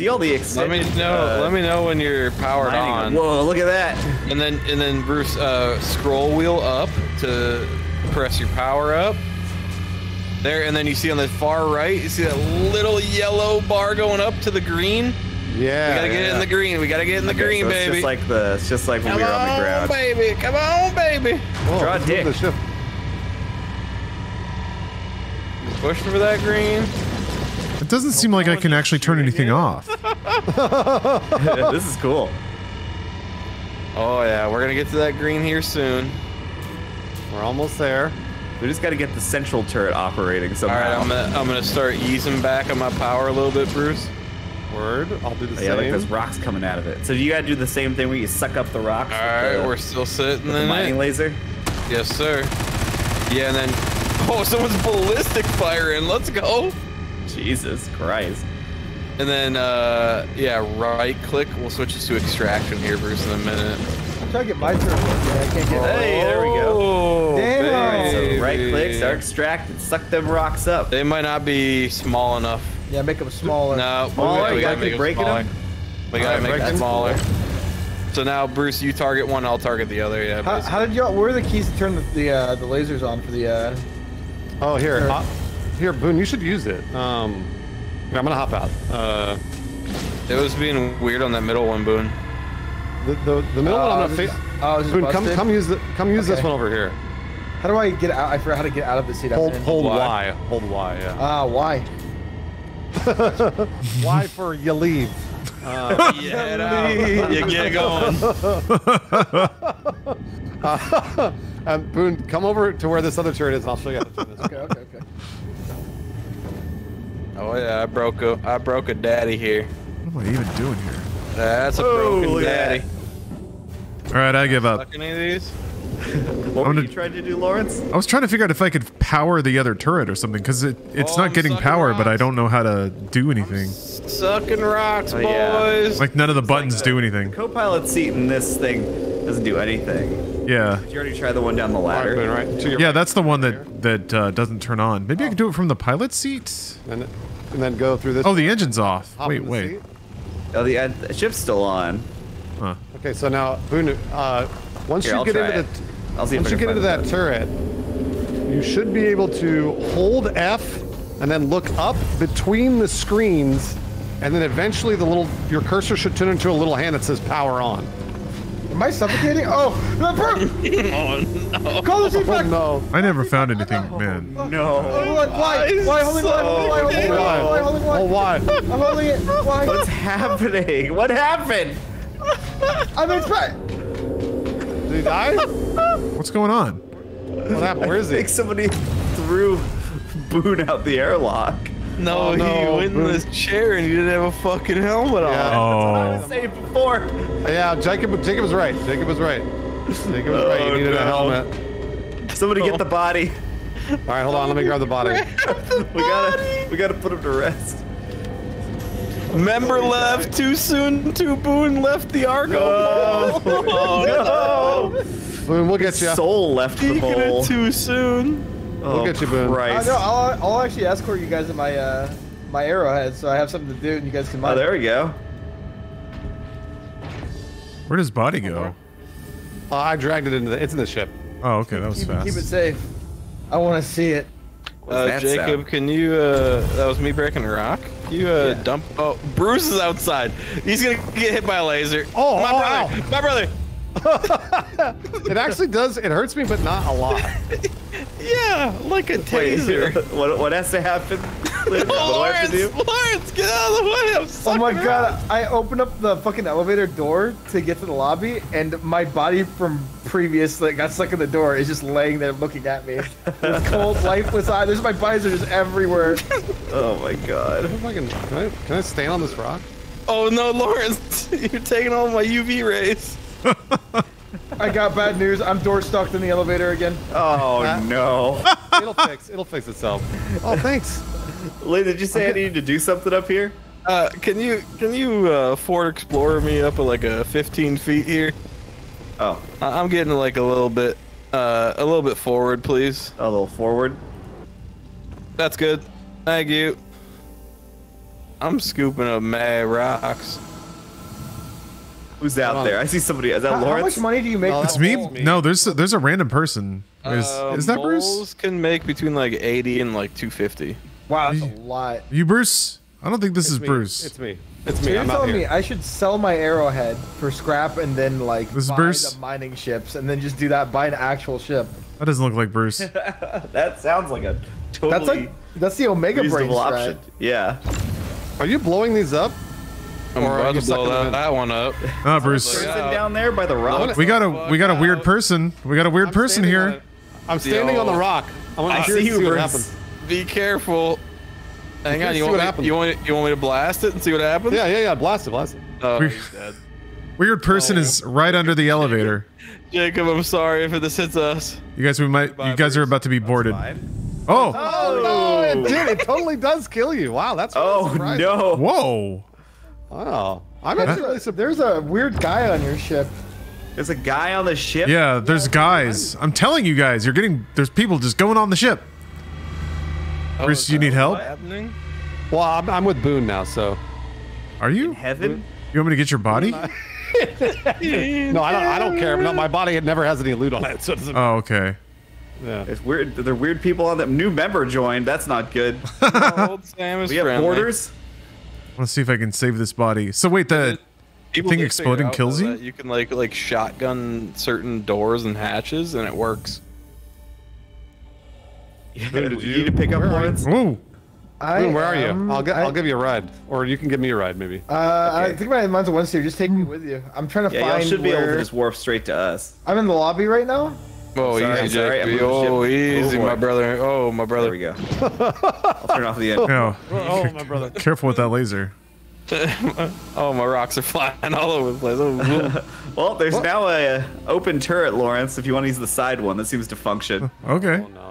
See all the Let me know. let me know when you're powered on. Whoa, look at that. And then and then Bruce, uh, scroll wheel up to press your power up. There, and then you see on the far right, you see that little yellow bar going up to the green. Yeah. We gotta get yeah. in the green. We gotta get in the Okay, green, so it's baby. Just like the, it's just like when Come we were on the on, ground. baby. Come on, baby. Whoa, Draw a let's move dick. the ship. Pushing for that green. It doesn't seem like I can actually turn anything off. this is cool. Oh yeah, we're gonna get to that green here soon. We're almost there. We just got to get the central turret operating All somehow. right, I'm gonna I'm gonna start easing back on my power a little bit, Bruce. Word. I'll do the Oh, yeah, like same. there's rocks coming out of it. So you got to do the same thing where you suck up the rocks. All with right, the, we're still sitting with the mining it. laser. Yes, sir. Yeah, and then oh, someone's ballistic firing. Let's go. Jesus Christ. And then uh, yeah, right click. We'll switch this to extraction here, Bruce, in a minute. I'm trying to get my turn. working. I can't get Hey, there we go. Oh, Damn. Alright, so right click, start extract, and suck them rocks up. They might not be small enough. Yeah, make them smaller. No, we Smaller? gotta- we gotta gotta make keep them breaking smaller. them? We gotta Alright, make them them. smaller. So now, Bruce, you target one, I'll target the other. Yeah. How, how did y'all? Where are the keys to turn the the, uh, the lasers on for the? Uh, Oh, here. Sure. Uh, here, Boone, you should use it. Um, I'm gonna hop out. Uh, It was being weird on that middle one, Boone. the the, the middle one, Oh, I'm gonna this oh, Boone, come busted? come use the come use this one over here. how do I get out? I forgot how to get out of the seat. I'm Hold hold Y. Y. Hold Y. Yeah. Ah, why? y for you leave. Uh, Yeah, it out. you get going. and Boone, come over to where this other turret is, and I'll show you how to turn this. Okay, okay, okay. Oh yeah, I broke a I broke a daddy here. What am I even doing here? That's a Oh, broken look at daddy. All right, I give up. Fuck any? What I'm were gonna- you trying to do, Lawrence? I was trying to figure out if I could power the other turret or something because it, it's Oh, not I'm getting sucking power, but I don't know how to do anything. Sucking rocks, Oh, yeah. boys. Like none of the buttons do anything. Co-pilot seat in this thing doesn't do anything. Yeah, Did you already try the one down the ladder? Boone, right to your yeah, right. that's the one that that uh, doesn't turn on. Maybe I could do it from the pilot seat. and, and then go through this. Oh, the engine's off. hop Wait, wait. seat. Oh, the, uh, the ship's still on. Huh. Okay, so now Boone, uh, once Here, you I'll get into it. the I'll see if once I you get into that the turret, you should be able to hold F and then look up between the screens, and then eventually the little your cursor should turn into a little hand that says power on. Am I suffocating? Oh, no, bro! oh no. Call the seat Oh no! I never found anything, man. No. Hold on, why? Why? Holding why? Holding why? Holding why? Why? Holding Oh why? why? I'm holding it. Why? What's happening? What happened? I'm in front. Did he die? What's going on? What happened? Where is I he? think somebody threw Boone out the airlock. No, Oh, no, he went in Boone. this chair and he didn't have a fucking helmet on. Yeah. Oh. I was Oh, saying before. Yeah, Jacob. Jacob was right. Jacob was right. Jacob was right. You Oh, needed a helmet. Somebody get the body. All right, hold on. Let me grab the body. We gotta, we gotta put him to rest. Member left too soon. Too Boone left the Argo. No. Oh, no. Boone, we'll get you. Soul left the Speaking bowl. it too soon. Oh, get you, Boone. Uh, no, I'll, I'll actually escort you guys in my uh my arrowhead, so I have something to do, and you guys can mine. Oh, there we go. Where does body go? Uh, I dragged it into the. It's in the ship. Oh, okay, that was keep, fast. keep it safe. I want to see it. What's Uh, Jacob, sound? can you? Uh, that was me breaking a rock. Can you uh, Yeah. dump? Oh, Bruce is outside. He's gonna get hit by a laser. Oh, my oh, brother! My brother! It actually does. It hurts me, but not a lot. Yeah, like a Wait, what, what has to happen? Lynn? what do I have Lawrence. Lawrence, get out of the way! I'm Oh my sucking god, I opened up the fucking elevator door to get to the lobby, and my body from previous that got stuck in the door is just laying there looking at me. With cold, lifeless eyes. There's my bodies are just everywhere. Oh my god. Can, can I, can I stand on this rock? Oh no, Lawrence, you're taking all my UV rays. I got bad news. I'm door stuck in the elevator again. Oh no. It'll fix. It'll fix itself. Oh, thanks. Lynn, did you say I needed to do something up here? Uh, can you can you uh, Ford Explorer me up at like a 15 feet here? Oh, I- I'm getting like a little bit uh, a little bit forward, please. a little forward. That's good. Thank you. I'm scooping up mad rocks. Who's out on. there? I see somebody. Is that How, how much money do you make? No, It's me. me. No, there's there's a random person. Is, Uh, is that Bruce? moles can make between like 80 and like 250. Wow, that's a lot. You Bruce? I don't think this is me. Bruce. It's me. It's So me. you're I'm out telling me. I should sell my arrowhead for scrap and then like This is buy Bruce? the mining ships and then just do that buy an actual ship. That doesn't look like Bruce. That sounds like a totally That's like that's the Omega Brain reasonable strat. option. Yeah. Are you blowing these up? I'm Or are about you to blow that, that one up. Ah, Bruce. Person down there by the rock. We got a we got a weird person. We got a weird I'm person here. it. I'm standing on the rock. I want I to see you, see what Bruce. Happens. Be careful. Hang on, you what want, happens. me, you, want, you want me to blast it and see what happens? Yeah, yeah, yeah. Blast it, blast it. Oh, We- he's dead. Weird person oh. is right under the elevator. Jacob, I'm sorry if this hits us. You guys, we might. You guys are about to be boarded. Fine. Oh, Oh no, it oh. did. It totally does kill you. Wow, that's really Oh surprising. no. whoa! Wow. I'm actually really surprised. There's a weird guy on your ship. There's a guy on the ship. Yeah, there's guys. I'm telling you guys, you're getting. There's people just going on the ship. Oh, Bruce, you need help? what's Happening? Well, I'm, I'm with Boone now, so Are you? In Heaven. You want me to get your body? no, I don't. I don't care. No, my body it never has any loot on it, so it doesn't. Oh, okay. yeah. There's weird. There are weird people on the new member joined. That's not good. Old Sam is We have friendly. borders. Let's see if I can save this body. So wait, the People thing exploding kills you? You can like like shotgun certain doors and hatches, and it works. Did did you you- need to pick up where are you? Lawrence? oh, I Boone, where are you? I'll get. I, I'll give you a ride, or you can give me a ride, maybe. Uh, I think my mine's a one seater. Just take me with you. I'm trying to Yeah, y'all find should be able to just warp straight to us. I'm in the lobby right now. Oh, Sorry, I'm easy, sorry, I Jacob. Oh, ship. easy, Oh, my brother. Oh, my brother. There we go. I'll turn off the end. no! Oh, my brother. Careful with that laser. oh, my rocks are flying all over the place. Oh, Well, there's now a uh, open turret, Lawrence. If you want to use the side one, that seems to function. Okay. Oh no.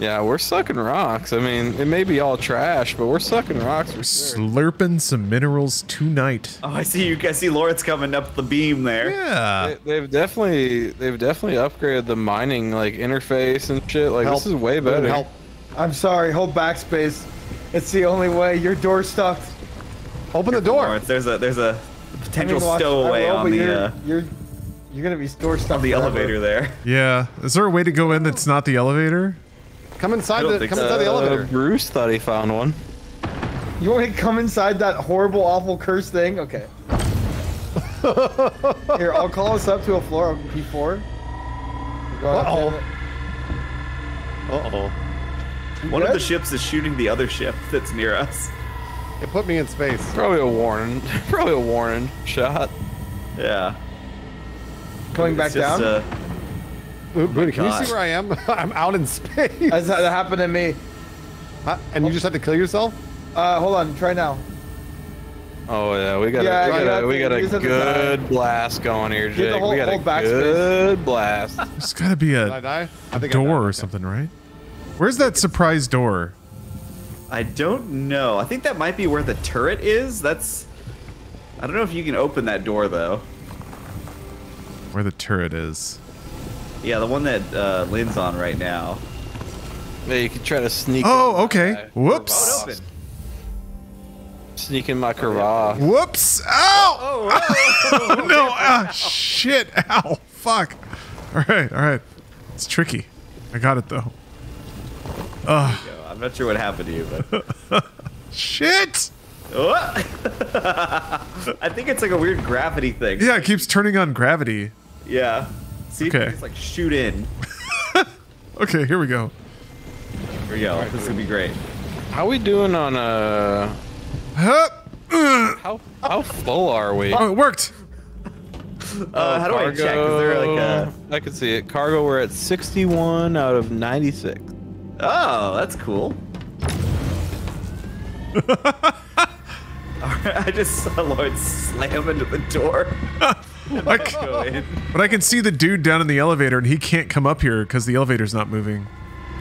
Yeah, we're sucking rocks. I mean, it may be all trash, but we're sucking rocks for sure. Slurping some minerals tonight. Oh, I see you. I see Lawrence coming up the beam there. Yeah. They- They've definitely they've definitely upgraded the mining like interface and shit. Like Help. this is way better. Help. I'm sorry. Hold backspace. It's the only way. Your door's stuck. Open the door. Lawrence, there's a there's a potential mean, stowaway I on the you're, uh, you're you're gonna be door stuck. on the forever. elevator there. Yeah. Is there a way to go in that's not the elevator? Come inside the. Come so. inside the Uh, elevator. Bruce thought he found one. You want me to come inside that horrible, awful, curse thing? Okay. Here, I'll call us up to a floor of P4. Uh-oh. Uh oh. One of the ships is shooting the other ship that's near us. It put me in space. Probably a warning. Probably a warning shot. Yeah. Coming back It's just, down. uh, Boone, Boone, can you see where I am? I'm out in space. That's that happened to me. Huh? And you just had to kill yourself? Uh, hold on. Try now. Oh yeah, we got Yeah, a, we got a, we got a use it to good blast going here, the Jake. whole- we got a backspace. good blast. There's got to be Did I a die? I think I door or Okay. something, right? Where's that surprise door? I don't know. I think that might be where the turret is. That's. I don't know if you can open that door though. Where the turret is? Yeah, the one that uh, Lynn's on right now. Yeah, you could try to sneak. Oh, in. okay. Uh, Whoops. Open. Sneaking my cravat. Whoops! Ow! Oh no! Ah, shit! Ow! Fuck! All right, all right. It's tricky. I got it though. Yo, I'm not sure what happened to you, but Shit! What? I think it's like a weird gravity thing. Yeah, it keeps turning on gravity. Yeah. See, if you Okay. just like shoot in. Okay, here we go. Here we go. This is gonna be great. How we doing on uh? Hup! How how full are we? Oh, it worked. Uh, how do I check? Is there like a? I can see it. Cargo, we're at 61 out of 96. Oh, that's cool. Alright, I just saw Lloyd slam into the door. I c- Go in. but I can see the dude down in the elevator, and he can't come up here because the elevator's not moving.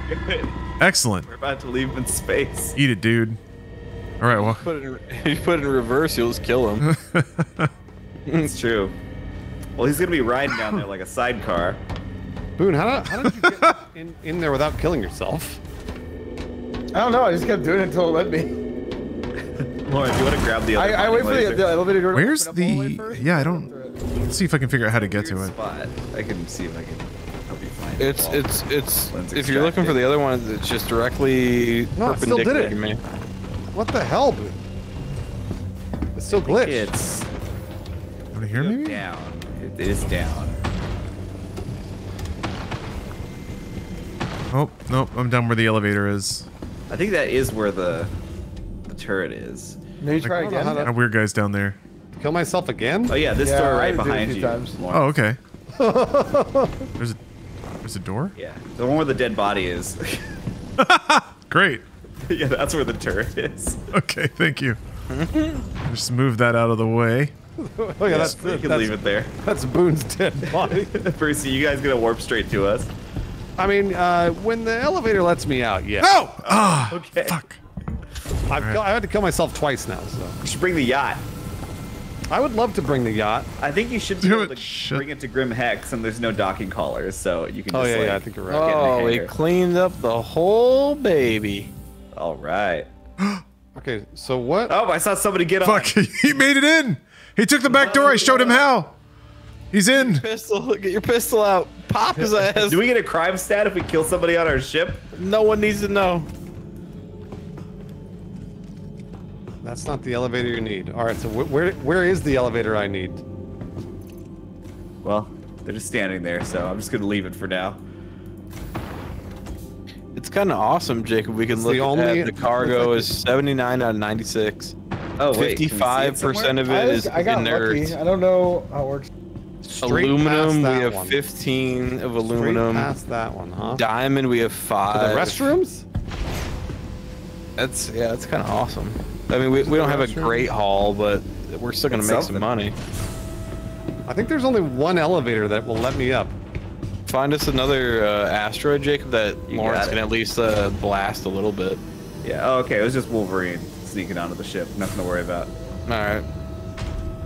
Excellent. We're about to leave in space. Eat it, dude. All right, well, Put it in, if you put it in reverse, you'll just kill him. It's true. Well, he's gonna be riding down there like a sidecar. Boone, how, how did you get in, in there without killing yourself? I don't know. I just kept doing it until it let me. Lauren, do you want to grab the other? I, I wait for the, laser? the elevator door. to Where's open up all the- yeah, I don't- go through it. Let's see if I can figure out how to get to Weird it. Spot. I can see if I can help you find It's it. it's it's. Lens If you're looking for the other one, it's just directly No, it still did perpendicular it. to me. What the hell, Boone? It's still glitched. It's Want to hear me? down. It is down. Oh, nope, I'm down where the elevator is. I think that is where the the turret is. Maybe try I know again. how That weird guy's down there. Kill myself again? Oh yeah, this Yeah, door right had to do it a behind you. times. Oh, okay. there's a there's a door. Yeah, the one where the dead body is. Great. yeah, that's where the turret is. Okay, thank you. Just move that out of the way. Oh yeah, that's, you can that's, leave it there. that's Boone's dead body. Percy, you guys gonna warp straight to us? I mean, uh, when the elevator lets me out, yeah. No! Ah, Okay. fuck. I've, Alright. I had to kill myself twice now, so. You should bring the yacht. I would love to bring the yacht. I think you should be able to shit. bring it to Grim Hex, and there's no docking collars, so you can Oh, just yeah, like. yeah, I think you're right. get in Oh, we cleaned up the whole baby. All right. Okay, so what? Oh, I saw somebody get Fuck, on. he made it in. He took the back door. I showed him how. He's in. Pistol, get your pistol out. Pop his ass. Do we get a crime stat if we kill somebody on our ship? No one needs to know. That's not the elevator you need. All right, so wh- where where is the elevator I need? Well, they're just standing there, so I'm just gonna leave it for now. It's kind of awesome, Jacob. We can It's look the only- at the cargo is 79 out of 96. Oh, wait. can we see it 55% of I, it just- is I got lucky. inert. I don't know how it works. Straight Aluminum, we have one. 15 of Straight aluminum. past that one, huh? Diamond, we have To five. the restrooms? That's yeah, that's kind of awesome. I mean, we, we don't have a great haul, but we're still gonna It's make something. some money. I think there's only one elevator that will let me up. Find us another uh, asteroid, Jacob, that You Lawrence can at least uh, blast a little bit. Yeah. Oh, okay. It was just Wolverine sneaking onto the ship. Nothing to worry about. All right.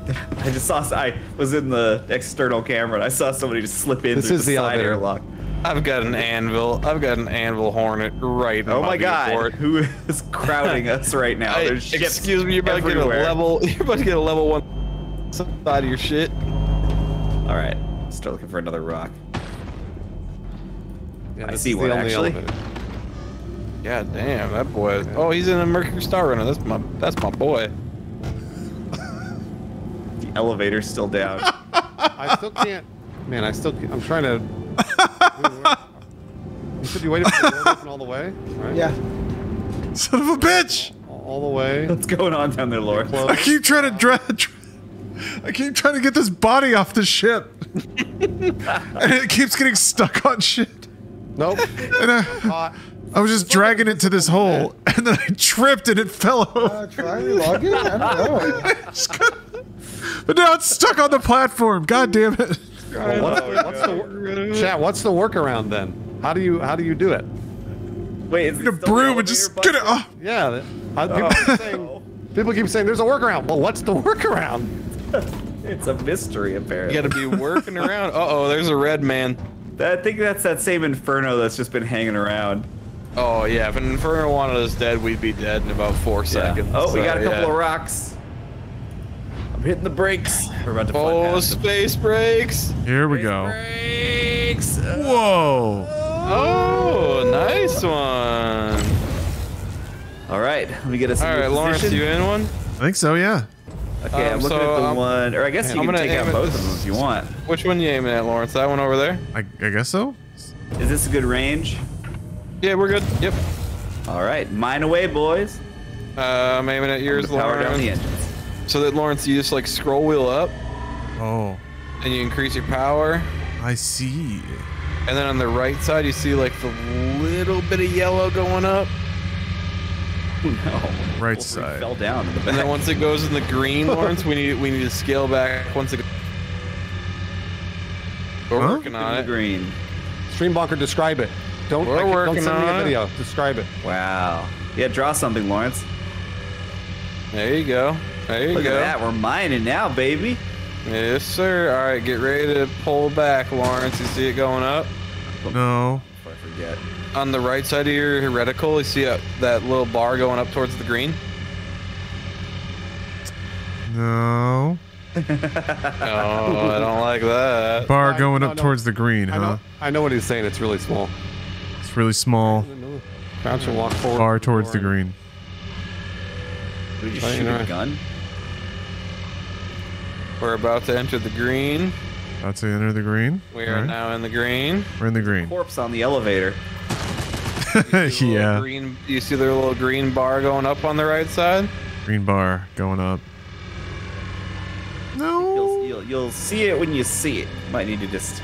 I just saw. I was in the external camera and I saw somebody just slip in This through is the, the side elevator. airlock. I've got an anvil. I've got an anvil hornet right. in Oh my god! viewport. Who is crowding us right now? I- There's ships excuse me, you're about to get a level. You're about to get a level one side of your shit. All right. Start looking for another rock. Yeah, I see one, actually. elevator. God damn, that boy. Oh, he's in a Mercury Star Runner. That's my that's my boy. The elevator's still down. I still can't. Man, I still. I'm trying to. You said you waited for the door to open all the way, right? Yeah. Son of a bitch! All the way. What's going on down there, Lord? I keep trying to dra- dra- I keep trying to get this body off the ship, and it keeps getting stuck on shit. Nope. And I, I was just dragging it to this hole, and then I tripped and it fell over. Uh, try it. I don't know. Just couldn't- but now it's stuck on the platform. God damn it! Well, what's, the, what's the chat? What's the workaround then? How do you how do you do it? Wait, is Get a broom and just get it. Oh, Yeah. that- uh, people, keep saying, people keep saying there's a workaround. Well, what's the workaround? It's a mystery, apparently. You got to be working around. Uh oh, there's a red man. I think that's that same Inferno that's just been hanging around. Oh yeah, if an Inferno wanted us dead, we'd be dead in about four Yeah. seconds. Oh, we So, got a couple yeah. of rocks. I'm hitting the brakes. We're about to fly Oh, space brakes! Here we go. Brakes. Whoa. Oh, nice one. All right, let me get us. All into right, Lawrence, position. you in one? I think so, yeah. Okay, Um, I'm looking so, at the um, one, or I guess you I'm can gonna take out aim at both of them if you want. Which one you aiming at, Lawrence? That one over there? I, I guess so. Is this a good range? Yeah, we're good. Yep. All right, mine away, boys. Uh, I'm aiming at yours, I'm gonna power down the Lawrence. Engines. So that Lawrence, you just like scroll wheel up, Oh, and you increase your power. I see. And then on the right side, you see like the little bit of yellow going up. Oh, no. Right Wolverine side. fell down the And then once it goes in the green, Lawrence, we need we need to scale back. Once it. We're Huh? working in on the it. green. Streambonker, describe it. Don't, We're I- don't working send me on a it. video. Describe it. Wow. Yeah, draw something, Lawrence. There you go. There you Look go. at that. We're mining now, baby. Yes, sir. All right, get ready to pull back, Lawrence. You see it going up No. Before I forget. on the right side of your heretical. You see a, that little bar going up towards the green. No. Oh, I don't like that. Bar going no, up no. towards the green, I huh? know, I know what he's saying. It's really small. It's really small. Crouch and walk forward. Bar towards the forward. green. Did we just shoot a gun? We're about to enter the green. About to enter the green. We are Alright. now in the green. We're in the green. Corpse on the elevator. The yeah. Green. You see the little green bar going up on the right side? Green bar going up. No. You'll, you'll, you'll see it when you see it. Might need to just.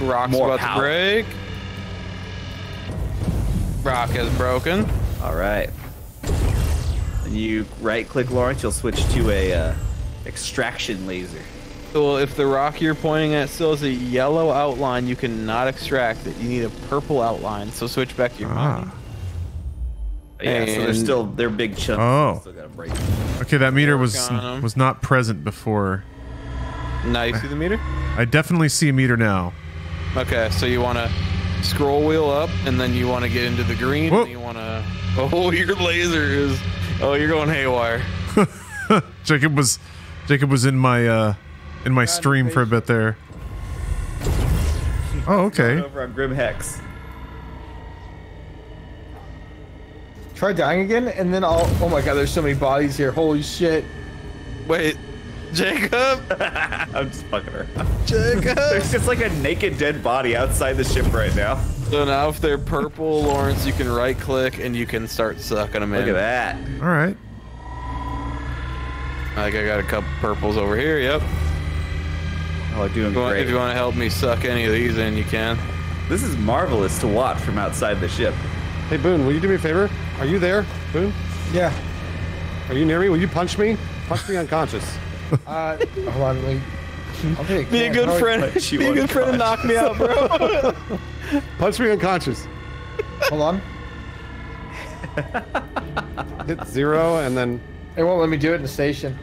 Rock's More about power. to break. Rock is broken. All right. And you right click, Lawrence, you'll switch to a uh, extraction laser. Well, if the rock you're pointing at still has a yellow outline, you cannot extract it. You need a purple outline. So switch back to your mine. Ah. Yeah, so they're still they're big chunks. Oh. Still break. Okay, that meter was Work on 'em. was not present before. Now you see the meter? I definitely see a meter now. Okay, so you want to scroll wheel up, and then you want to get into the green. Whoop. And you want to. Oh, your laser is. Oh, you're going haywire. Jacob was Jacob was in my uh in my stream for a bit there. Oh, okay. Over on Grim Hex. Try dying again, and then I'll. Oh my god, there's so many bodies here. Holy shit. Wait, Jacob. I'm just fucking her. Jacob. There's just like a naked dead body outside the ship right now. so now, if they're purple, Lawrence, you can right click and you can start sucking them in. Look at that. All right. Like I got a couple purples over here. Yep. Oh, doing If you want- great. If you want to help me suck any of these in, you can. This is marvelous to watch from outside the ship. Hey, Boone, will you do me a favor? Are you there, Boone? Yeah. Are you near me? Will you punch me? Punch me unconscious. Uh, hold on, wait. Okay, Be a good How do I- friend. you Be a good friend and knock me out, bro. Punch me unconscious. Hold on. Hit zero and then. It won't let me do it in the station.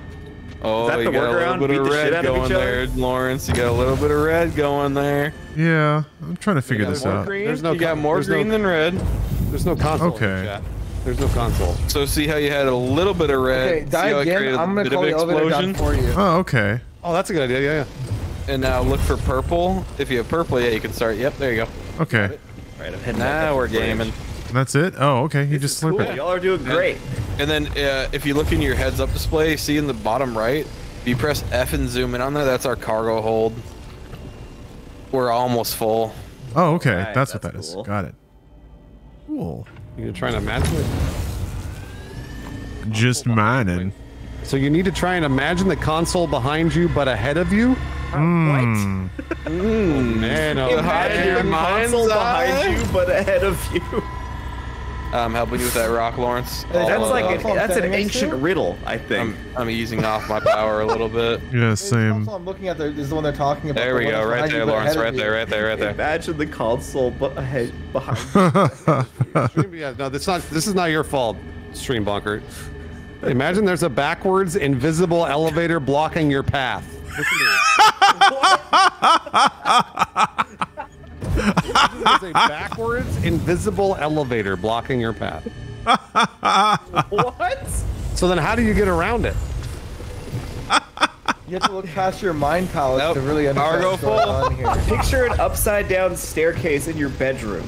Oh, that you the got a little bit Beat of the shit red out of going there, Lawrence. You got a little bit of red going there. Yeah, I'm trying to figure this out. green. There's no you got more there's no- green than red. There's no console. Okay. the chat. There's no console. So see how you had a little bit of red. Okay, see die how it again. created a I'm gonna bit call of the elevator down explosion? for you. Oh, okay. Oh, that's a good idea. Yeah, yeah. And now look for purple. If you have purple, yeah, you can start. Yep, there you go. Okay. All right, I'm heading Now we're the bridge. Gaming. That's it. Oh, okay. You This just is cool. it. Y'all are doing great. And then uh, if you look in your heads up display, see in the bottom right, if you press F and zoom in on there, that's our cargo hold. We're almost full. Oh, okay. Right, that's what that that's is. Got it. Cool. You're trying to imagine it. Just mining. So you need to try and imagine the console behind you, but ahead of you. Mm. Man, oh, Behind your man. mind's Console eye. behind you, but ahead of you. I'm helping you with that rock, Lawrence. That's like an, that's an standing next to ancient you? riddle, I think. I'm, I'm easing off my power a little bit. Yeah, same. console I'm looking at the. there is the one they're talking about. There the we one go, right there, Lawrence, right there, right there, right there. Imagine the console but ahead behind. yeah, no, that's not. This is not your fault, Stream Bunker. Imagine there's a backwards, invisible elevator blocking your path. Listen to There's a backwards invisible elevator blocking your path. What? So then, how do you get around it? You have to look past your mind palace Nope. to really understand Power what's go going full. on here. Picture an upside down staircase in your bedroom.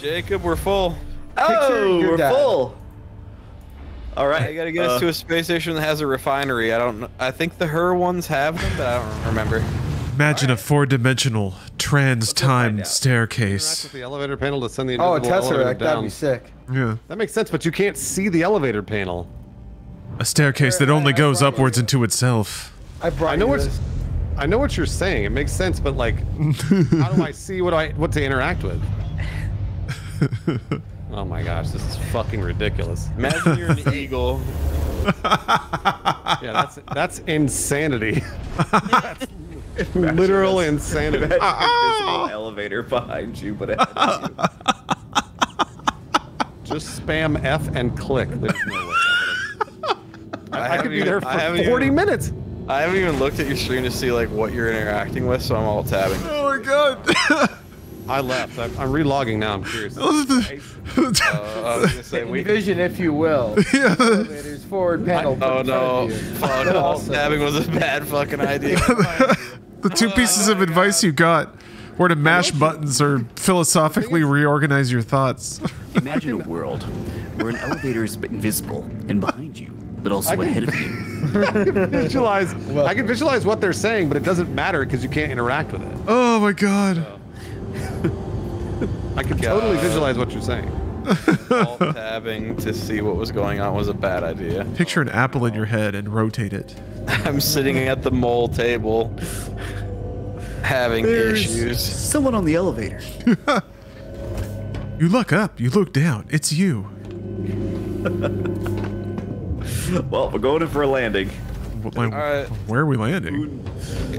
Jacob, we're full. Oh, we're dad. full. All right. I gotta get uh, us to a space station that has a refinery. I don't. I think the HUR ones have them, but I don't remember. Imagine a four-dimensional trans-time staircase. with the elevator panel to send the Oh, a invisible elevator tesseract, that'd be sick. Yeah, That makes sense, but you can't see the elevator panel. a staircase that only I goes brought you upwards into itself. I brought I know you what's. this. I know what you're saying. It makes sense, but like, how do I see what I what to interact with? oh my gosh, this is fucking ridiculous. Imagine you're an eagle. Yeah, that's that's insanity. That's literal insanity. Imagine an invisible elevator behind you, but ahead of you. Just spam F and click. There's no way. I, I haven't could be even- there for 40 even- minutes. I haven't even looked at your stream to see like what you're interacting with, so I'm all tabbing. Oh my god! I left. I'm, I'm relogging now. I'm curious. Uh, I was say we. Envision, if you will. yeah, Elevator's forward panel. Oh in front no! of you. Fuck! Alt Awesome. tabbing was a bad fucking idea. The two pieces of advice you got were to mash buttons or philosophically reorganize your thoughts. Imagine a world where an elevator is invisible and behind you, but also ahead of you. visualize. I can visualize what they're saying, but it doesn't matter because you can't interact with it. Oh my god! I can totally visualize what you're saying. Alt tabbing to see what was going on was a bad idea. Picture an apple in your head and rotate it. I'm sitting at the mole table, having issues. Someone on the elevator. You look up, you look down, it's you. Well, we're going in for a landing. Like, Alright. Where are we landing?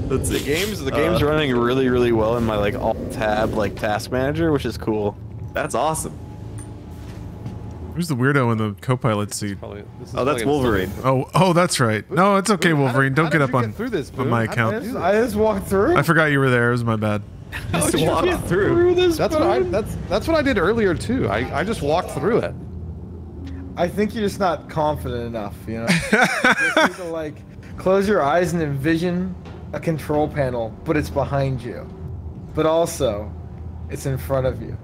Let's The see. game's the game's Uh, running really really well in my like alt tab like task manager, which is cool. That's awesome. Who's the weirdo in the co-pilot seat? Probably, this is Oh, that's Wolverine. Oh, oh, that's right. No, it's okay, Boone, how Wolverine. did- Don't get up on, get through this, on my I- I account. just, I just walked through. I forgot you were there. It was my bad. I just walk through. this That's what I. That's that's what I did earlier too. I, I just walked through it. I think you're just not confident enough, you know? you need to, like, close your eyes and envision a control panel, but it's behind you. But also, it's in front of you.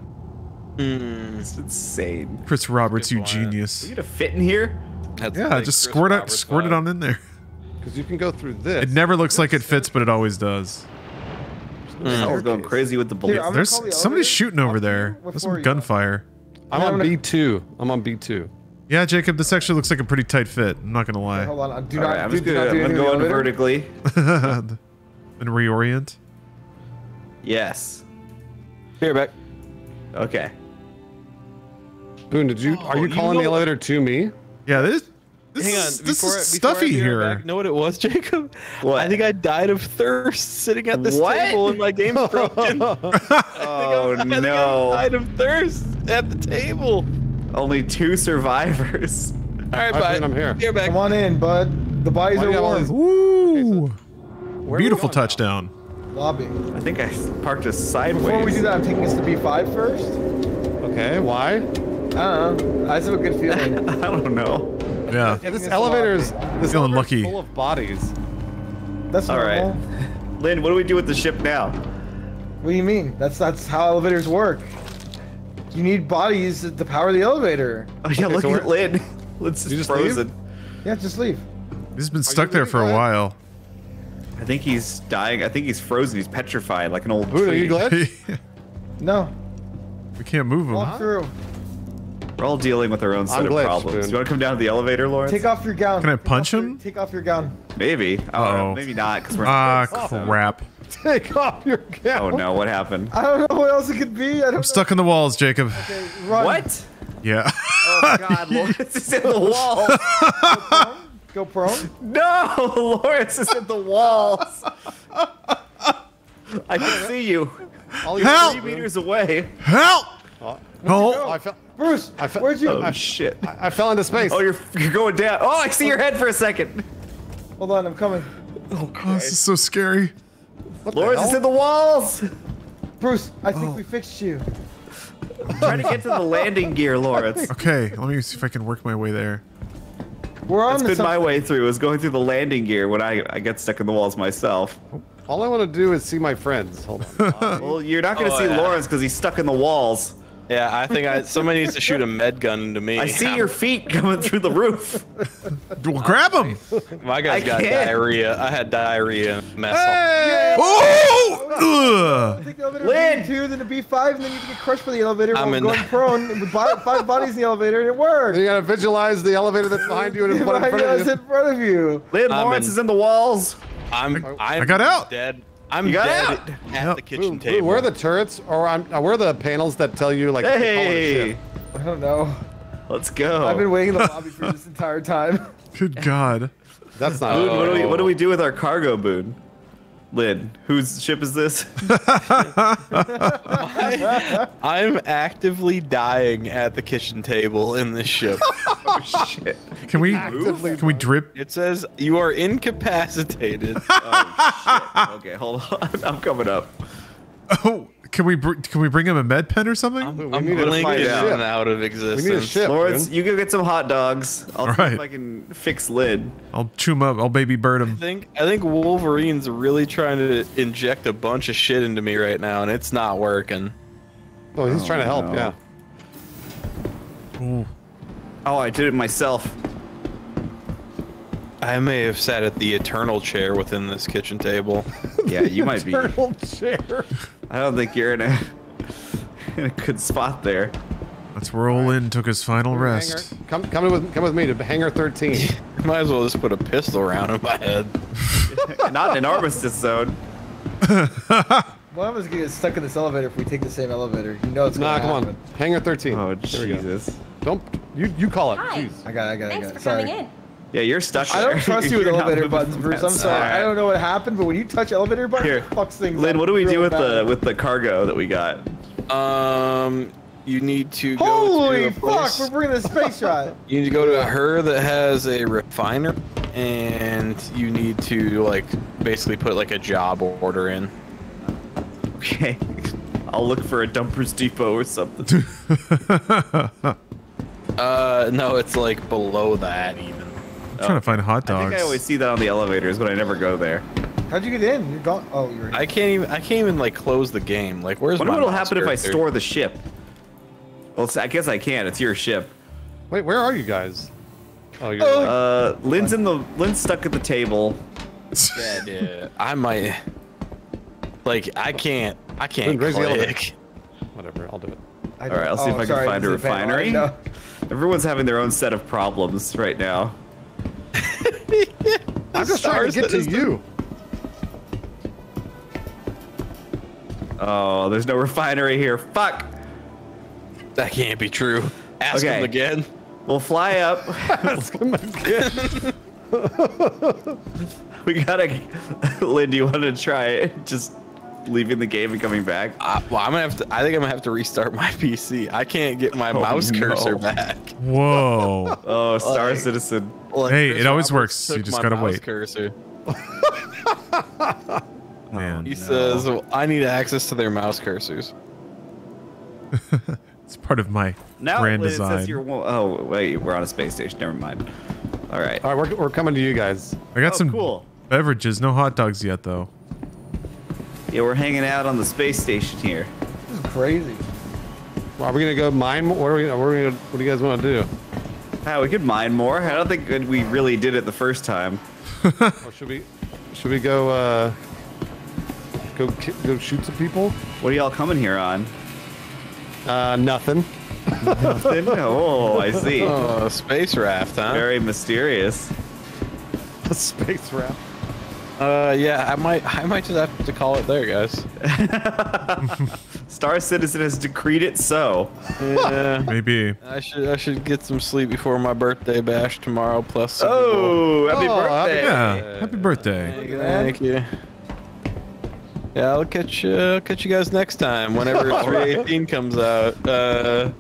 It's insane. Chris Roberts, you point. genius. You gonna fit in here? Yeah, just squirt it, squirt it on in there. Because you can go through this. It never looks like it fits, but it always does. I was mm. going crazy with the Here, bullets. I'm There's call the somebody's shooting over I'll there. do There's some gunfire. I'm I'm on B two. I'm on B two. Yeah, Jacob, this actually looks like a pretty tight fit. I'm not gonna lie. Hold on. Do All not, right, I'm do, just do gonna, not do I'm gonna with go the in elevator. vertically. and reorient. Yes. Here back. Okay. Boone, did you? Are Oh, you you calling the know- elevator to me? Yeah, this. This Hang on, is, this before, is before stuffy here. back, know what it was, Jacob? What? I think I died of thirst sitting at this What? table and my game's broken. Oh I think I no! died of thirst at the table. Only two survivors. All right, All right, bye. I'm here. Here back. Come on in, bud. The bodies Why do are you have all warm. these- Ooh, Where are we beautiful going now? touchdown. Lobby. I think I parked us sideways. Before we do that, I'm taking us to B5 first. Okay, why? I don't know. I just have a good feeling. I don't know. Yeah, Yeah, this It's elevator is this Feeling lucky. full of bodies. That's All right. normal. Lynn, what do we do with the ship now? What do you mean? That's that's how elevators work. You need bodies to power the elevator. Oh yeah, Okay, look so at we're- Lynn. Lynn's You just just leave? Yeah, just leave. he's been stuck there for a while. I think he's dying. I think he's frozen. He's petrified like an old Boone, are tree. you glad? No. We can't move him. walk through. We're all dealing with our own set I'm of glitched, problems. Boone. You want to come down to the elevator, Lawrence? Take off your gown. Can I Take punch off your- him? Take off your gown. Maybe. Oh, Uh-oh. maybe not, because we're. Ah, Oh, crap. Take off your gown. Oh no, what happened? I don't know what else it could be. I don't I'm stuck in the walls, Jacob. Okay, run. What? Yeah. Oh God, Lawrence is in the wall. Go prone. No, Lawrence is in the walls. I can see you. All you Help! Three meters away. Help! Oh, Oh, I fell. Bruce, I fe- where'd you? Oh shit. I, I fell into space. Oh, you're you're going down. Oh, I see your head for a second. Hold on, I'm coming. oh, god this is so scary. What the Lawrence is in the walls. Bruce, I think oh. we fixed you. Trying to get to the landing gear, Lawrence. Okay, let me see if I can work my way there. We're on That's to been my way through. Is going through the landing gear when I I get stuck in the walls myself. All I want to do is see my friends. Hold on. Well, you're not going to Oh, see yeah. Lawrence because he's stuck in the walls. Yeah, I think I somebody needs to shoot a med gun into me. I see your feet coming through the roof. Well, grab them. My guy's I got can't. diarrhea. I had diarrhea. Mess Oh! Ugh. Take the elevator Lynn! to B2, then to B5, and then you get crushed by the elevator I'm while in going prone with bo- five bodies in the elevator, and it worked. you gotta visualize the elevator that's behind you and in front Right of now, you. in front of you. Lynn I'm Lawrence in- is in the walls. I'm, I'm I got out. Dead. I'm You got dead out. at Yep. the kitchen Ooh, table. ooh, where are the turrets? Or I'm, uh, where are the panels that tell you like? to call Hey, ship? I don't know. let's go. I've been waiting in the lobby for this entire time. Good God. That's not. Boone, what, do we, what do we do with our cargo, Boone? Lynn, whose ship is this? I'm actively dying at the kitchen table in this ship. oh shit! Can we can we drip? it says you are incapacitated. Oh, okay, hold on. I'm coming up. Oh, can we br- can we bring him a med pen or something? I'm, we I'm need to blinking find a ship. out of We existence. need a ship. Lawrence, Boone. you go get some hot dogs. I'll see Alright. if I can fix lid. I'll chew him up. I'll baby bird I him. think I think Wolverine's really trying to inject a bunch of shit into me right now, and it's not working. Oh, he's trying to help. Oh, no. Yeah. Ooh. Oh, I did it myself. I may have sat at the eternal chair within this kitchen table. Yeah, you might be. I Turtle chair. don't think you're in a in a good spot there. Let's roll in. Took his final rest. Hangar, come, come with, come with me to hangar 13. Might as well just put a pistol round in my head. Not in an armistice zone. One of us gonna get stuck in this elevator if we take the same elevator. You know it's nah, gonna come happen. on. Hangar 13. Oh There. Jesus! Don't you you call it. Hi. Jeez. I got, it, I got, it, I Thanks got. for it. Sorry. coming in. Yeah, you're stuck. I don't trust you with elevator buttons, from Bruce. that I'm sorry. side. I don't know what happened, but when you touch elevator buttons, Here, it fucks things Lynn, up what do we do real with the with the cargo that we got? Um, you need to go Holy to a fuck! place- We're bringing the space shot. You need to go to her that has a refiner, and you need to like basically put like a job order in. Okay, I'll look for a Dumper's Depot or something. Uh, no, it's like below that even. I'm trying to find hot I dogs. think I always see that on the elevators, but I never go there. How'd you get in? You're gone. Oh, you're in. I can't even. I can't even like close the game. Like, where's Wonder my what'll happen if I store the ship. Well, I guess I can. It's your ship. Wait, where are you guys? Oh, you're Oh. like, Uh, Lynn's in the Lynn's stuck at the table. Yeah, yeah. I might. Like, I can't. I can't Raise click. whatever. I'll do it. I All right, I'll see oh, if I can sorry, find a this is panel. Refinery. know. Everyone's having their own set of problems right now. I'm just trying to get to you. Oh, there's no refinery here. Fuck. That can't be true. Ask Okay. him again. We'll fly up. we gotta. Lynn, do you want to try it? Just leaving the game and coming back. I, well, I'm gonna have to. I think I'm gonna have to restart my PC. I can't get my Oh, mouse no. cursor back. Whoa. Oh, Star Like- Citizen. Like, Hey, Chris it always Roberts works. You just my gotta mouse wait. Cursor. Man, He says, well, "I need access to their mouse cursors." it's part of my Now grand Lynn, design. says you're. Oh wait, we're on a space station. Never mind. All right. All right, we're, we're coming to you guys. I got Oh, some cool. beverages. No hot dogs yet, though. Yeah, we're hanging out on the space station here. This is crazy. Well, are we gonna go mine? more? What are we? What, are we gonna, what do you guys want to do? Ah, we could mine more. I don't think we really did it the first time. Or should we? Should we go? uh Go go shoot some people? What are y'all coming here on? Uh, nothing. oh, I see. Oh, space raft, huh? Very mysterious. A space raft. Uh, yeah, I might. I might just have to call it there, guys. Star Citizen has decreed it so. Yeah. Maybe. I should. I should get some sleep before my birthday bash tomorrow. Plus. Super Bowl. Oh, happy Oh, happy birthday! Yeah. Happy birthday. Thank you. Thank you. Yeah, I'll catch you. I'll catch you guys next time. Whenever 318 comes out. Uh,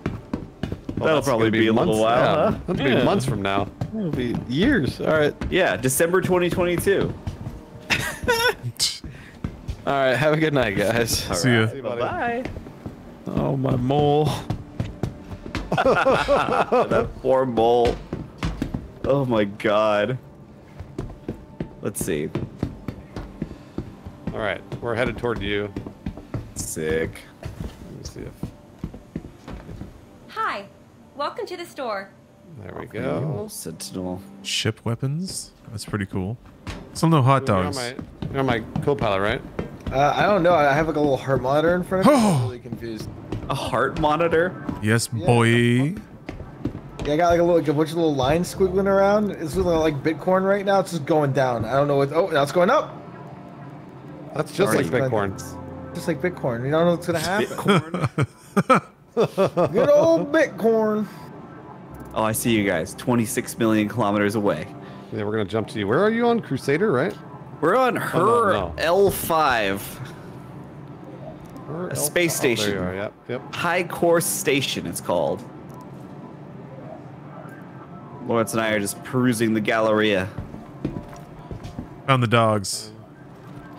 That'll probably gonna be a little while, yeah, huh? That'll be months from now. it'll be years. All right. Yeah, December 2022. All right, have a good night, guys. See ya. See you, buddy. Bye. Oh my mole. that poor mole. Oh my god. Let's see. All right, we're headed toward you. Sick. Let me see if Hi, welcome to the store. there we go. Sentinel. Ship weapons. That's pretty cool. Still no hot You're on dogs. my, you're on my co-pilot, right? Uh, I don't know. I have like a little heart monitor in front of me. Oh. I'm really confused. A heart monitor? Yes, boy. Yeah, I got like a little, like a bunch of little lines squiggling around. It's looking like Bitcoin right now. It's just going down. I don't know what. Oh, now it's going up. That's just like Already. Bitcoin. Just like Bitcoin. You don't know what's gonna happen. Bitcoin. Good old Bitcoin. oh, I see you guys. 26 million kilometers away. Yeah, we're gonna jump to you. Where are you on Crusader, right? We're on no, HUR no. L5. Or A space oh, there you station. are, Yep, yep. High Course Station, it's called. Lawrence and I are just perusing the Galleria. Found the dogs.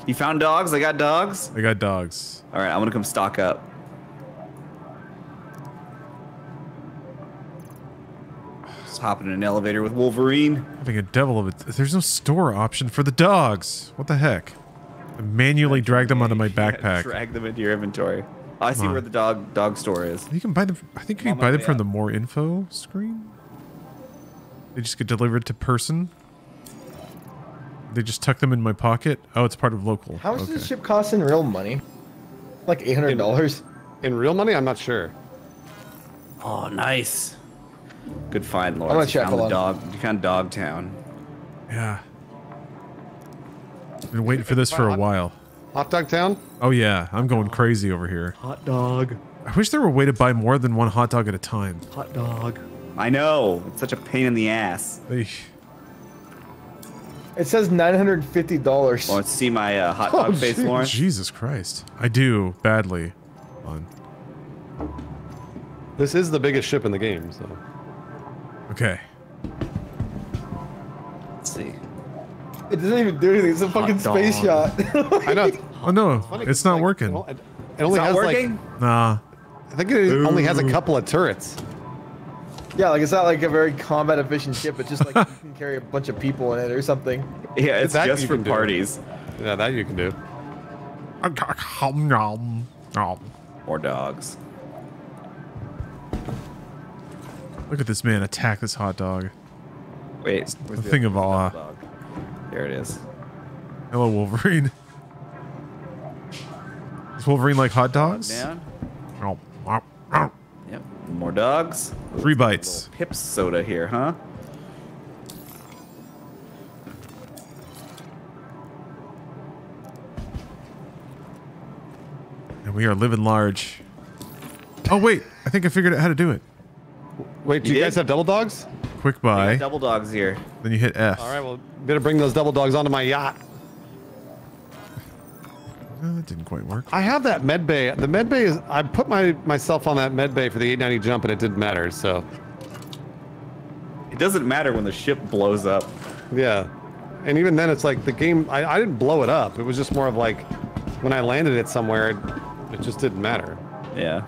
You found dogs? I got dogs? I got dogs. All right, I'm gonna come stock up. Just hop in an elevator with Wolverine. Having a devil of it. There's no store option for the dogs. What the heck? I manually drag them onto my backpack. Drag them into your inventory. Oh, I see Come where the dog dog store is. You can buy them. I think you can On my buy them from up. the more info screen. They just get delivered to person. They just tuck them in my pocket. Oh, it's part of local. How much okay. does this ship cost in real money? Like eight hundred dollars. In real money, I'm not sure. Oh, nice. Good find, Lawrence. gonna You check, found the hold on. dog. You found Dogtown. Yeah. Been waiting for this for a while. Hot Dog Town? Oh yeah, I'm going crazy over here. Hot dog. I wish there were a way to buy more than one hot dog at a time. Hot dog. I know. It's such a pain in the ass. Eesh. It says nine hundred fifty dollars. Want to see my uh, hot Oh, dog face, geez. Lawrence? Jesus Christ. I do badly. On. This is the biggest ship in the game, so. Okay. Let's see. It doesn't even do anything. It's a fucking space dog. yacht. I know. Oh no, funny, it's not like, working. It it only It's has not working? Nah. I think it only has a couple of turrets. yeah, like it's not like a very combat efficient ship. It's just like you can carry a bunch of people in it or something. Yeah, it's that just for can do. parties. Yeah, that you can do. Or dogs. Look at this man attack this hot dog. Wait, A where's the thing of awe. dog? There it is. Hello, Wolverine. Does Wolverine like hot dogs? Down. Oh, oh, oh. Yep. More dogs. Three bites. Pips soda here, huh? And we are living large. Oh wait, I think I figured out how to do it. Wait, do You you, guys have double dogs? Quick We got buy, double dogs here. then you hit F. All right, well, better bring those double dogs onto my yacht. Uh, that didn't quite work. I have that med bay. The med bay is. I put my myself on that med bay for the 890 jump, and it didn't matter. So, It doesn't matter when the ship blows up. yeah. And even then, it's like the game. I, I didn't blow it up. It was just more of like when I landed it somewhere, it, it just didn't matter. Yeah.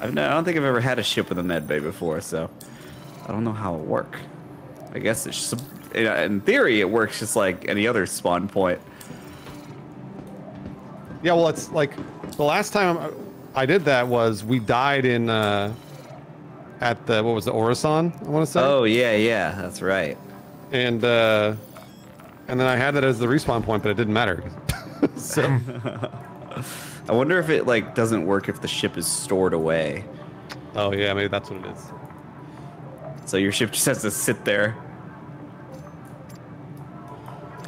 I've no, I don't think I've ever had a ship with a med bay before, so I don't know how it'll work. I guess it's in theory it works just like any other spawn point. Yeah, well, it's like the last time I did that was we died in uh, at the what was the Orison? I want to say. Oh yeah, yeah, that's right. And uh, and then I had that as the respawn point, but it didn't matter. so I wonder if it like doesn't work if the ship is stored away. oh yeah, maybe that's what it is. So your ship just has to sit there.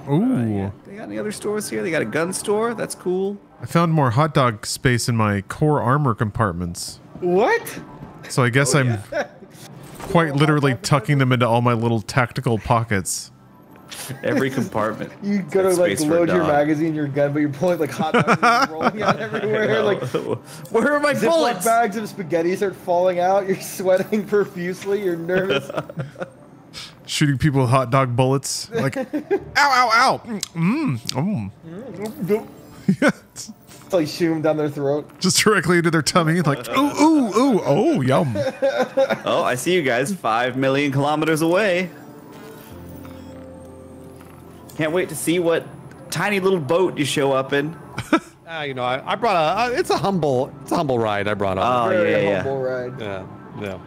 Ooh, uh, They got any other stores here? They got a gun store. That's cool. I found more hot dog space in my core armor compartments. What? So I guess oh, I'm quite literally tucking them into all my little tactical pockets. Every compartment. You go to like space for a load your magazine, your gun, but you're pulling like hot dogs rolling out everywhere. Like where are my Ziploc bullets? bags of spaghetti start falling out. You're sweating profusely. You're nervous. shooting people with hot dog bullets. Like, ow, ow, ow. Mm, mm. It's like shoot them down their throat. Just directly into their tummy. Like, ooh, ooh, ooh, oh, yum. Oh, I see you guys five million kilometers away. Can't wait to see what tiny little boat you show up in. Ah, you know, I, I brought a. Uh, it's a humble. It's a humble ride. I brought on. Oh, Very yeah, yeah. humble ride. yeah, yeah.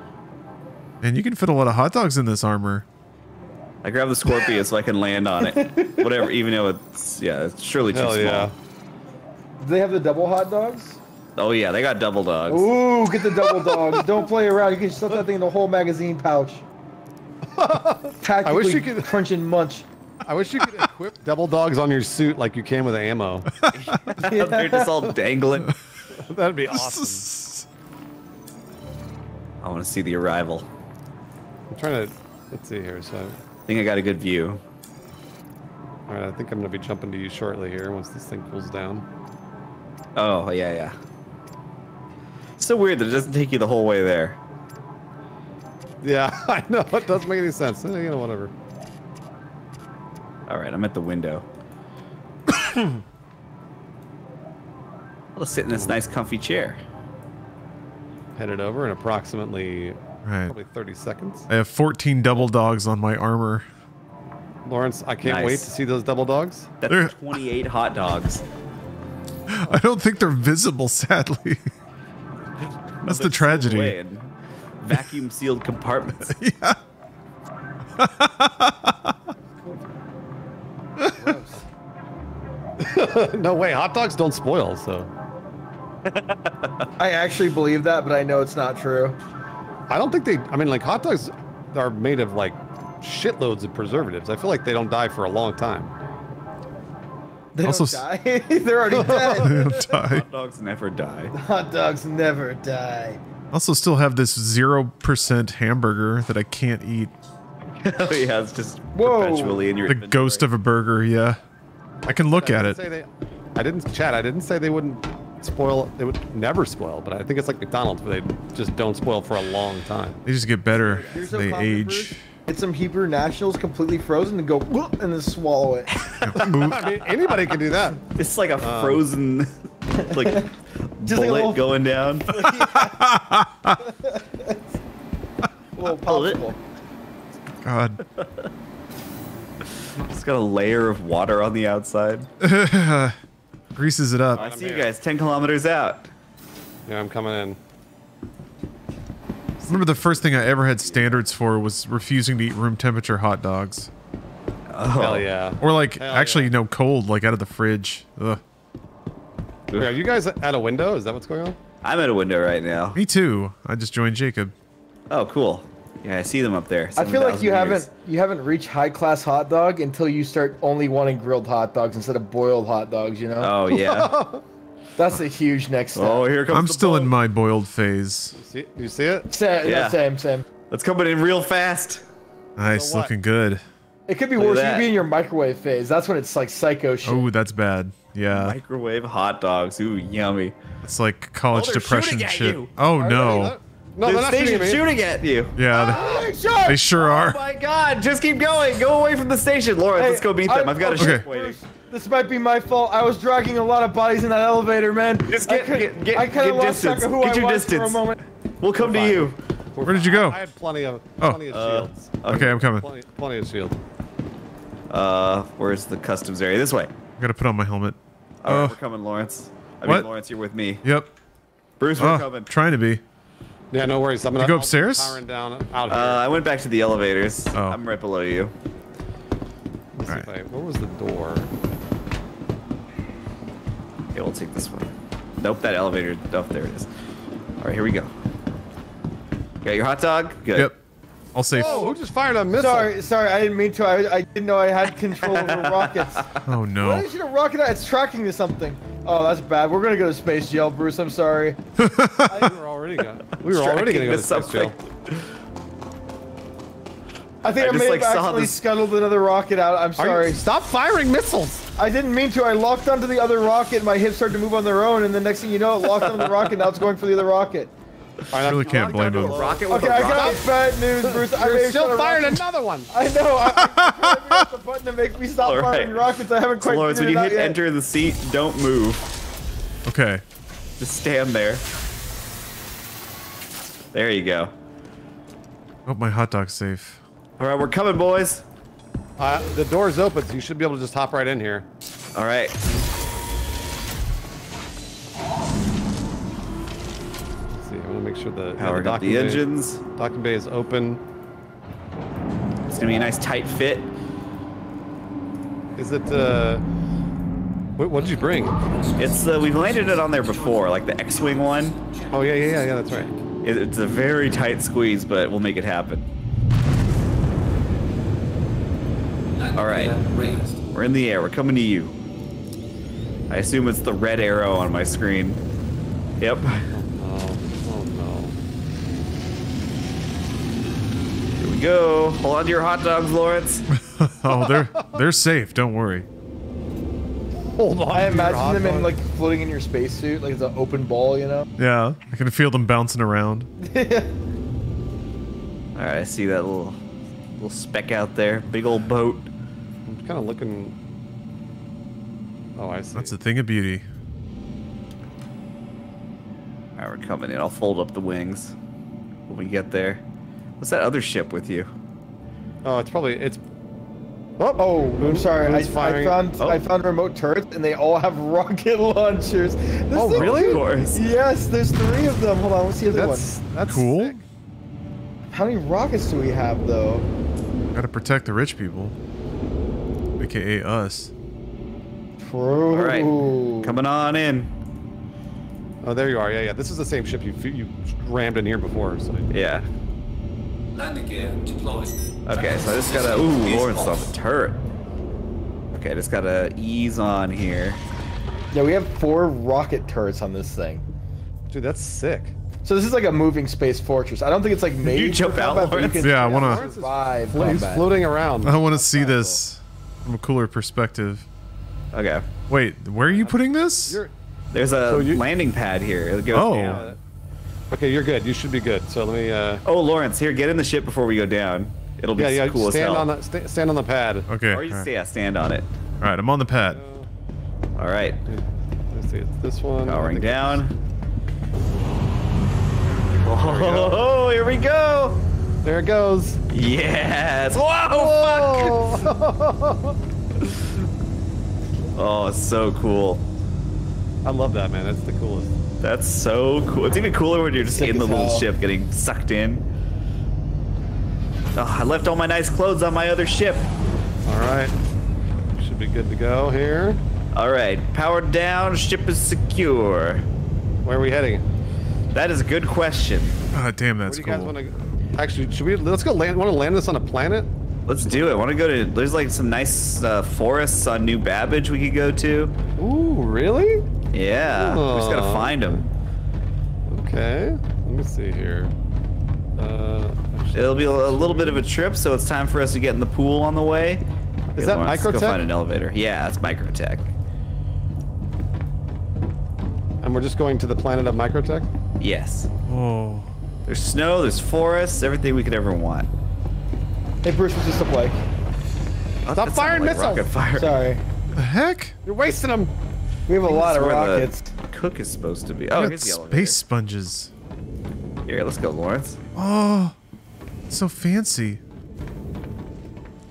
And you can fit a lot of hot dogs in this armor. I grab the Scorpius so I can land on it. Whatever, even though it's yeah, it's surely too Hell small. yeah. Do they have the double hot dogs? Oh yeah, they got double dogs. Ooh, get the double dogs. Don't play around. You can stuff that thing in the whole magazine pouch. Tactically you could- crunch and munch. I wish you could equip double dogs on your suit like you can with ammo. They're just all dangling. That'd be awesome. I want to see the arrival. I'm trying to. Let's see here. So, I think I got a good view. all right, I think I'm gonna be jumping to you shortly here once this thing cools down. Oh yeah, yeah. So weird that it doesn't take you the whole way there. Yeah, I know. It doesn't make any sense. Eh, You know, whatever. All right, I'm at the window. I'll sit in this nice, comfy chair. Headed over in approximately Right. probably 30 seconds. I have 14 double dogs on my armor. Lawrence, I can't wait to see those double dogs. That's There- 28 hot dogs. I don't think they're visible, sadly. That's the They're sealed away tragedy. Vacuum sealed compartments. Yeah. no way, hot dogs don't spoil. So I actually believe that, but I know it's not true. I don't think they. I mean, like hot dogs are made of like shitloads of preservatives. I feel like they don't die for a long time. They Also don't die. They're already dead. They don't die. hot dogs never die. Hot dogs never die. Also, still have this zero percent hamburger that I can't eat. oh yeah, it's just Whoa. perpetually in your The ghost of a burger. Yeah, I can look I at it. say they- I didn't chat. I didn't say they wouldn't spoil. They would never spoil. But I think it's like McDonald's, where they just don't spoil for a long time. They just get better. Here's as They age. fruit. Get some Hebrew nationals completely frozen and go "Whoop," and then swallow it. I mean, anybody can do that. It's like a um, frozen, like Just like a bullet little- going down. A little popsicle. God. It's got a layer of water on the outside. Greases it up. I see you guys 10 kilometers out. Yeah, I'm coming in. Remember the first thing I ever had standards for was refusing to eat room temperature hot dogs. Oh, Hell yeah. Or like Hell actually, yeah. you know, cold, like out of the fridge. Ugh. Wait, are you guys at a window? Is that what's going on? I'm at a window right now. Me too. I just joined Jacob. Oh, cool. Yeah, I see them up there. I feel like you meters. haven't you haven't reached high class hot dog until you start only wanting grilled hot dogs instead of boiled hot dogs. You know, Oh yeah. that's a huge next step. oh, here comes. I'm the still in my boiled phase. See, it? you see it? Same, Yeah. same, same. That's coming in real fast. Nice, what? looking good. It could be Look worse. You'd be in your microwave phase. That's when it's like psycho shit. Oh, that's bad. Yeah, Microwave hot dogs. Ooh, yummy. it's like college Oh, depression shit. you. Oh Are no. They? No, the they're not shooting station's at me. shooting at you. Yeah, Hey, they, shut! they sure are. Oh my god, just keep going. Go away from the station. Lawrence, Hey, let's go meet them. I- I've got a okay. ship waiting. This might be my fault. I was dragging a lot of bodies in that elevator, man. Just I get- could- get- get- I get lost track distance. of who Get I your was for a distance. moment. We'll come to you. Where did you go? I had plenty of Oh. plenty of Uh, shields. Okay, I'm coming. Plenty, plenty of shields. Uh, where's the customs area? This way. I gotta put on my helmet. All right, Oh. we're coming, Lawrence. I What? mean, Lawrence, you're with me. Yep. Bruce, we're Oh, coming. trying to be. Yeah, no worries. I'm gonna You go I'll upstairs? Down out Uh. I went back to the elevators. Oh. I'm right below you. Let's see if I- where was the door? Okay, we'll take this one. Nope, that elevator. Oh, there it is. All right, here we go. Got your hot dog? Good. Yep. I'll say. Oh, who just fired a missile? Sorry, sorry, I didn't mean to. I, I didn't know I had control over rockets. Oh no! Why no. did you shoot a rocket? It's tracking to something. Oh, that's bad. We're gonna go to space jail, Bruce. I'm sorry. we were already going. We were already going to go to space jail. I think I I, just, may like, have actually this- scuttled another rocket out. I'm sorry. you, stop firing missiles. I didn't mean to. I locked onto the other rocket. My hips started to move on their own, and the next thing you know, it locked onto the rocket. Now it's going for the other rocket. I really can't blame him. Rocket with Okay, I got bad news, Bruce. I You're made still firing rocket- another one. I know. I, I pressed the button to make me stop All firing rockets. I haven't So quite Lawrence, when you hit yet. enter the seat, don't move. Okay. Just stand there. There you go. Hope my hot dog's safe. All right, we're coming, boys. Uh, the door's open, so you should be able to just hop right in here. All right. Make sure the, yeah, Powering up docking the bay- engines. Docking bay is open. It's gonna be a nice tight fit. Is it? Uh, what, what did you bring? It's uh, we've landed it on there before, like the X-wing one. Oh yeah, yeah, yeah, yeah. That's right. It, it's a very tight squeeze, but we'll make it happen. All right, we're in the air. We're coming to you. I assume it's the red arrow on my screen. Yep. Oh, oh no. Here we go. Hold on to your hot dogs, Lawrence. oh, they're they're safe. Don't worry. Hold on. I to your hot imagine them in like floating in your spacesuit, like it's an open ball, you know? Yeah, I can feel them bouncing around. All right, I see that little little speck out there. Big old boat. I'm kind of looking. Oh, I see. That's a thing of beauty. All right, we're coming in. I'll fold up the wings when we get there. What's that other ship with you? Oh, it's probably it's. Oh, oh I'm sorry. I, I found Oh. I found remote turrets, and they all have rocket launchers. This Oh, really? Of course. Yes, there's three of them. Hold on, what's the other That's one? that's Cool. sick. How many rockets do we have, though? Gotta protect the rich people, aka us. True. All right, coming on in. Oh, there you are. Yeah, yeah. This is the same ship you you rammed in here before. So Yeah. Landing gear deployed. Okay, so I just gotta. Ooh, Lawrence on the turret. Okay, I just gotta ease on here. Yeah, we have four rocket turrets on this thing. dude, that's sick. So this is like a moving space fortress. I don't think it's like made you jump out, combat, but you Lawrence? Yeah, I wanna- survive Flo- He's combat. floating around. I want to see this from a cooler perspective. Okay. Wait, where are you putting this? You're, There's a So you- landing pad here. It goes Oh. Down. okay, you're good. You should be good. So let me. Uh, Oh, Lawrence, here, get in the ship before we go down. It'll be yeah, yeah. cool as stand hell. on the sta- stand on the pad. Okay. or you right. stay, yeah, stand on it. All right, I'm on the pad. All right, Let's see. It's this one. Powering down. Oh, here we go. There it goes. Yes. Whoa, fuck. Oh, it's so cool. I love that man. That's the coolest. That's so cool. It's even cooler when you're just Sick in the little hell. ship getting sucked in. Oh, I left all my nice clothes on my other ship. All right. Should be good to go here. All right, powered down, ship is secure. Where are we heading? That is a good question. God damn, Where that's do you guys cool. want to? Actually, should we? Let's go land. Want to land this on a planet? Let's do it. Want to go to? There's like some nice uh, forests on New Babbage we could go to. Ooh, really? Yeah, we just gotta find them. Okay. Let me see here. Uh, actually- It'll be a, a little bit of a trip, so it's time for us to get in the pool on the way. Is that Lawrence, Microtech? Go find an elevator. Yeah, that's Microtech. and we're just going to the planet of Microtech. Yes. Oh, There's snow, there's forests, everything we could ever want. Hey, Bruce, what's this up like? Oh, Stop firing like missiles! Rocket fire. Sorry. the heck? You're wasting them. We have a lot of That's rockets. The cook is supposed to be. Oh, got here's the space elevator. sponges. Here, let's go, Lawrence. Oh, so fancy.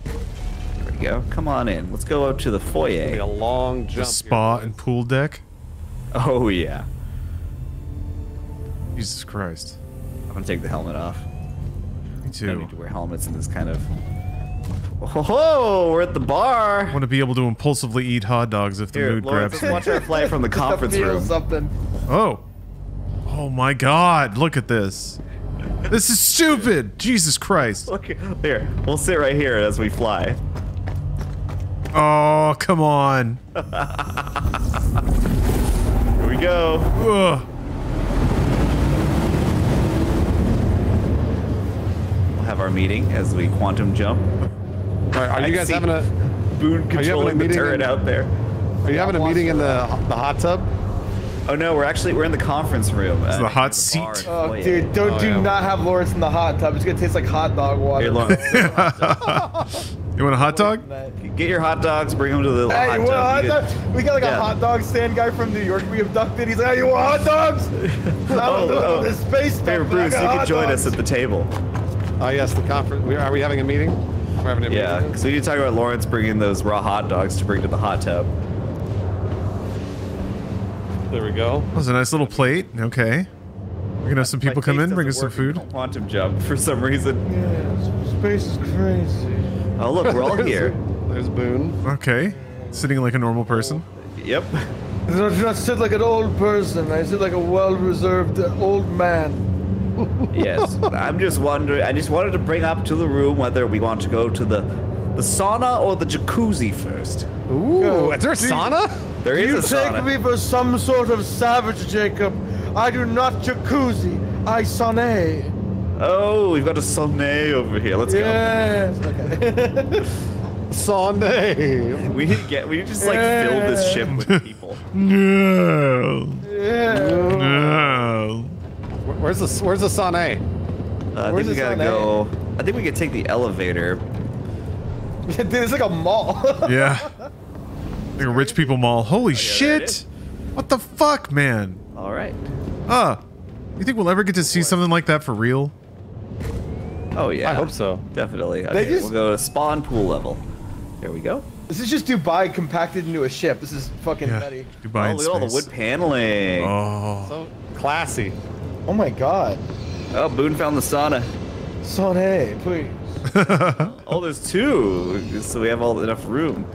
There we go. Come on in. Let's go up to the Be a foyer. long The jump. spa here, and pool deck. Oh yeah. Jesus Christ. I'm gonna take the helmet off. Me No too. need to wear helmets in this kind of. Oh, we're at the bar. I want to be able to impulsively eat hot dogs if the Here, mood Lawrence, grabs let's me. watch our flight from the conference room. something. Oh. Oh my god, look at this. This is stupid. Jesus Christ. Look here. We'll sit right here as we fly. Oh, come on. Here we go. Ugh. We'll have our meeting as we quantum jump. All right, are I you guys having a? Boone Are you having a controlling the meeting turret in- out there. Are you having a meeting in the the hot tub? Oh no, we're actually we're in the conference room. This is uh, the hot the seat. and Oh, foyer. dude, don't Oh, do yeah. not have Lawrence in the hot tub. It's gonna taste like hot dog water. Here, Lawrence, You want a hot dog? get your hot dogs, bring them to the Hey, hot you want a hot tub. You dog? get- We got like Yeah. a hot dog stand guy from New York we abducted. He's like, hey, you want hot dogs? Oh, oh. the space stuff. Hey, Bruce, you can join dogs. us at the table. Oh yes, the conference. we- Are we having a meeting? We're having a Yeah, meeting. because we need to talk about Lawrence bringing those raw hot dogs to bring to the hot tub. There we go. That was a nice little plate. Okay. We're gonna have some people My come in, bring us some food. Quantum jump for some reason. Yeah, space is crazy. Oh look, we're all here. There's Boone. Okay. Sitting like a normal person. Yep. I do not sit like an old person. I sit like a well-reserved old man. Yes. I'm just wondering. I just wanted to bring up to the room whether we want to go to the the sauna or the jacuzzi first. Ooh, is there a sauna? There you is a take me for some sort of savage, Jacob. I do not jacuzzi. I sauna. Oh, we've got a sauna over here. Let's Yes. Okay. Sunday. go. We need to get. We need to just like fill this ship with people. No. yeah. No. Where- Where's the Where's the sauna? Uh, I think we gotta sauna? go. I think we could take the elevator. Dude, it's like a mall. Yeah. Like a rich people mall. Holy there it shit! What the fuck, man? All right. Ah. You think we'll ever get to see something like that for real? Oh yeah. I hope so. Definitely. Okay, just- we'll go to spawn pool level. There we go. this is just Dubai compacted into a ship. This is fucking Yeah. nutty. Dubai oh, look at all the wood paneling. Oh. So classy. Oh my god. Oh, Boone found the sauna. Sauna, please. Oh, there's two. So we have all enough room.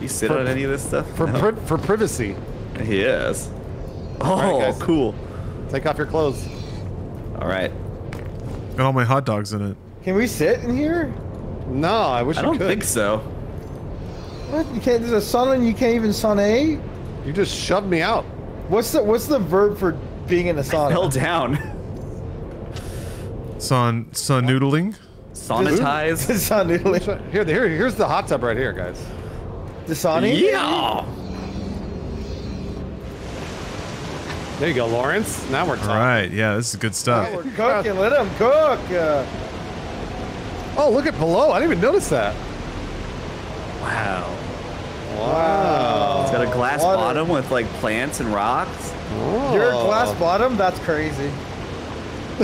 You sit on any of this stuff? For No. pri- for privacy. Yes. Oh, right, cool. Take off your clothes. All right. Got all my hot dogs in it. Can we sit in here? No, I wish I you don't could. think so. What? You can't. There's a sauna and you can't even sauna. You just shoved me out. What's the What's the verb for being in the sauna? Fell down. Son, son noodling. Sanitize. sauna. Here, here, here's the hot tub right here, guys. The sauna. Yeah. There you go, Lawrence. Now we're All talking. right. Yeah, this is good stuff. We're cooking. Let him cook. Uh, Oh, look at below. I didn't even notice that. Wow. Wow. It's got a glass Water. bottom with like plants and rocks. Oh. You're glass bottom. That's crazy.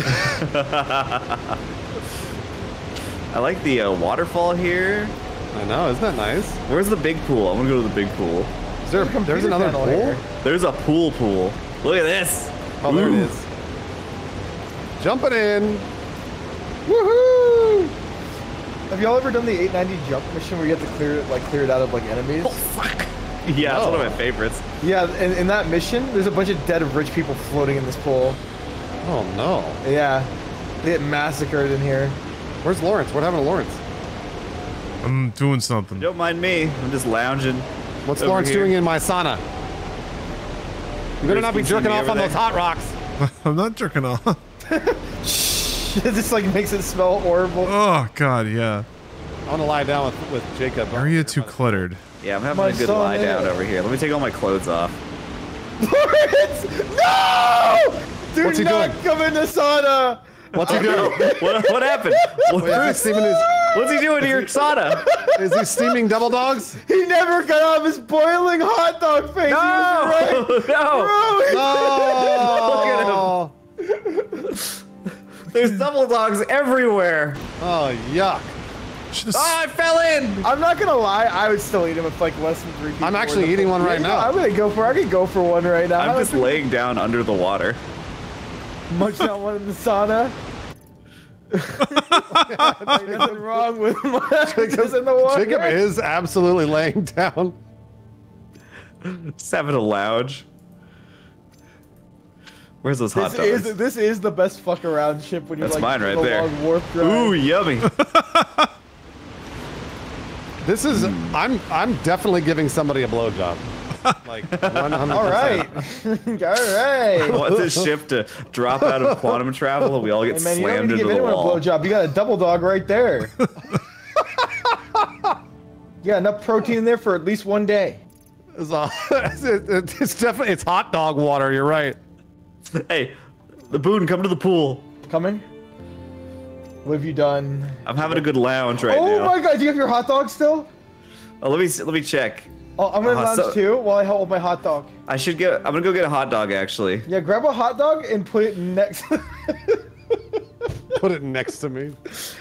I like the uh, waterfall here. I know, isn't that nice? Where's the big pool? I want to go to the big pool. Is there, There's a there's another pool? here. There's a pool pool. Look at this. Oh, there it is. Jumping in. Woohoo! Have y'all ever done the 890 jump mission where you have to clear it, like clear it out of like enemies? Oh fuck! Yeah, it's one of my favorites. Yeah, in, in that mission, there's a bunch of dead rich people floating in this pool. Oh no. Yeah, they get massacred in here. Where's Lawrence? What happened to Lawrence? I'm doing something. Don't mind me. I'm just lounging. What's over Lawrence here. doing in my sauna? You better Bruce, not be can jerking off over on there? those hot rocks. I'm not jerking off. it just like makes it smell horrible. Oh God, yeah. I want to lie down with, with Jacob. Area too cluttered. Yeah, I'm having My a good son lie down over here. Let me take all my clothes off. Lawrence, no! Do What's he not doing? come in the sauna. What's he doing? what, what happened? What, Wait, is, he steaming his, what's he doing to your sauna? is he steaming double dogs? He never got off his boiling hot dog face. He No! was right. No! Bro, Oh, There's double dogs everywhere. oh, yuck. Should've Oh, ah, I fell in. I'm not gonna lie, I would still eat him if like less than three people. I'm actually eating one right now. I'm gonna go for. I could go for one right now. I'm just laying down under the water. much not one in the sauna. There's nothing wrong with my just in the water. Jacob is absolutely laying down. Just having a lounge. Where's those hot This dogs? is this is the best fuck around ship when you That's like mine right go there. long warp drive. Ooh, yummy. This is hmm. I'm I'm definitely giving somebody a blowjob. Like 100%. All right, all I want this ship to drop out of quantum travel and we all get Hey man, you don't slammed need to into give the anyone wall. a blowjob. You got a double dog right there. yeah, enough protein in there for at least one day. It's, a, it's definitely it's hot dog water. You're right. Hey, the boon, come to the pool. Coming. What have you done? I'm having a good lounge right oh now. Oh my god, do you have your hot dog still? Oh, let me let me check. Oh, I'm gonna Uh, lounge so- too while I hold my hot dog. I should get. I'm gonna go get a hot dog actually. Yeah, grab a hot dog and put it next. Put it next to me.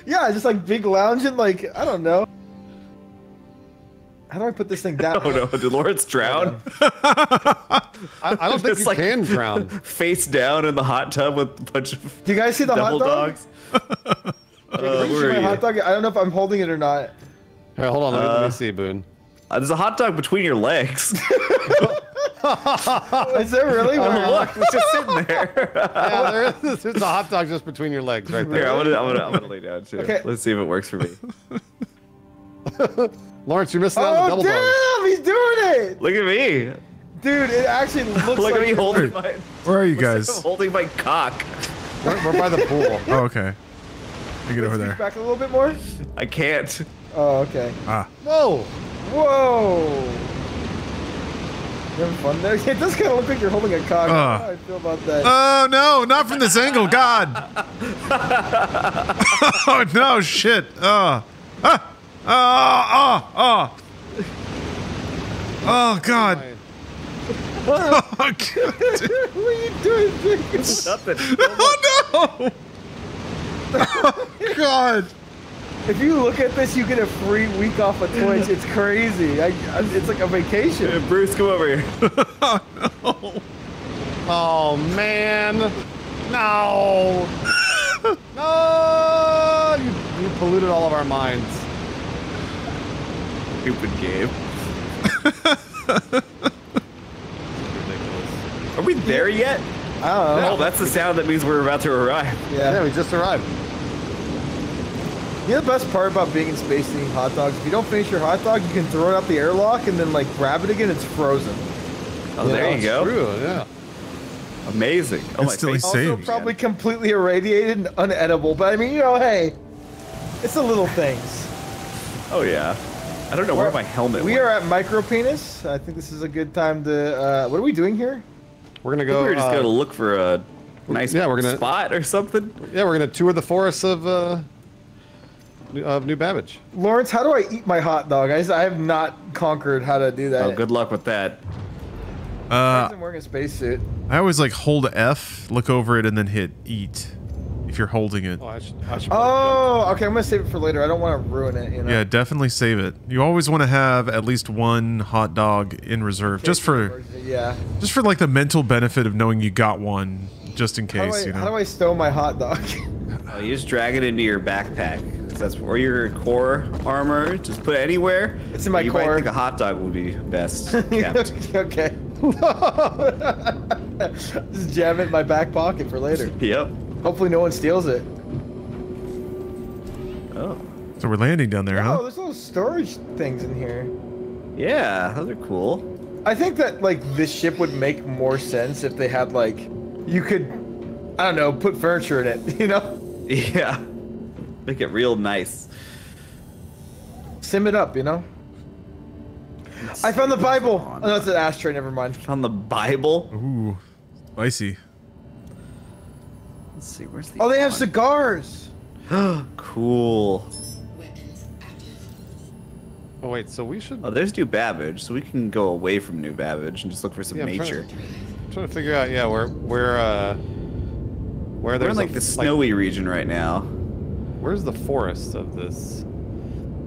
yeah, just like big lounging, like I don't know. How do I put this thing down? Oh no, did Lawrence drown? I, I don't think Just you like- can drown. Face down in the hot tub with a bunch of Do you guys see the hot dog? dogs. Uh, Can you where are you? hot dog? I don't know if I'm holding it or not. Here, hold on. Let me, let Uh, me see, Boone. Uh, there's a hot dog between your legs. Is there really? Oh, look, it's just sitting there. Yeah, there is. There's a hot dog just between your legs, right Here, there. I'm gonna, I'm gonna, I'm gonna lay down too. Okay. Let's see if it works for me. Lawrence, you're missing out on the Oh double dog. damn! He's doing it, Look at me. dude. It actually looks like. Look like at me holding my, Where are you I'm guys? holding my cock. We're, we're by the pool. Oh, okay. You get over there. Back a little bit more. I can't. Oh, okay. Ah. Whoa! Whoa! You having fun there? It does kind of look like you're holding a cock. I don't know Uh. how I feel about that. Oh no, not from this angle, God! oh no, shit! Oh, ah, oh, oh, oh, oh, God! Oh, God. what are you doing, Jake? Nothing. oh no! Oh, God! If you look at this, you get a free week off of Twitch. It's crazy. I, I, it's like a vacation. Hey, Bruce, come over here. Oh no! Oh man! No! no! You, you polluted all of our minds. Stupid game. Are we there yet? I don't know. Oh, that's the sound that means we're about to arrive. Yeah, Yeah. we just arrived. You know the best part about being in space and eating hot dogs? If you don't finish your hot dog, you can throw it out the airlock and then like grab it again. It's frozen. Oh, there you It's go. True, yeah. Amazing. Oh, my Instantly face. Also, saved. probably completely irradiated and unedible. But I mean, you know, hey, it's the little things. Oh yeah. I don't know where my helmet is. We went. are at micro penis. I think this is a good time to. Uh, what are we doing here? We're gonna go. We are just uh, gonna look for a nice yeah, we're gonna- spot or something. Yeah, we're gonna tour the forests of uh, New- of New Babbage. Lawrence, how do I eat my hot dog? I, just, I have not conquered how to do that. Oh, good luck with that. Uh, I'm wearing a spacesuit. I always like hold F, look over it, and then hit eat. If you're holding it. Oh, I should. I should Oh, okay. I'm gonna save it for later. I don't want to ruin it. You know. Yeah, definitely save it. You always want to have at least one hot dog in reserve, just for Yeah. just for like the mental benefit of knowing you got one, just in How do, case. I, you how do. I stow my hot dog? Oh, you just drag it into your backpack. That's where your core armor. Just put it anywhere. It's in my you core. might think a hot dog would be best kept. okay. Just jam it in my back pocket for later. yep. Hopefully, no one steals it. Oh. So we're landing down there, Oh, huh? Oh, there's little storage things in here. Yeah, those are cool. I think that like this ship would make more sense if they had like you could I don't know, put furniture in it, you know? Yeah. Make it real nice. Sim it up, you know? I found the Bible. Oh, no, it's an ashtray, never mind. Found the Bible. Ooh, spicy. Let's see, where's the Oh, they have one? cigars. cool. Oh wait, so we should. Oh, there's New Babbage, so we can go away from New Babbage and just look for some Yeah, I'm trying nature. to- I'm trying to figure out. Yeah, where where uh where We're in like a- the snowy region right now. Where's the forest of this?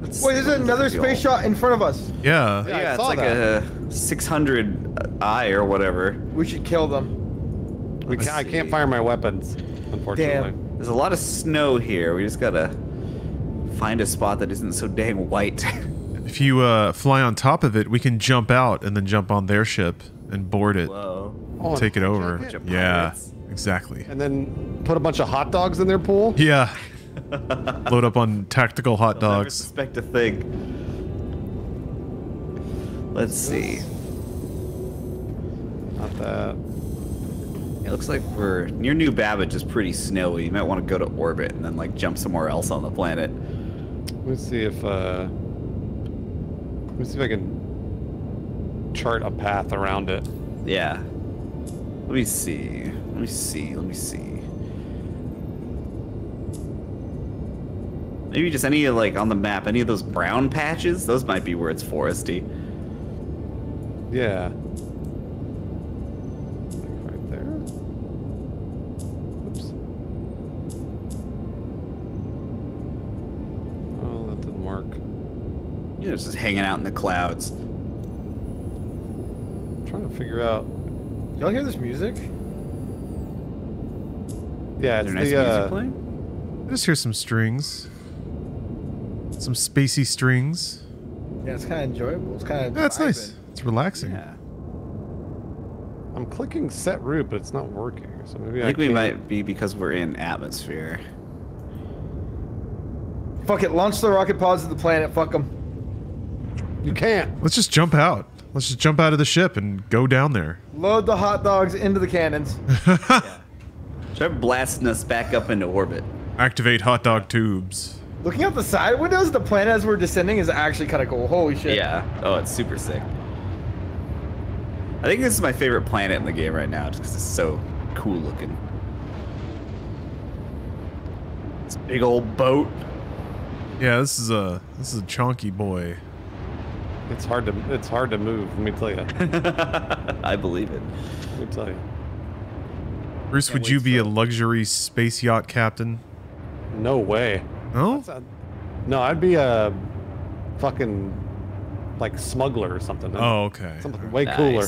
Let's Wait, there's another the space deal? shot in front of us. Yeah. Yeah, I Yeah, it's saw like that. a 600i or whatever. We should kill them. We Let's ca- I can't fire my weapons, unfortunately. There's a lot of snow here. We just gotta find a spot that isn't so dang white. If you uh, fly on top of it, we can jump out and then jump on their ship and board it, Whoa. Oh, take it over. bunch Yeah, exactly. And then put a bunch of hot dogs in their pool. Yeah. Load up on tactical hot I'll dogs. suspect a thing. Let's see. Not that. It looks like we're near New Babbage is pretty snowy. You might want to go to orbit and then like jump somewhere else on the planet. Let me see if uh. Let me see if I can. chart a path around it. Yeah. Let me see. Let me see. Let me see. Maybe just any of, like on the map, any of those brown patches. Those might be where it's foresty. Yeah. You know, just hanging out in the clouds. I'm trying to figure out. Y'all hear this music? Yeah, Is it's there nice the music uh, playing? I just hear some strings. Some spacey strings. Yeah, it's kind of enjoyable. It's kind of. Yeah, it's nice. It's relaxing. Yeah. I'm clicking set route, but it's not working. So maybe I I, think we can't- might be because we're in atmosphere. Fuck it, launch the rocket pods to the planet. Fuck them. You can't. Let's just jump out. Let's just jump out of the ship and go down there. Load the hot dogs into the cannons. Try blasting us back up into orbit. Activate hot dog tubes. Looking out the side windows of the planet as we're descending is actually kind of cool. Holy shit. Yeah. Oh, it's super sick. I think this is my favorite planet in the game right now, just because it's so cool looking. This big old boat. Yeah, this is a this is a chunky boy. It's hard to it's hard to move. Let me tell you. I believe it. Let me tell you. Bruce, Can't would you be for- a luxury space yacht captain? No way. No? No, I'd be a fucking like smuggler or something. Oh, okay. Something way cooler.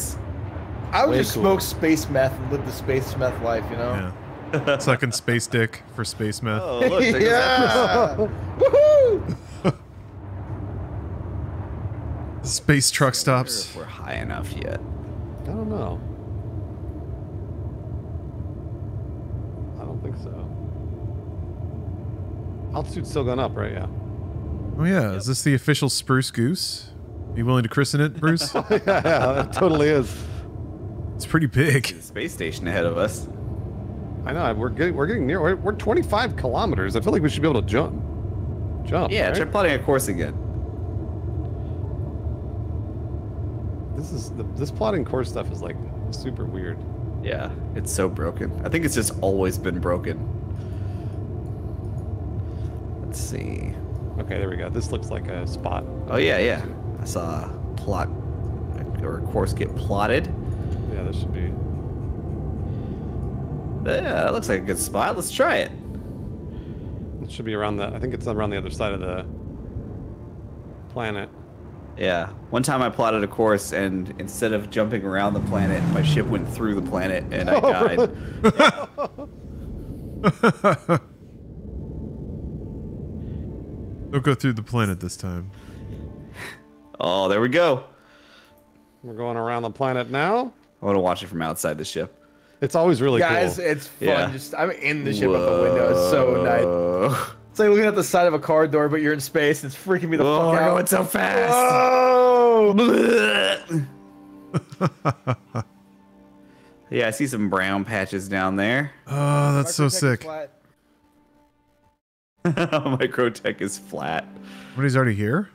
I would Way just cool. smoke space meth and live the space meth life, you know? Yeah. Sucking space dick for space meth. Oh, look, yeah! Woohoo! Space truck stops. if we're high enough yet. I don't know. I don't think so. Altitude's still going up, right? Yeah. Oh yeah, is this the official spruce goose? Are You willing to christen it, Bruce? yeah, yeah, it totally is. It's pretty big. The space station ahead of us. I know. We're getting we're getting near. We're, we're 25 kilometers. I feel like we should be able to jump. Jump. Yeah, right? try plotting a course again. This is the, this plotting core stuff is like super weird. Yeah, it's so broken. I think it's just always been broken. Let's see. Okay, there we go. This looks like a spot. Oh yeah, yeah. I saw a plot or a course get plotted. Yeah, this should be. Yeah, that looks like a good spot. Let's try it. It should be around the. I think it's around the other side of the planet. Yeah. One time I plotted a course, and instead of jumping around the planet, my ship went through the planet, and I oh, died. Don't go through the planet this time. Oh, there we go. We're going around the planet now. I want to watch it from outside the ship. It's always really Guys, cool. Guys, it's fun. Yeah. Just I'm in the ship out the window. It's so nice. Whoa. It's like looking at the side of a car door, but you're in space. It's freaking me the Oh, fuck we're out. going so fast. Whoa! yeah, I see some brown patches down there. Oh, that's so Microtech is sick. flat. Microtech is flat. What, he's already here?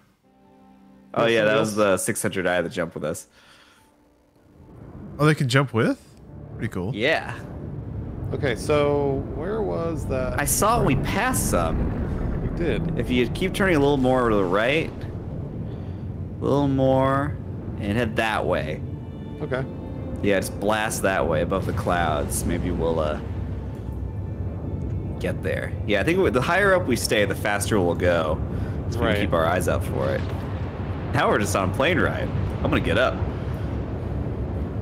Oh yeah, that was the 600i that jumped with us. Oh, they can jump with? Pretty cool. Yeah. Okay, so where was that? I saw it we passed some. We did. If you keep turning a little more to the right, a little more, and head that way. Okay. Yeah, just blast that way above the clouds. Maybe we'll uh get there. Yeah, I think the higher up we stay, the faster we'll go. So we Right. can keep our eyes out for it. Now we're just on a plane ride. I'm gonna get up.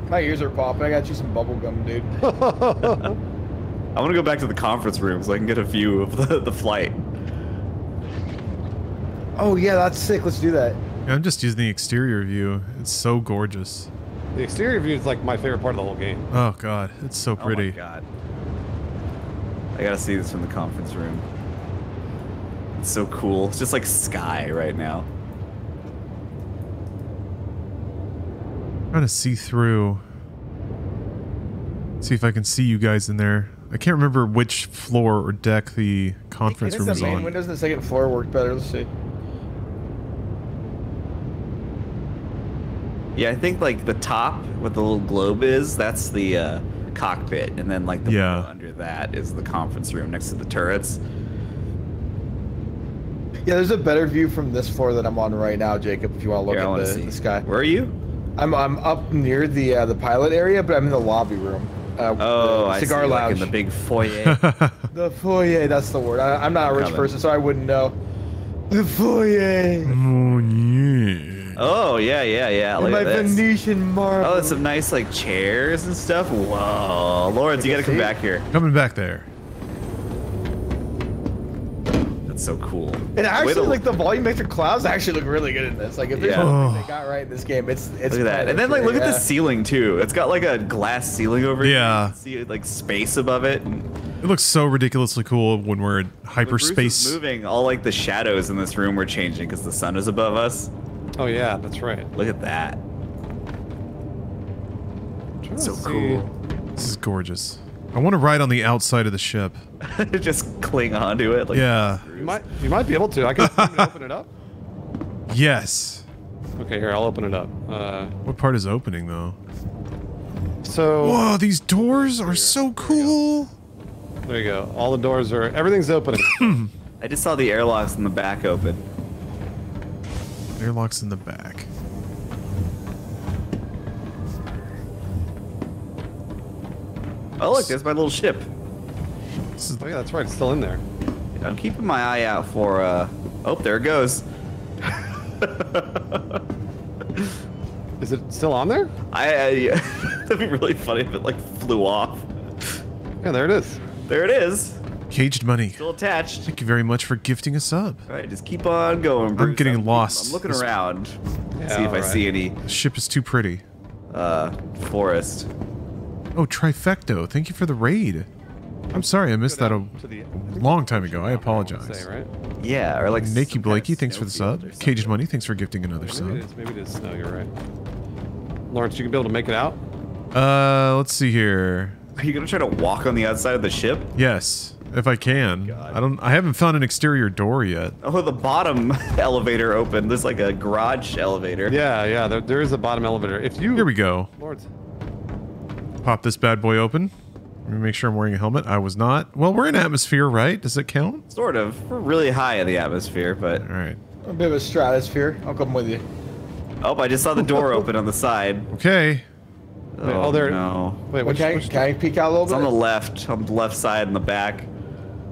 My ears are popping. I got you some bubble gum, dude. I want to go back to the conference room so I can get a view of the, the flight. Oh yeah, that's sick. Let's do that. Yeah, I'm just using the exterior view. It's so gorgeous. The exterior view is like my favorite part of the whole game. Oh god, it's so pretty. Oh my god. I gotta see this from the conference room. It's so cool. It's just like sky right now. I'm trying to see through. See if I can see you guys in there. I can't remember which floor or deck the conference It's room the is main on. windows in the second floor work better. Let's see. Yeah, I think like the top, what the little globe is, that's the uh, cockpit, and then like the Yeah. under that is the conference room next to the turrets. Yeah, there's a better view from this floor that I'm on right now, Jacob. If you want to look Here, at the, the sky. Where are you? I'm I'm up near the uh, the pilot area, but I'm in the lobby room. Uh, Oh, the I cigar see, like lounge. in the big foyer. The foyer, that's the word. I, I'm not a rich Coming. person, so I wouldn't know. The foyer. Oh yeah. oh yeah, yeah, yeah. Look my at this. Venetian marble. Oh, there's some nice like chairs and stuff. Whoa, Lawrence, you gotta come back here. Coming back there. That's so cool. And actually, Wait like the volumetric clouds actually look really good in this. Like if there's Yeah. one they got right in this game, it's it's Look at that. And then like Fury, look at the ceiling too. It's got like a glass ceiling over it. Yeah. You can see like space above it. It looks so ridiculously cool when we're in when Bruce is hyperspace. moving, all like the shadows in this room were changing because the sun is above us. Oh yeah, that's right. Look at that. So see- cool. This is gorgeous. I want to ride on the outside of the ship. Just cling onto it. Like Yeah. You might you might be able to. I can open it up. Yes. Okay, here I'll open it up. Uh, What part is opening though? so Whoa, these doors are so cool. there you go. All the doors are everything's opening. I just saw the airlocks in the back open. Airlocks in the back. Oh look, there's my little ship. This is oh yeah, that's right. It's still in there. I'm keeping my eye out for. uh Oh, there it goes. Is it still on there? I. I that'd be really funny if it like flew off. Yeah, there it is. There it is. caged money. Still attached. Thank you very much for gifting a sub. All right, just keep on going. Bruce. getting lost. I'm looking This- around. Yeah, see if I see any The ship is too pretty. uh forest. Oh, Trifecto, thank you for the raid. I'm sorry, I missed that a long time ago. I apologize. Yeah, or like Nakey some kind of Blakey, thanks for the sub. Caged. Money, thanks for gifting another Maybe it sub. is. Maybe it is snow. You're right. Lawrence, you can be able to make it out. Uh, let's see here. Are you gonna try to walk on the outside of the ship? Yes, if I can. God. I don't. I haven't found an exterior door yet. Oh, the bottom elevator opened. There's like a garage elevator. Yeah, yeah. There, there is a bottom elevator. If you Here we go. Lawrence, Pop this bad boy open. Let me make sure I'm wearing a helmet. I was not. Well, we're in atmosphere, right? Does it count? Sort of. We're really high in the atmosphere, but All right. A bit of a stratosphere. I'll come with you. oh, I just saw the door open on the side. Okay. Oh, oh, there- no. wait, which, can, I, which can I peek out a little It's bit? on the left, on the left side in the back.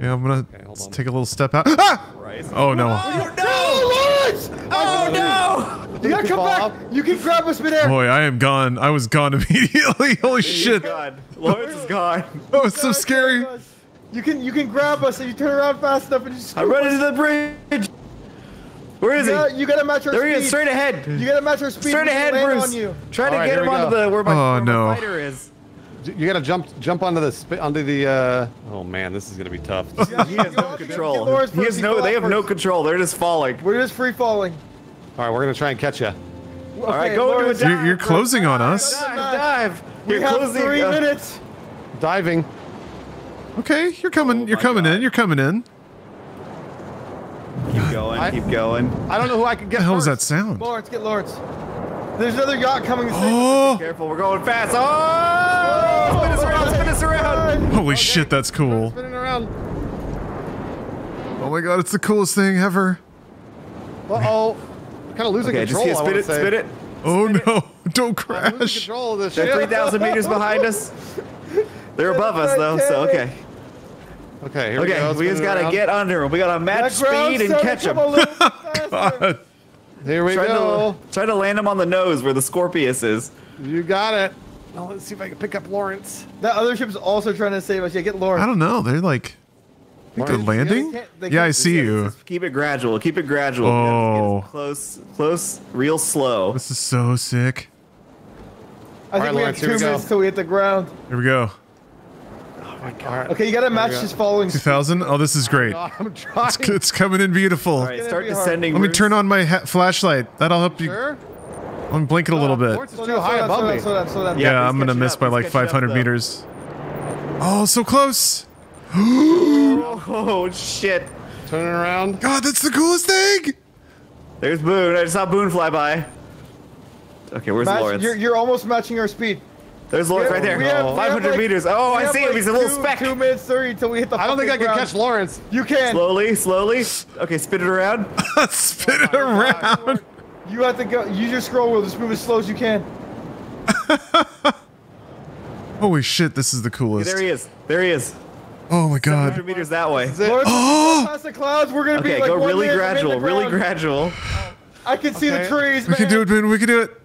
Yeah, I'm gonna hold on. take a little step out. Ah! Right. Oh no. Oh, Lawrence! Oh no! You gotta can come back. off. You can grab us midair. Boy, I am gone. I was gone immediately. Holy shit. God, Lawrence is gone. That was so scary. You can you can grab us if you turn around fast enough and just. I run into the bridge. Where is You he? gotta, you gotta match our There he is, straight ahead. You gotta match our speed. Straight We can ahead, land Bruce. On you. Try to All right, get him we onto go. the where my, Oh, where no. my fighter is. you gotta jump jump onto the sp- onto the. Uh, oh man, this is gonna be tough. He has no control. He has no. They have no control. They're just falling. We're just free falling. All right, we're gonna try and catch you. All right, go into a dive. You're, you're closing on us. Dive, dive. We You're have closing. three uh, minutes. Diving. Okay, you're coming. Oh you're coming God. in. You're coming in. Keep going. I- keep going. I don't know who I could get. What the hell was that first. sound? Lawrence, get Lawrence. There's another yacht coming to save. Oh, Careful, we're going fast. Oh! Spin us around. Spin us around. holy shit, that's cool. Spinning around. Oh my god, it's the coolest thing ever. Uh oh. Kind of losing Okay, just control. here, I spin it. say. Spin it. Oh no, don't I'm losing crash. control of this They're 3,000 meters behind us. They're above us though, so okay. Okay, here we go. Okay, go. we just gotta around. get under them. We gotta match That speed and started catch to them. come a little faster. God. Here we Try go. to, try to land them on the nose where the Scorpius is. You got it. Now let's see if I can pick up Lawrence. That other ship's also trying to save us. Yeah, get Lawrence. I don't know. They're like, I think they're landing. they can't- they Yeah, I can't- see you. Keep it gradual. Keep it gradual. Oh. Get as Close, close, real slow. This is so sick. I think Alright, we Lawrence, have two minutes till we hit the ground. Here we go. Oh All right. Okay, you gotta match we go. his following. 2000. Oh, this is great. I'm trying. It's, it's coming in beautiful. All right, start descending. Let me turn on my ha- flashlight. That'll help you. Sure. Let me blink it a little uh, bit. Lawrence is Slow too down, high slow down, above slow me. down, slow down, slow down. Yeah, Yeah, I'm gonna miss up, by he's like catching up, 500 meters. Oh, so close. Oh shit! Turning around. God, that's the coolest thing. There's Boone. I just saw Boone fly by. Okay, where's Match- Lawrence? You're, you're almost matching our speed. There's Lawrence We right there. we have- we have 500 like- meters. Oh, we I see him. like He's a little two, speck. Two minutes thirty until we hit the. I don't think I fucking can ground. catch Lawrence. You can. Slowly, slowly. Okay, spin it around. Spin it oh around. You have to go. Use your scroll wheel. Just move as slow as you can. Holy shit, this is the coolest. There he is. There he is. Oh my 100 god. meters that way. Lawrence, Oh! past the clouds. We're gonna Okay, be like go one really minute from hitting gradual. Really gradual. I can see the Okay. trees. We can do it, Ben. We can do it.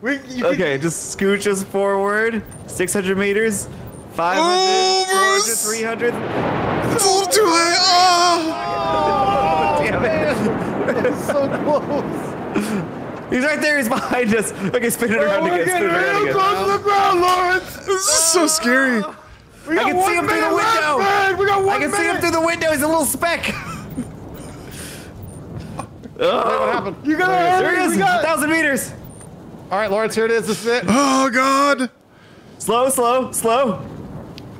We, you can- Okay, just scooch us forward. 600 meters. 500, Oh, 300. It's a little too high. Ah! Oh! Damn it. It's so close. He's right there. He's behind us. Okay, spin it around We're again. Spin getting it around again. close to the ground, Lawrence. This is so scary. Ah. We got I can one see him through the minute left, window. man. We got one I can see him through the window. He's a little speck. oh, What happened? You gotta there hurry. he is. got. 1,000 meters. All right, Lawrence, here it is. This is it. Oh god. Slow, slow, slow.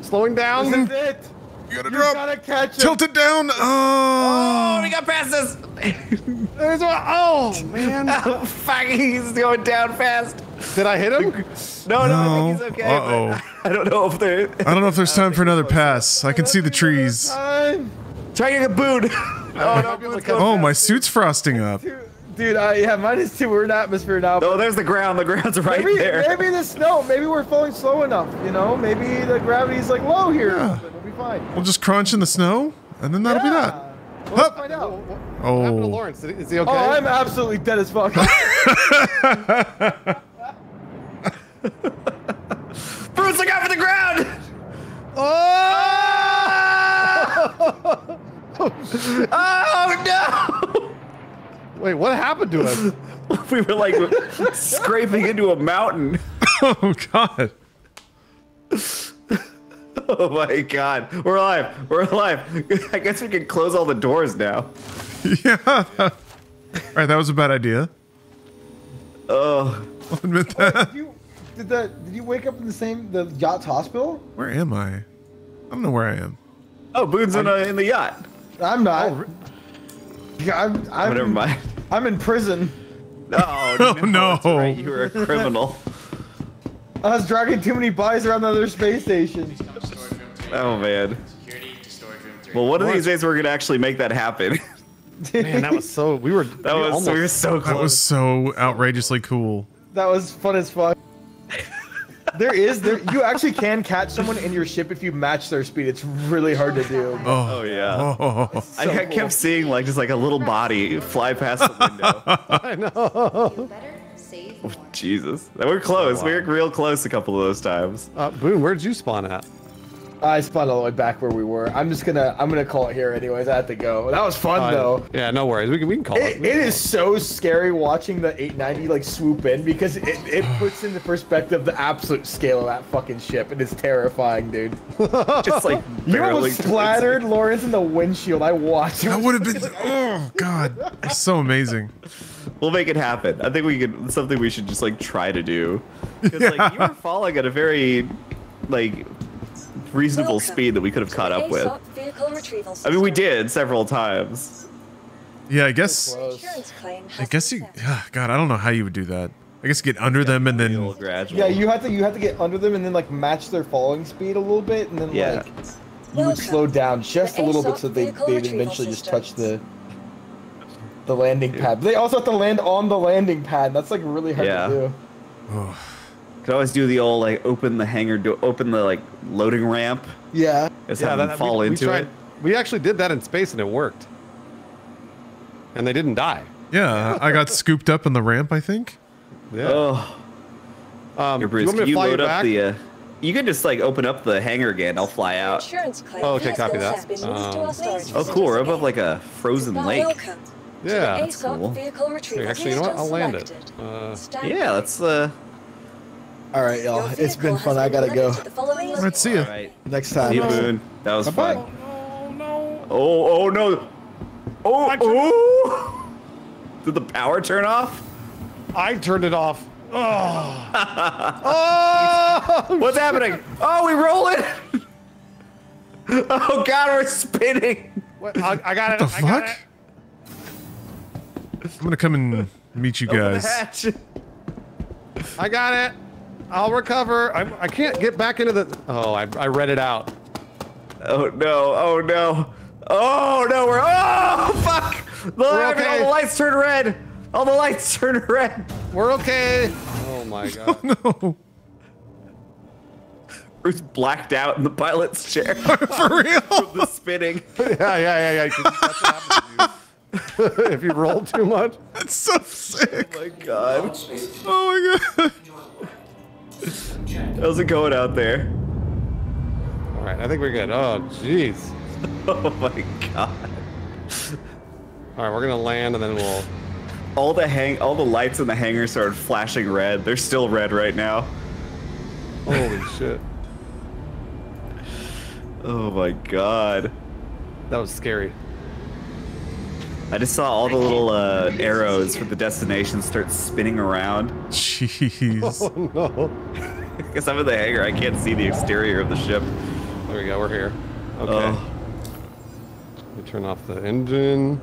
Slowing down. This is it. You gotta You drop. gotta catch him. Tilt it down. Oh, Oh. we got past us. There's one. Oh man. oh, fuck. He's going down fast. Did I hit him? No, no, I think he's okay. Uh-oh. I don't know if they're. I don't know if there's time for another pass. I can see the trees. Time. Try to get booed. oh, no, Oh, my suit's frosting up. Dude, I yeah, mine is too. We're in atmosphere now. Oh, there's the ground. The ground's right maybe, there. maybe the snow. Maybe we're falling slow enough. You know, maybe the gravity's like low here. Yeah. We'll fine. We'll just crunch in the snow, and then that'll be that. Well, let's find out. What happened to Oh. Lawrence? Is he okay? Oh, I'm absolutely dead as fuck. Bruce, look out for the ground! Oh! oh no! Wait, what happened to him? we were like scraping into a mountain. Oh god. Oh my god. We're alive. We're alive. I guess we can close all the doors now. Yeah. All right, that was a bad idea. Oh. I'll oh, admit that. did you did the did you wake up in the same the yacht's hospital? Where am I? I don't know where I am. Oh, Boone's in, a, in the yacht. I'm not. Oh, yeah, I'm, oh, I'm Oh, never mind. I'm in prison. Oh, Oh, no. that's no. right, You were a criminal. I was dragging too many buys around the other space station. Oh, man. Well, one of these days we're going to actually make that happen. Man, that was so. We were. That we was almost, we were so close. That was so outrageously cool. That was fun as fuck. there is there you actually can catch someone in your ship if you match their speed. It's really hard to do. Oh yeah. Oh. I, so I cool. kept seeing like just like a little body fly past the window. I know. Better save. Oh, Jesus, we're close. We were real close a couple of those times. Uh, Boone, where did you spawn at? I spawned all the way back where we were. I'm just gonna I'm gonna call it here anyways. I have to go. That was fun Uh, though. Yeah, no worries. We can we can call it. It, it is so scary watching the 890 like swoop in because it, it puts into perspective the absolute scale of that fucking ship. It is terrifying, dude. Just like You almost splattered Lawrence in the windshield. I watched. That would have been. Oh god, it's so amazing. We'll make it happen. I think we could. Something we should just like try to do. Because like you were falling at a very like reasonable Welcome speed that we could have caught up with. ASOP vehicle retrieval I mean, we did several times. Yeah, I guess. I guess you. sent. ah, God, I don't know how you would do that. I guess get under them and then. gradual. Yeah, you have to you have to get under them and then like match their falling speed a little bit and then Yeah. like you would slow down just a little bit so they they'd eventually just touch the the landing pad. But they also have to land on the landing pad. That's like really hard Yeah. to do. Could always do the old like open the hangar, do- open the like loading ramp. Yeah. Just Yeah, have that, them fall we, into we tried, it. We actually did that in space and it worked. And they didn't die. Yeah, I got scooped up in the ramp. I think. Yeah. Oh, um, here, do you Bruce. want me to you fly you load up back? the? Uh, you can just like open up the hangar again. I'll fly out. Oh, okay, has copy that. sent. Been moved to Um, Oh, cool. We're above like a frozen lake. Yeah. That's cool. vehicle retrieval Actually, you know what? I'll land it. Uh, Yeah, by. let's. uh All right, y'all. Your It's been fun. has I gotta go. delivered to the All right, see you. All right. Next See time. you, Boone. That was Bye-bye. fun. Oh, oh, oh no. Oh, oh. Did the power turn off? I turned it off. Oh. oh! What's happening? Oh, we roll it. Oh God, we're spinning. What? I, I got it. What the I got fuck? it. I'm gonna come and meet you Open the guys. hatch. I got it. I'll recover. I, I can't get back into the. Oh, I, I read it out. Oh no! Oh no! Oh no! We're oh fuck! The, We're okay. All the lights turn red. All the lights turn red. We're okay. Oh my god. no. Bruce blacked out in the pilot's chair. For real? From the spinning. yeah, yeah, yeah, yeah. 'cause That's what happens to you. if you roll too much. That's so sick. Oh my god. Oh my god. How's it going out there? All right, I think we're good. Oh, jeez. Oh my god. All right, we're gonna land and then we'll. All the hang, all the lights in the hangar started flashing red. They're still red right now. Holy shit. Oh my god. That was scary. I just saw all the little uh, arrows for the destination start spinning around. Jeez. Oh no. Because I'm in the hangar, I can't see the exterior of the ship. There we go. We're here. Okay. Oh. Let me turn off the engine.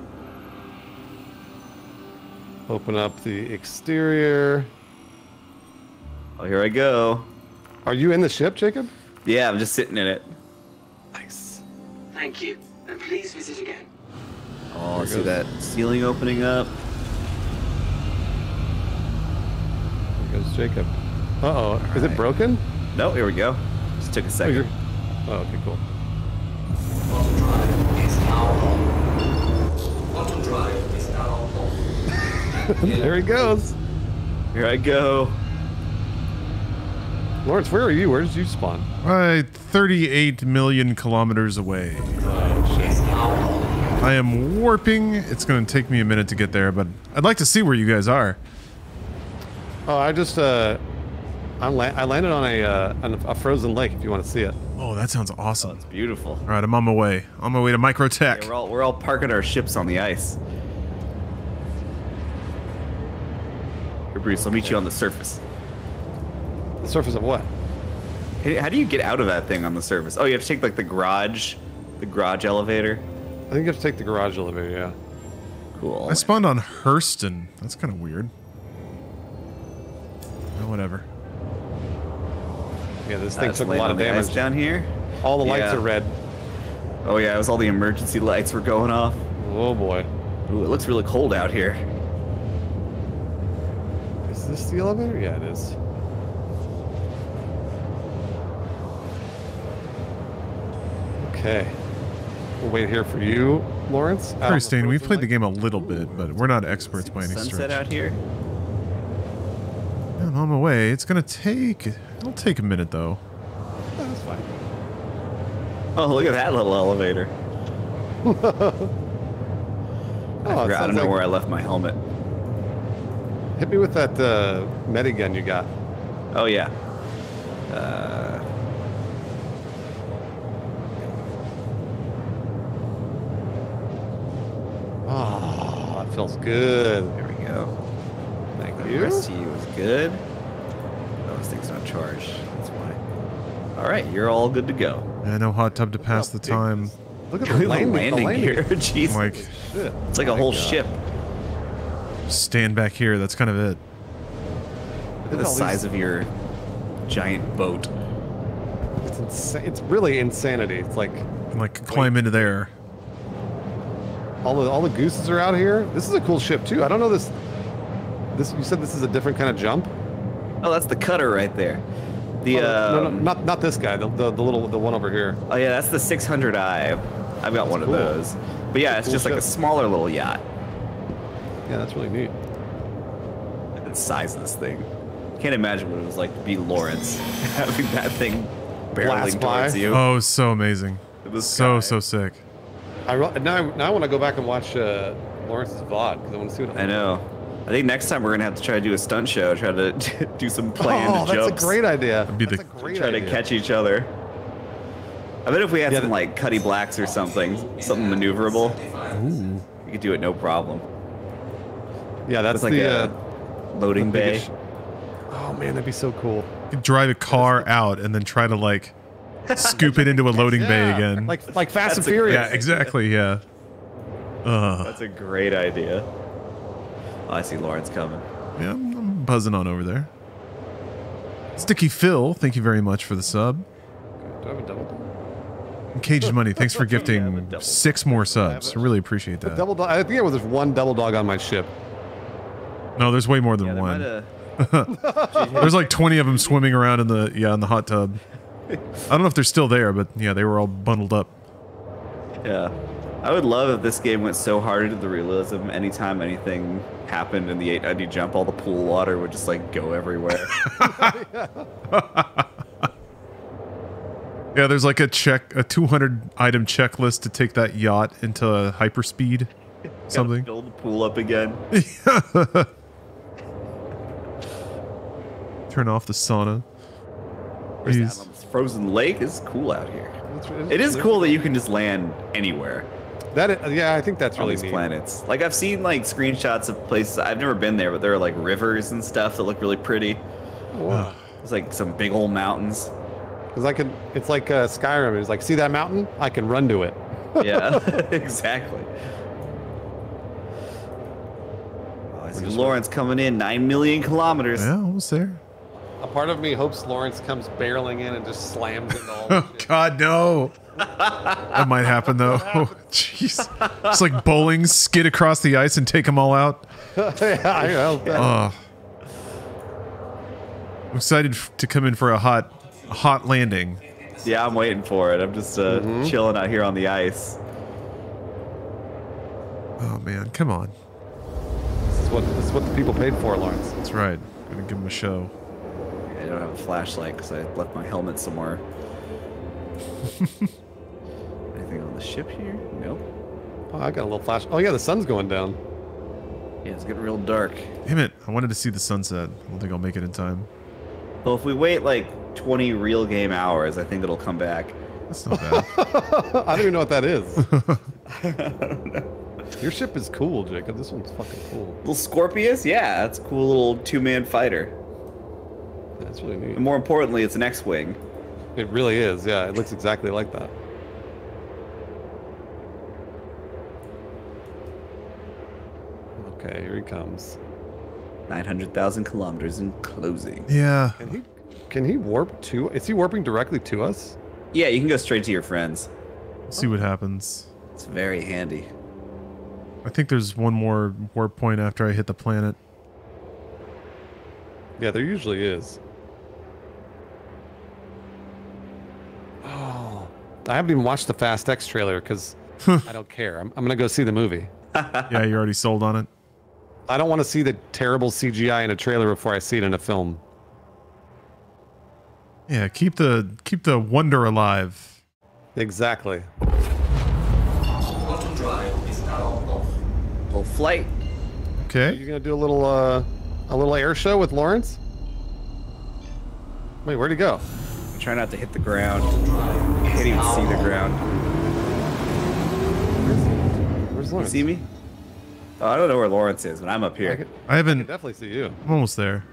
Open up the exterior. Oh, here I go. Are you in the ship, Jacob? Yeah, I'm just sitting in it. Nice. Thank you, and please visit again. Oh, I see that ceiling opening up. There goes Jacob. Uh oh. Is it broken? No, here we go. Just took a Oh, second. you're- oh, okay, cool. Auto drive is now on. Auto drive is now on. there he goes. Here I go. Lawrence, where are you? Where did you spawn? Right, 38 million kilometers away. I am warping. It's going to take me a minute to get there, but I'd like to see where you guys are. Oh, I just uh, I, la- I landed on a uh, on a frozen lake. If you want to see it. Oh, that sounds awesome. It's beautiful. All right, I'm on my way. On my way to Microtech. Yeah, we're all we're all parking our ships on the ice. Here, Bruce, I'll meet you on the surface. The surface of what? Hey, How do you get out of that thing on the surface? Oh, you have to take like the garage, the garage elevator. I think you have to take the garage elevator. Yeah. Cool. I spawned on Hurston. That's kind of weird. Oh, whatever. Yeah, this thing Let's took a lot of damage. down here. All the lights are red. Oh yeah, it was all the emergency lights were going off. Oh boy. Ooh, it looks really cold out here. Is this the elevator? Yeah, it is. Okay. We'll wait here for you, Lawrence. out on the Christine, we've frozen played the game a little bit, but we're not experts by any Sunset stretch. out here. Yeah, I'm on my way. It's going to take... It'll take a minute, though. Oh, that's fine. Oh, look at that little elevator. Oh, I, forgot- I don't know like- where I left my helmet. Hit me with that uh, medigun you got. Oh yeah. Uh, feels good. there we go. Thank The you. rest of you is good. Oh, this thing's not charged. That's why. All right, you're all good to go. Yeah, no hot tub to pass the time. Look at Look the at landing, the the landing landing here. Jeez. Like, It's like a whole God. ship. stand back here. That's kind of it. Look at the size of your giant boat. It's insane. It's really insanity. It's like like, climb into there. All the all the gooses are out here. This is a cool ship too. I don't know this. This you said this is a different kind of jump. Oh, that's the cutter right there. The Oh, no, no, um, not not this guy. The, the, the little the one over here. oh yeah, that's the 600i. I've got one cool. of those. But yeah, it's Cool just like a smaller little yacht. Yeah, that's really neat. Look the size of this thing. Can't imagine what it was like to be Lawrence having that thing Blast barreling by. towards you. Oh, so amazing. It was So, sky. so sick. I now now I want to go back and watch uh, Lawrence's VOD because I want to see what. I know. I think next time we're gonna have to try to do a stunt show, try to do some planned oh, that's jumps. a great idea. That'd be That's the- a great try idea. to catch each other. I bet if we had Yeah, some like Cuddy Blacks or something, something maneuverable, we could do it no problem. Yeah, that's It's like the. a uh, loading the bay. biggest- Oh man, that'd be so cool. You could drive a car out and then try to, like, scoop it into a loading bay again. Like like Fast and That's a- Furious. yeah, exactly. Yeah. Ugh. That's a great idea. Oh, I see Lawrence coming. Yeah, I'm, I'm buzzing on over there. Sticky Phil, thank you very much for the sub. Do I have a double dog? Caged Money, thanks for gifting six more subs. I really appreciate that. double dog. I think there was just one double dog on my ship. No, there's way more than There one. might There's like 20 of them swimming around in the yeah in the hot tub. I don't know if they're still there, but yeah, they were all bundled up. Yeah. I would love if this game went so hard into the realism. Anytime anything happened in the 890 jump, all the pool water would just like go everywhere. Yeah, there's like a check, a 200 item checklist to take that yacht into hyperspeed, something. Fill the pool up again. Turn off the sauna. Where's Jeez. That? This frozen lake is cool out here. It's- It is cool that you can just land anywhere That is, yeah, I think that's on really these neat. planets. Like I've seen like screenshots of places I've never been there, but there are like rivers and stuff that look really pretty. Wow. It's like some big old mountains. Because I can, it's like uh, Skyrim. It's like, see that mountain? I can run to it. Yeah, exactly. Oh, I see Lawrence coming in nine million kilometers. Yeah, almost there. A part of me hopes Lawrence comes barreling in and just slams into all the Oh God, no. That might happen though. Jeez, it's like bowling, skid across the ice and take them all out. yeah, I know. Oh, I'm excited f- to come in for a hot, hot landing. Yeah, I'm waiting for it. I'm just uh, Mm-hmm. chilling out here on the ice. Oh man, come on. This is what this is what the people paid for, Lawrence. That's right. I'm Gonna give them a show. I don't have a flashlight because I left my helmet somewhere. Anything on the ship here? Nope. Oh, I got a little flash. Oh yeah, the sun's going down. Yeah, it's getting real dark. Damn it! I wanted to see the sunset. I don't think I'll make it in time. Well, if we wait like 20 real game hours, I think it'll come back. That's not bad. I don't even know what that is. Your ship is cool, Jacob. This one's fucking cool. Little Scorpius? Yeah, that's a cool little two-man fighter. That's really neat. And more importantly, it's an X-wing. It really is. Yeah, it looks exactly like that. Okay, here he comes. 900,000 kilometers in closing. yeah. Can he? Can he warp to? Is he warping directly to us? Yeah, you can go straight to your friends. See what happens. It's very handy. I think there's one more warp point after I hit the planet. Yeah, there usually is. I haven't even watched the Fast X trailer because I don't care. I'm, I'm gonna go see the movie. Yeah, you're already sold on it. I don't want to see the terrible CGI in a trailer before I see it in a film. Yeah, keep the keep the wonder alive. Exactly. Quantum drive is now off. Little flight. Are Okay. You're gonna do a little uh, a little air show with Lawrence? Wait, where'd he go? Try not to hit the ground. I can't even see the ground. Where's You Lawrence? see me? Oh, I don't know where Lawrence is, but I'm up here. can, I I haven't. can definitely see you. I'm almost there.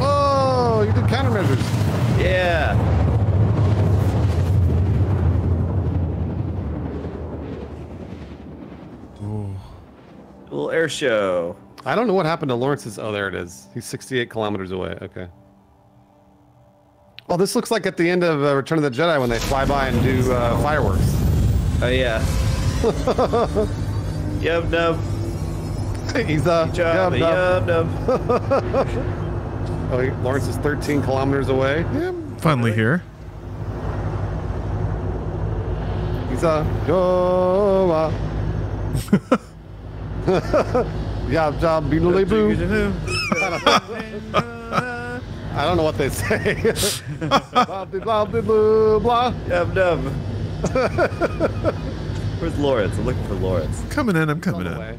Oh, You did countermeasures. Yeah. Ooh. Little air show. I don't know what happened to Lawrence's. Oh, there it is. He's 68 kilometers away. Okay. Well, this looks like at the end of uh, Return of the Jedi when they fly by and do uh, fireworks. Oh yeah. Yub nub. He's uh, Job. yeah, no. Yub nub. Oh, Lawrence is 13 kilometers away. Yeah, Finally here. he's uh, go. Uh. yeah, job, beedly boo. I don't know what they say. blah, blah, blah, blah, blah. Yub nub. Where's Lawrence? I'm looking for Lawrence. Coming in. I'm coming in. way.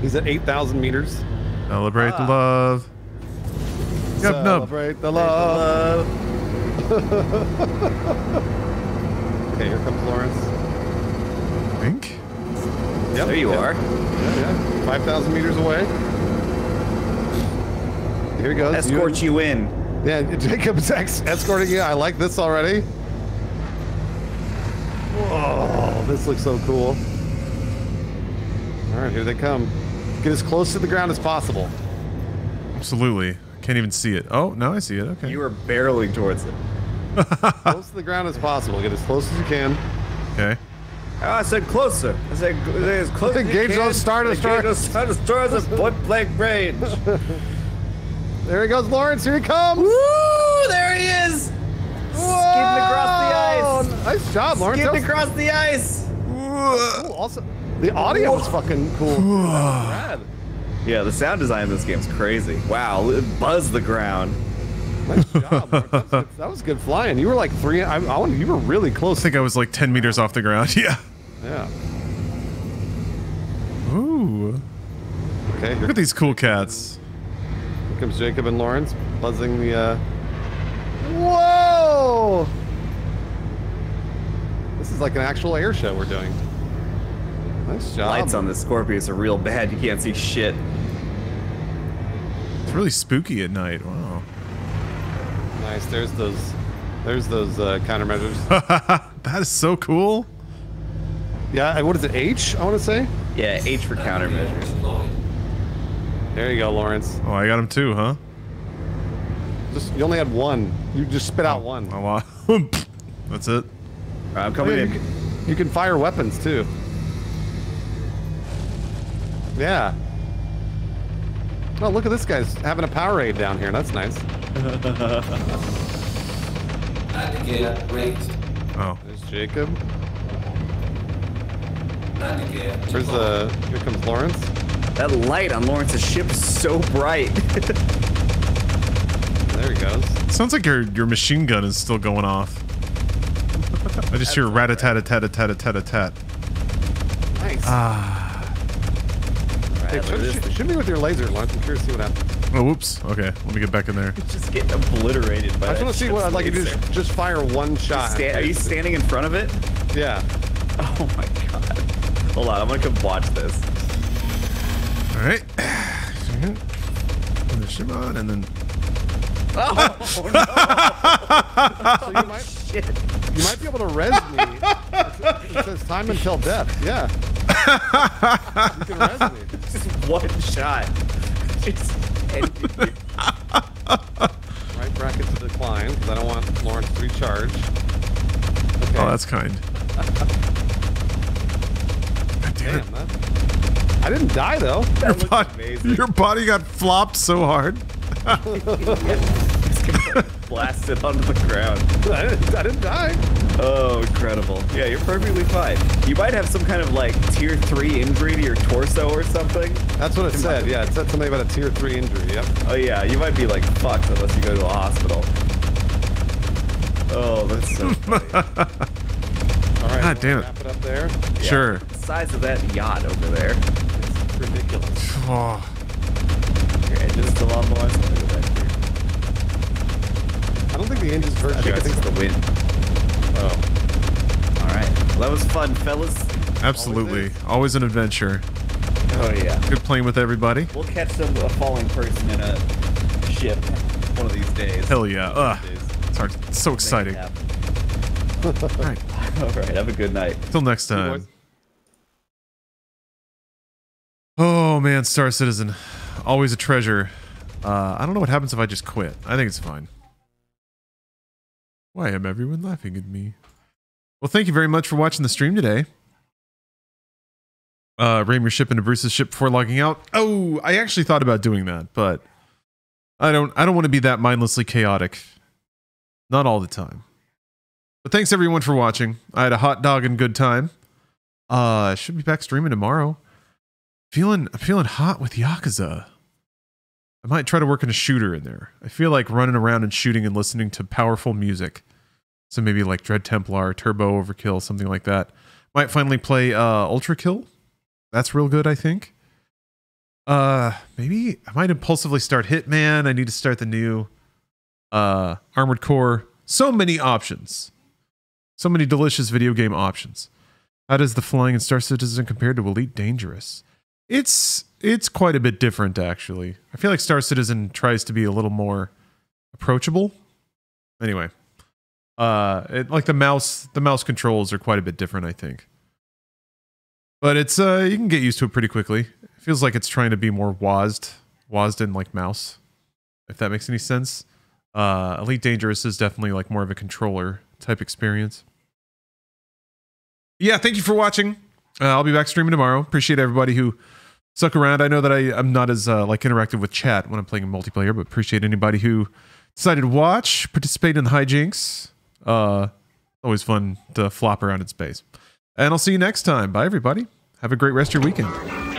He's at 8,000 meters. Celebrate Ah. the love. Yep, nub. Celebrate the love. Love. Okay, here comes Lawrence. Think. Yep, There you yep. are. Yeah, yeah. 5,000 meters away. Here he goes. Escort you in. Yeah, Jacob's ex- escorting you. I like this already. Whoa, this looks so cool. All right, here they come. Get as close to the ground as possible. Absolutely. Can't even see it. Oh, now I see it. Okay. You are barreling towards it. close to the ground as possible. Get as close as you can. Okay. Oh, I said closer. I said g- as close as you Engage can. those Star Engage Destroyers. those Star Destroyers at point blank range. There he goes, Lawrence. Here he comes. Woo! There he is. Skidding across the ice. Nice job, Lawrence. That Skidding was across the ice. cool. Also, the audio was fucking cool. Rad. Yeah, the sound design in this game's crazy. Wow, it buzzed the ground. Nice job. Lawrence. That was good- That was good flying. You were like three. I, I you were really close. I think I was like 10 meters off the ground. Yeah. Yeah. Ooh. Okay. Look at these cool cats. comes Jacob and Lawrence buzzing the. uh Whoa! This is like an actual air show we're doing. Nice job. Lights on this Scorpius are real bad. You can't see shit. It's really spooky at night. Wow. Nice. There's those. There's those uh, countermeasures. that is so cool. Yeah. What is it? H? I want to say. Yeah, H for countermeasures. There you go, Lawrence. Oh, I got him too, huh? Just you only had one. You just spit out oh, one. Oh, I lost. That's it. Uh, I'm Oh, coming yeah, in. you, can, you can fire weapons too. Yeah. Oh, look at this guy's having a Powerade down here. That's nice. Navigator raised. Oh. There's Jacob. Navigator. Where's the? Here comes Lawrence. That light on Lawrence's ship is so bright. There he goes. Sounds like your your machine gun is still going off. I just hear rat a tat a tat a tat a tat a tat. Nice. Ah. hey, Right, shoot, look at shoot, this. shoot me with your laser, Lawrence. I'm curious to see what happens. Oh, whoops. Okay, let me get back in there. just getting obliterated by I just that want to see what ship's I'd like you to laser. just, just fire one shot. Sta- are you standing in front of it? Yeah. Oh my god. Hold on, I'm gonna come watch this. All right. And the Shimon, and then Oh, So you might, shit. you might be able to res me. It, it says time until death. Yeah. you can res me. Just one shot. It's ended. Right bracket to decline because I don't want Lawrence to recharge. Oh, okay. oh, that's kind. God damn it. Damn, that, I didn't die though. Your, body, your body got flopped so hard. blasted onto the ground. I didn't, I didn't die. Oh, incredible. Yeah, you're perfectly fine. You might have some kind of like tier 3 injury to your torso or something. That's what it said. Yeah, it said something about a tier three injury. Yep. Oh, yeah, you might be like fucked unless you go to a hospital. Oh, that's so funny. All right. God damn it. Wrap it up there. Yeah, Sure. The size of that yacht over there. It's ridiculous. Oh, Your engine's still on the line. so I'm gonna go back here. I don't think the engine's hurt I think I it's the wind. Oh. All right. Well, that was fun, fellas. absolutely. Always an adventure. Oh, yeah. Good playing with everybody. We'll catch some a falling person in a ship one of these days. Hell yeah. One of Ugh. It's hard. It's so Make it exciting. Happen. All right. All right. Have a good night. Till next time. Oh man, Star Citizen, always a treasure. Uh, I don't know what happens if I just quit. I think it's fine. Why am everyone laughing at me? Well, thank you very much for watching the stream today. Uh, ram your ship into Bruce's ship before logging out. Oh, I actually thought about doing that, but I don't. I don't want to be that mindlessly chaotic. Not all the time. But thanks everyone for watching. I had a hot dog and good time. Uh, should be back streaming tomorrow. Feeling I'm feeling hot with Yakuza. I might try to work in a shooter in there. I feel like running around and shooting and listening to powerful music. So maybe like Dread Templar, Turbo Overkill, something like that. Might finally play uh ULTRAKILL. That's real good, I think. Uh maybe I might impulsively start Hitman. I need to start the new uh Armored Core. So many options. So many delicious video game options. How does the flying in Star Citizen compare to Elite Dangerous? It's it's quite a bit different actually. I feel like Star Citizen tries to be a little more approachable. Anyway, uh, it, like the mouse the mouse controls are quite a bit different, I think. But it's uh you can get used to it pretty quickly. It feels like it's trying to be more WASD, WASD in like mouse. if that makes any sense. Uh, Elite Dangerous is definitely like more of a controller type experience. Yeah, thank you for watching. Uh, I'll be back streaming tomorrow. Appreciate everybody who stuck around. I know that I, I'm not as uh, like interactive with chat when I'm playing in multiplayer, but appreciate anybody who decided to watch, participate in the hijinks. Uh, always fun to flop around in space. And I'll see you next time. Bye, everybody. Have a great rest of your weekend.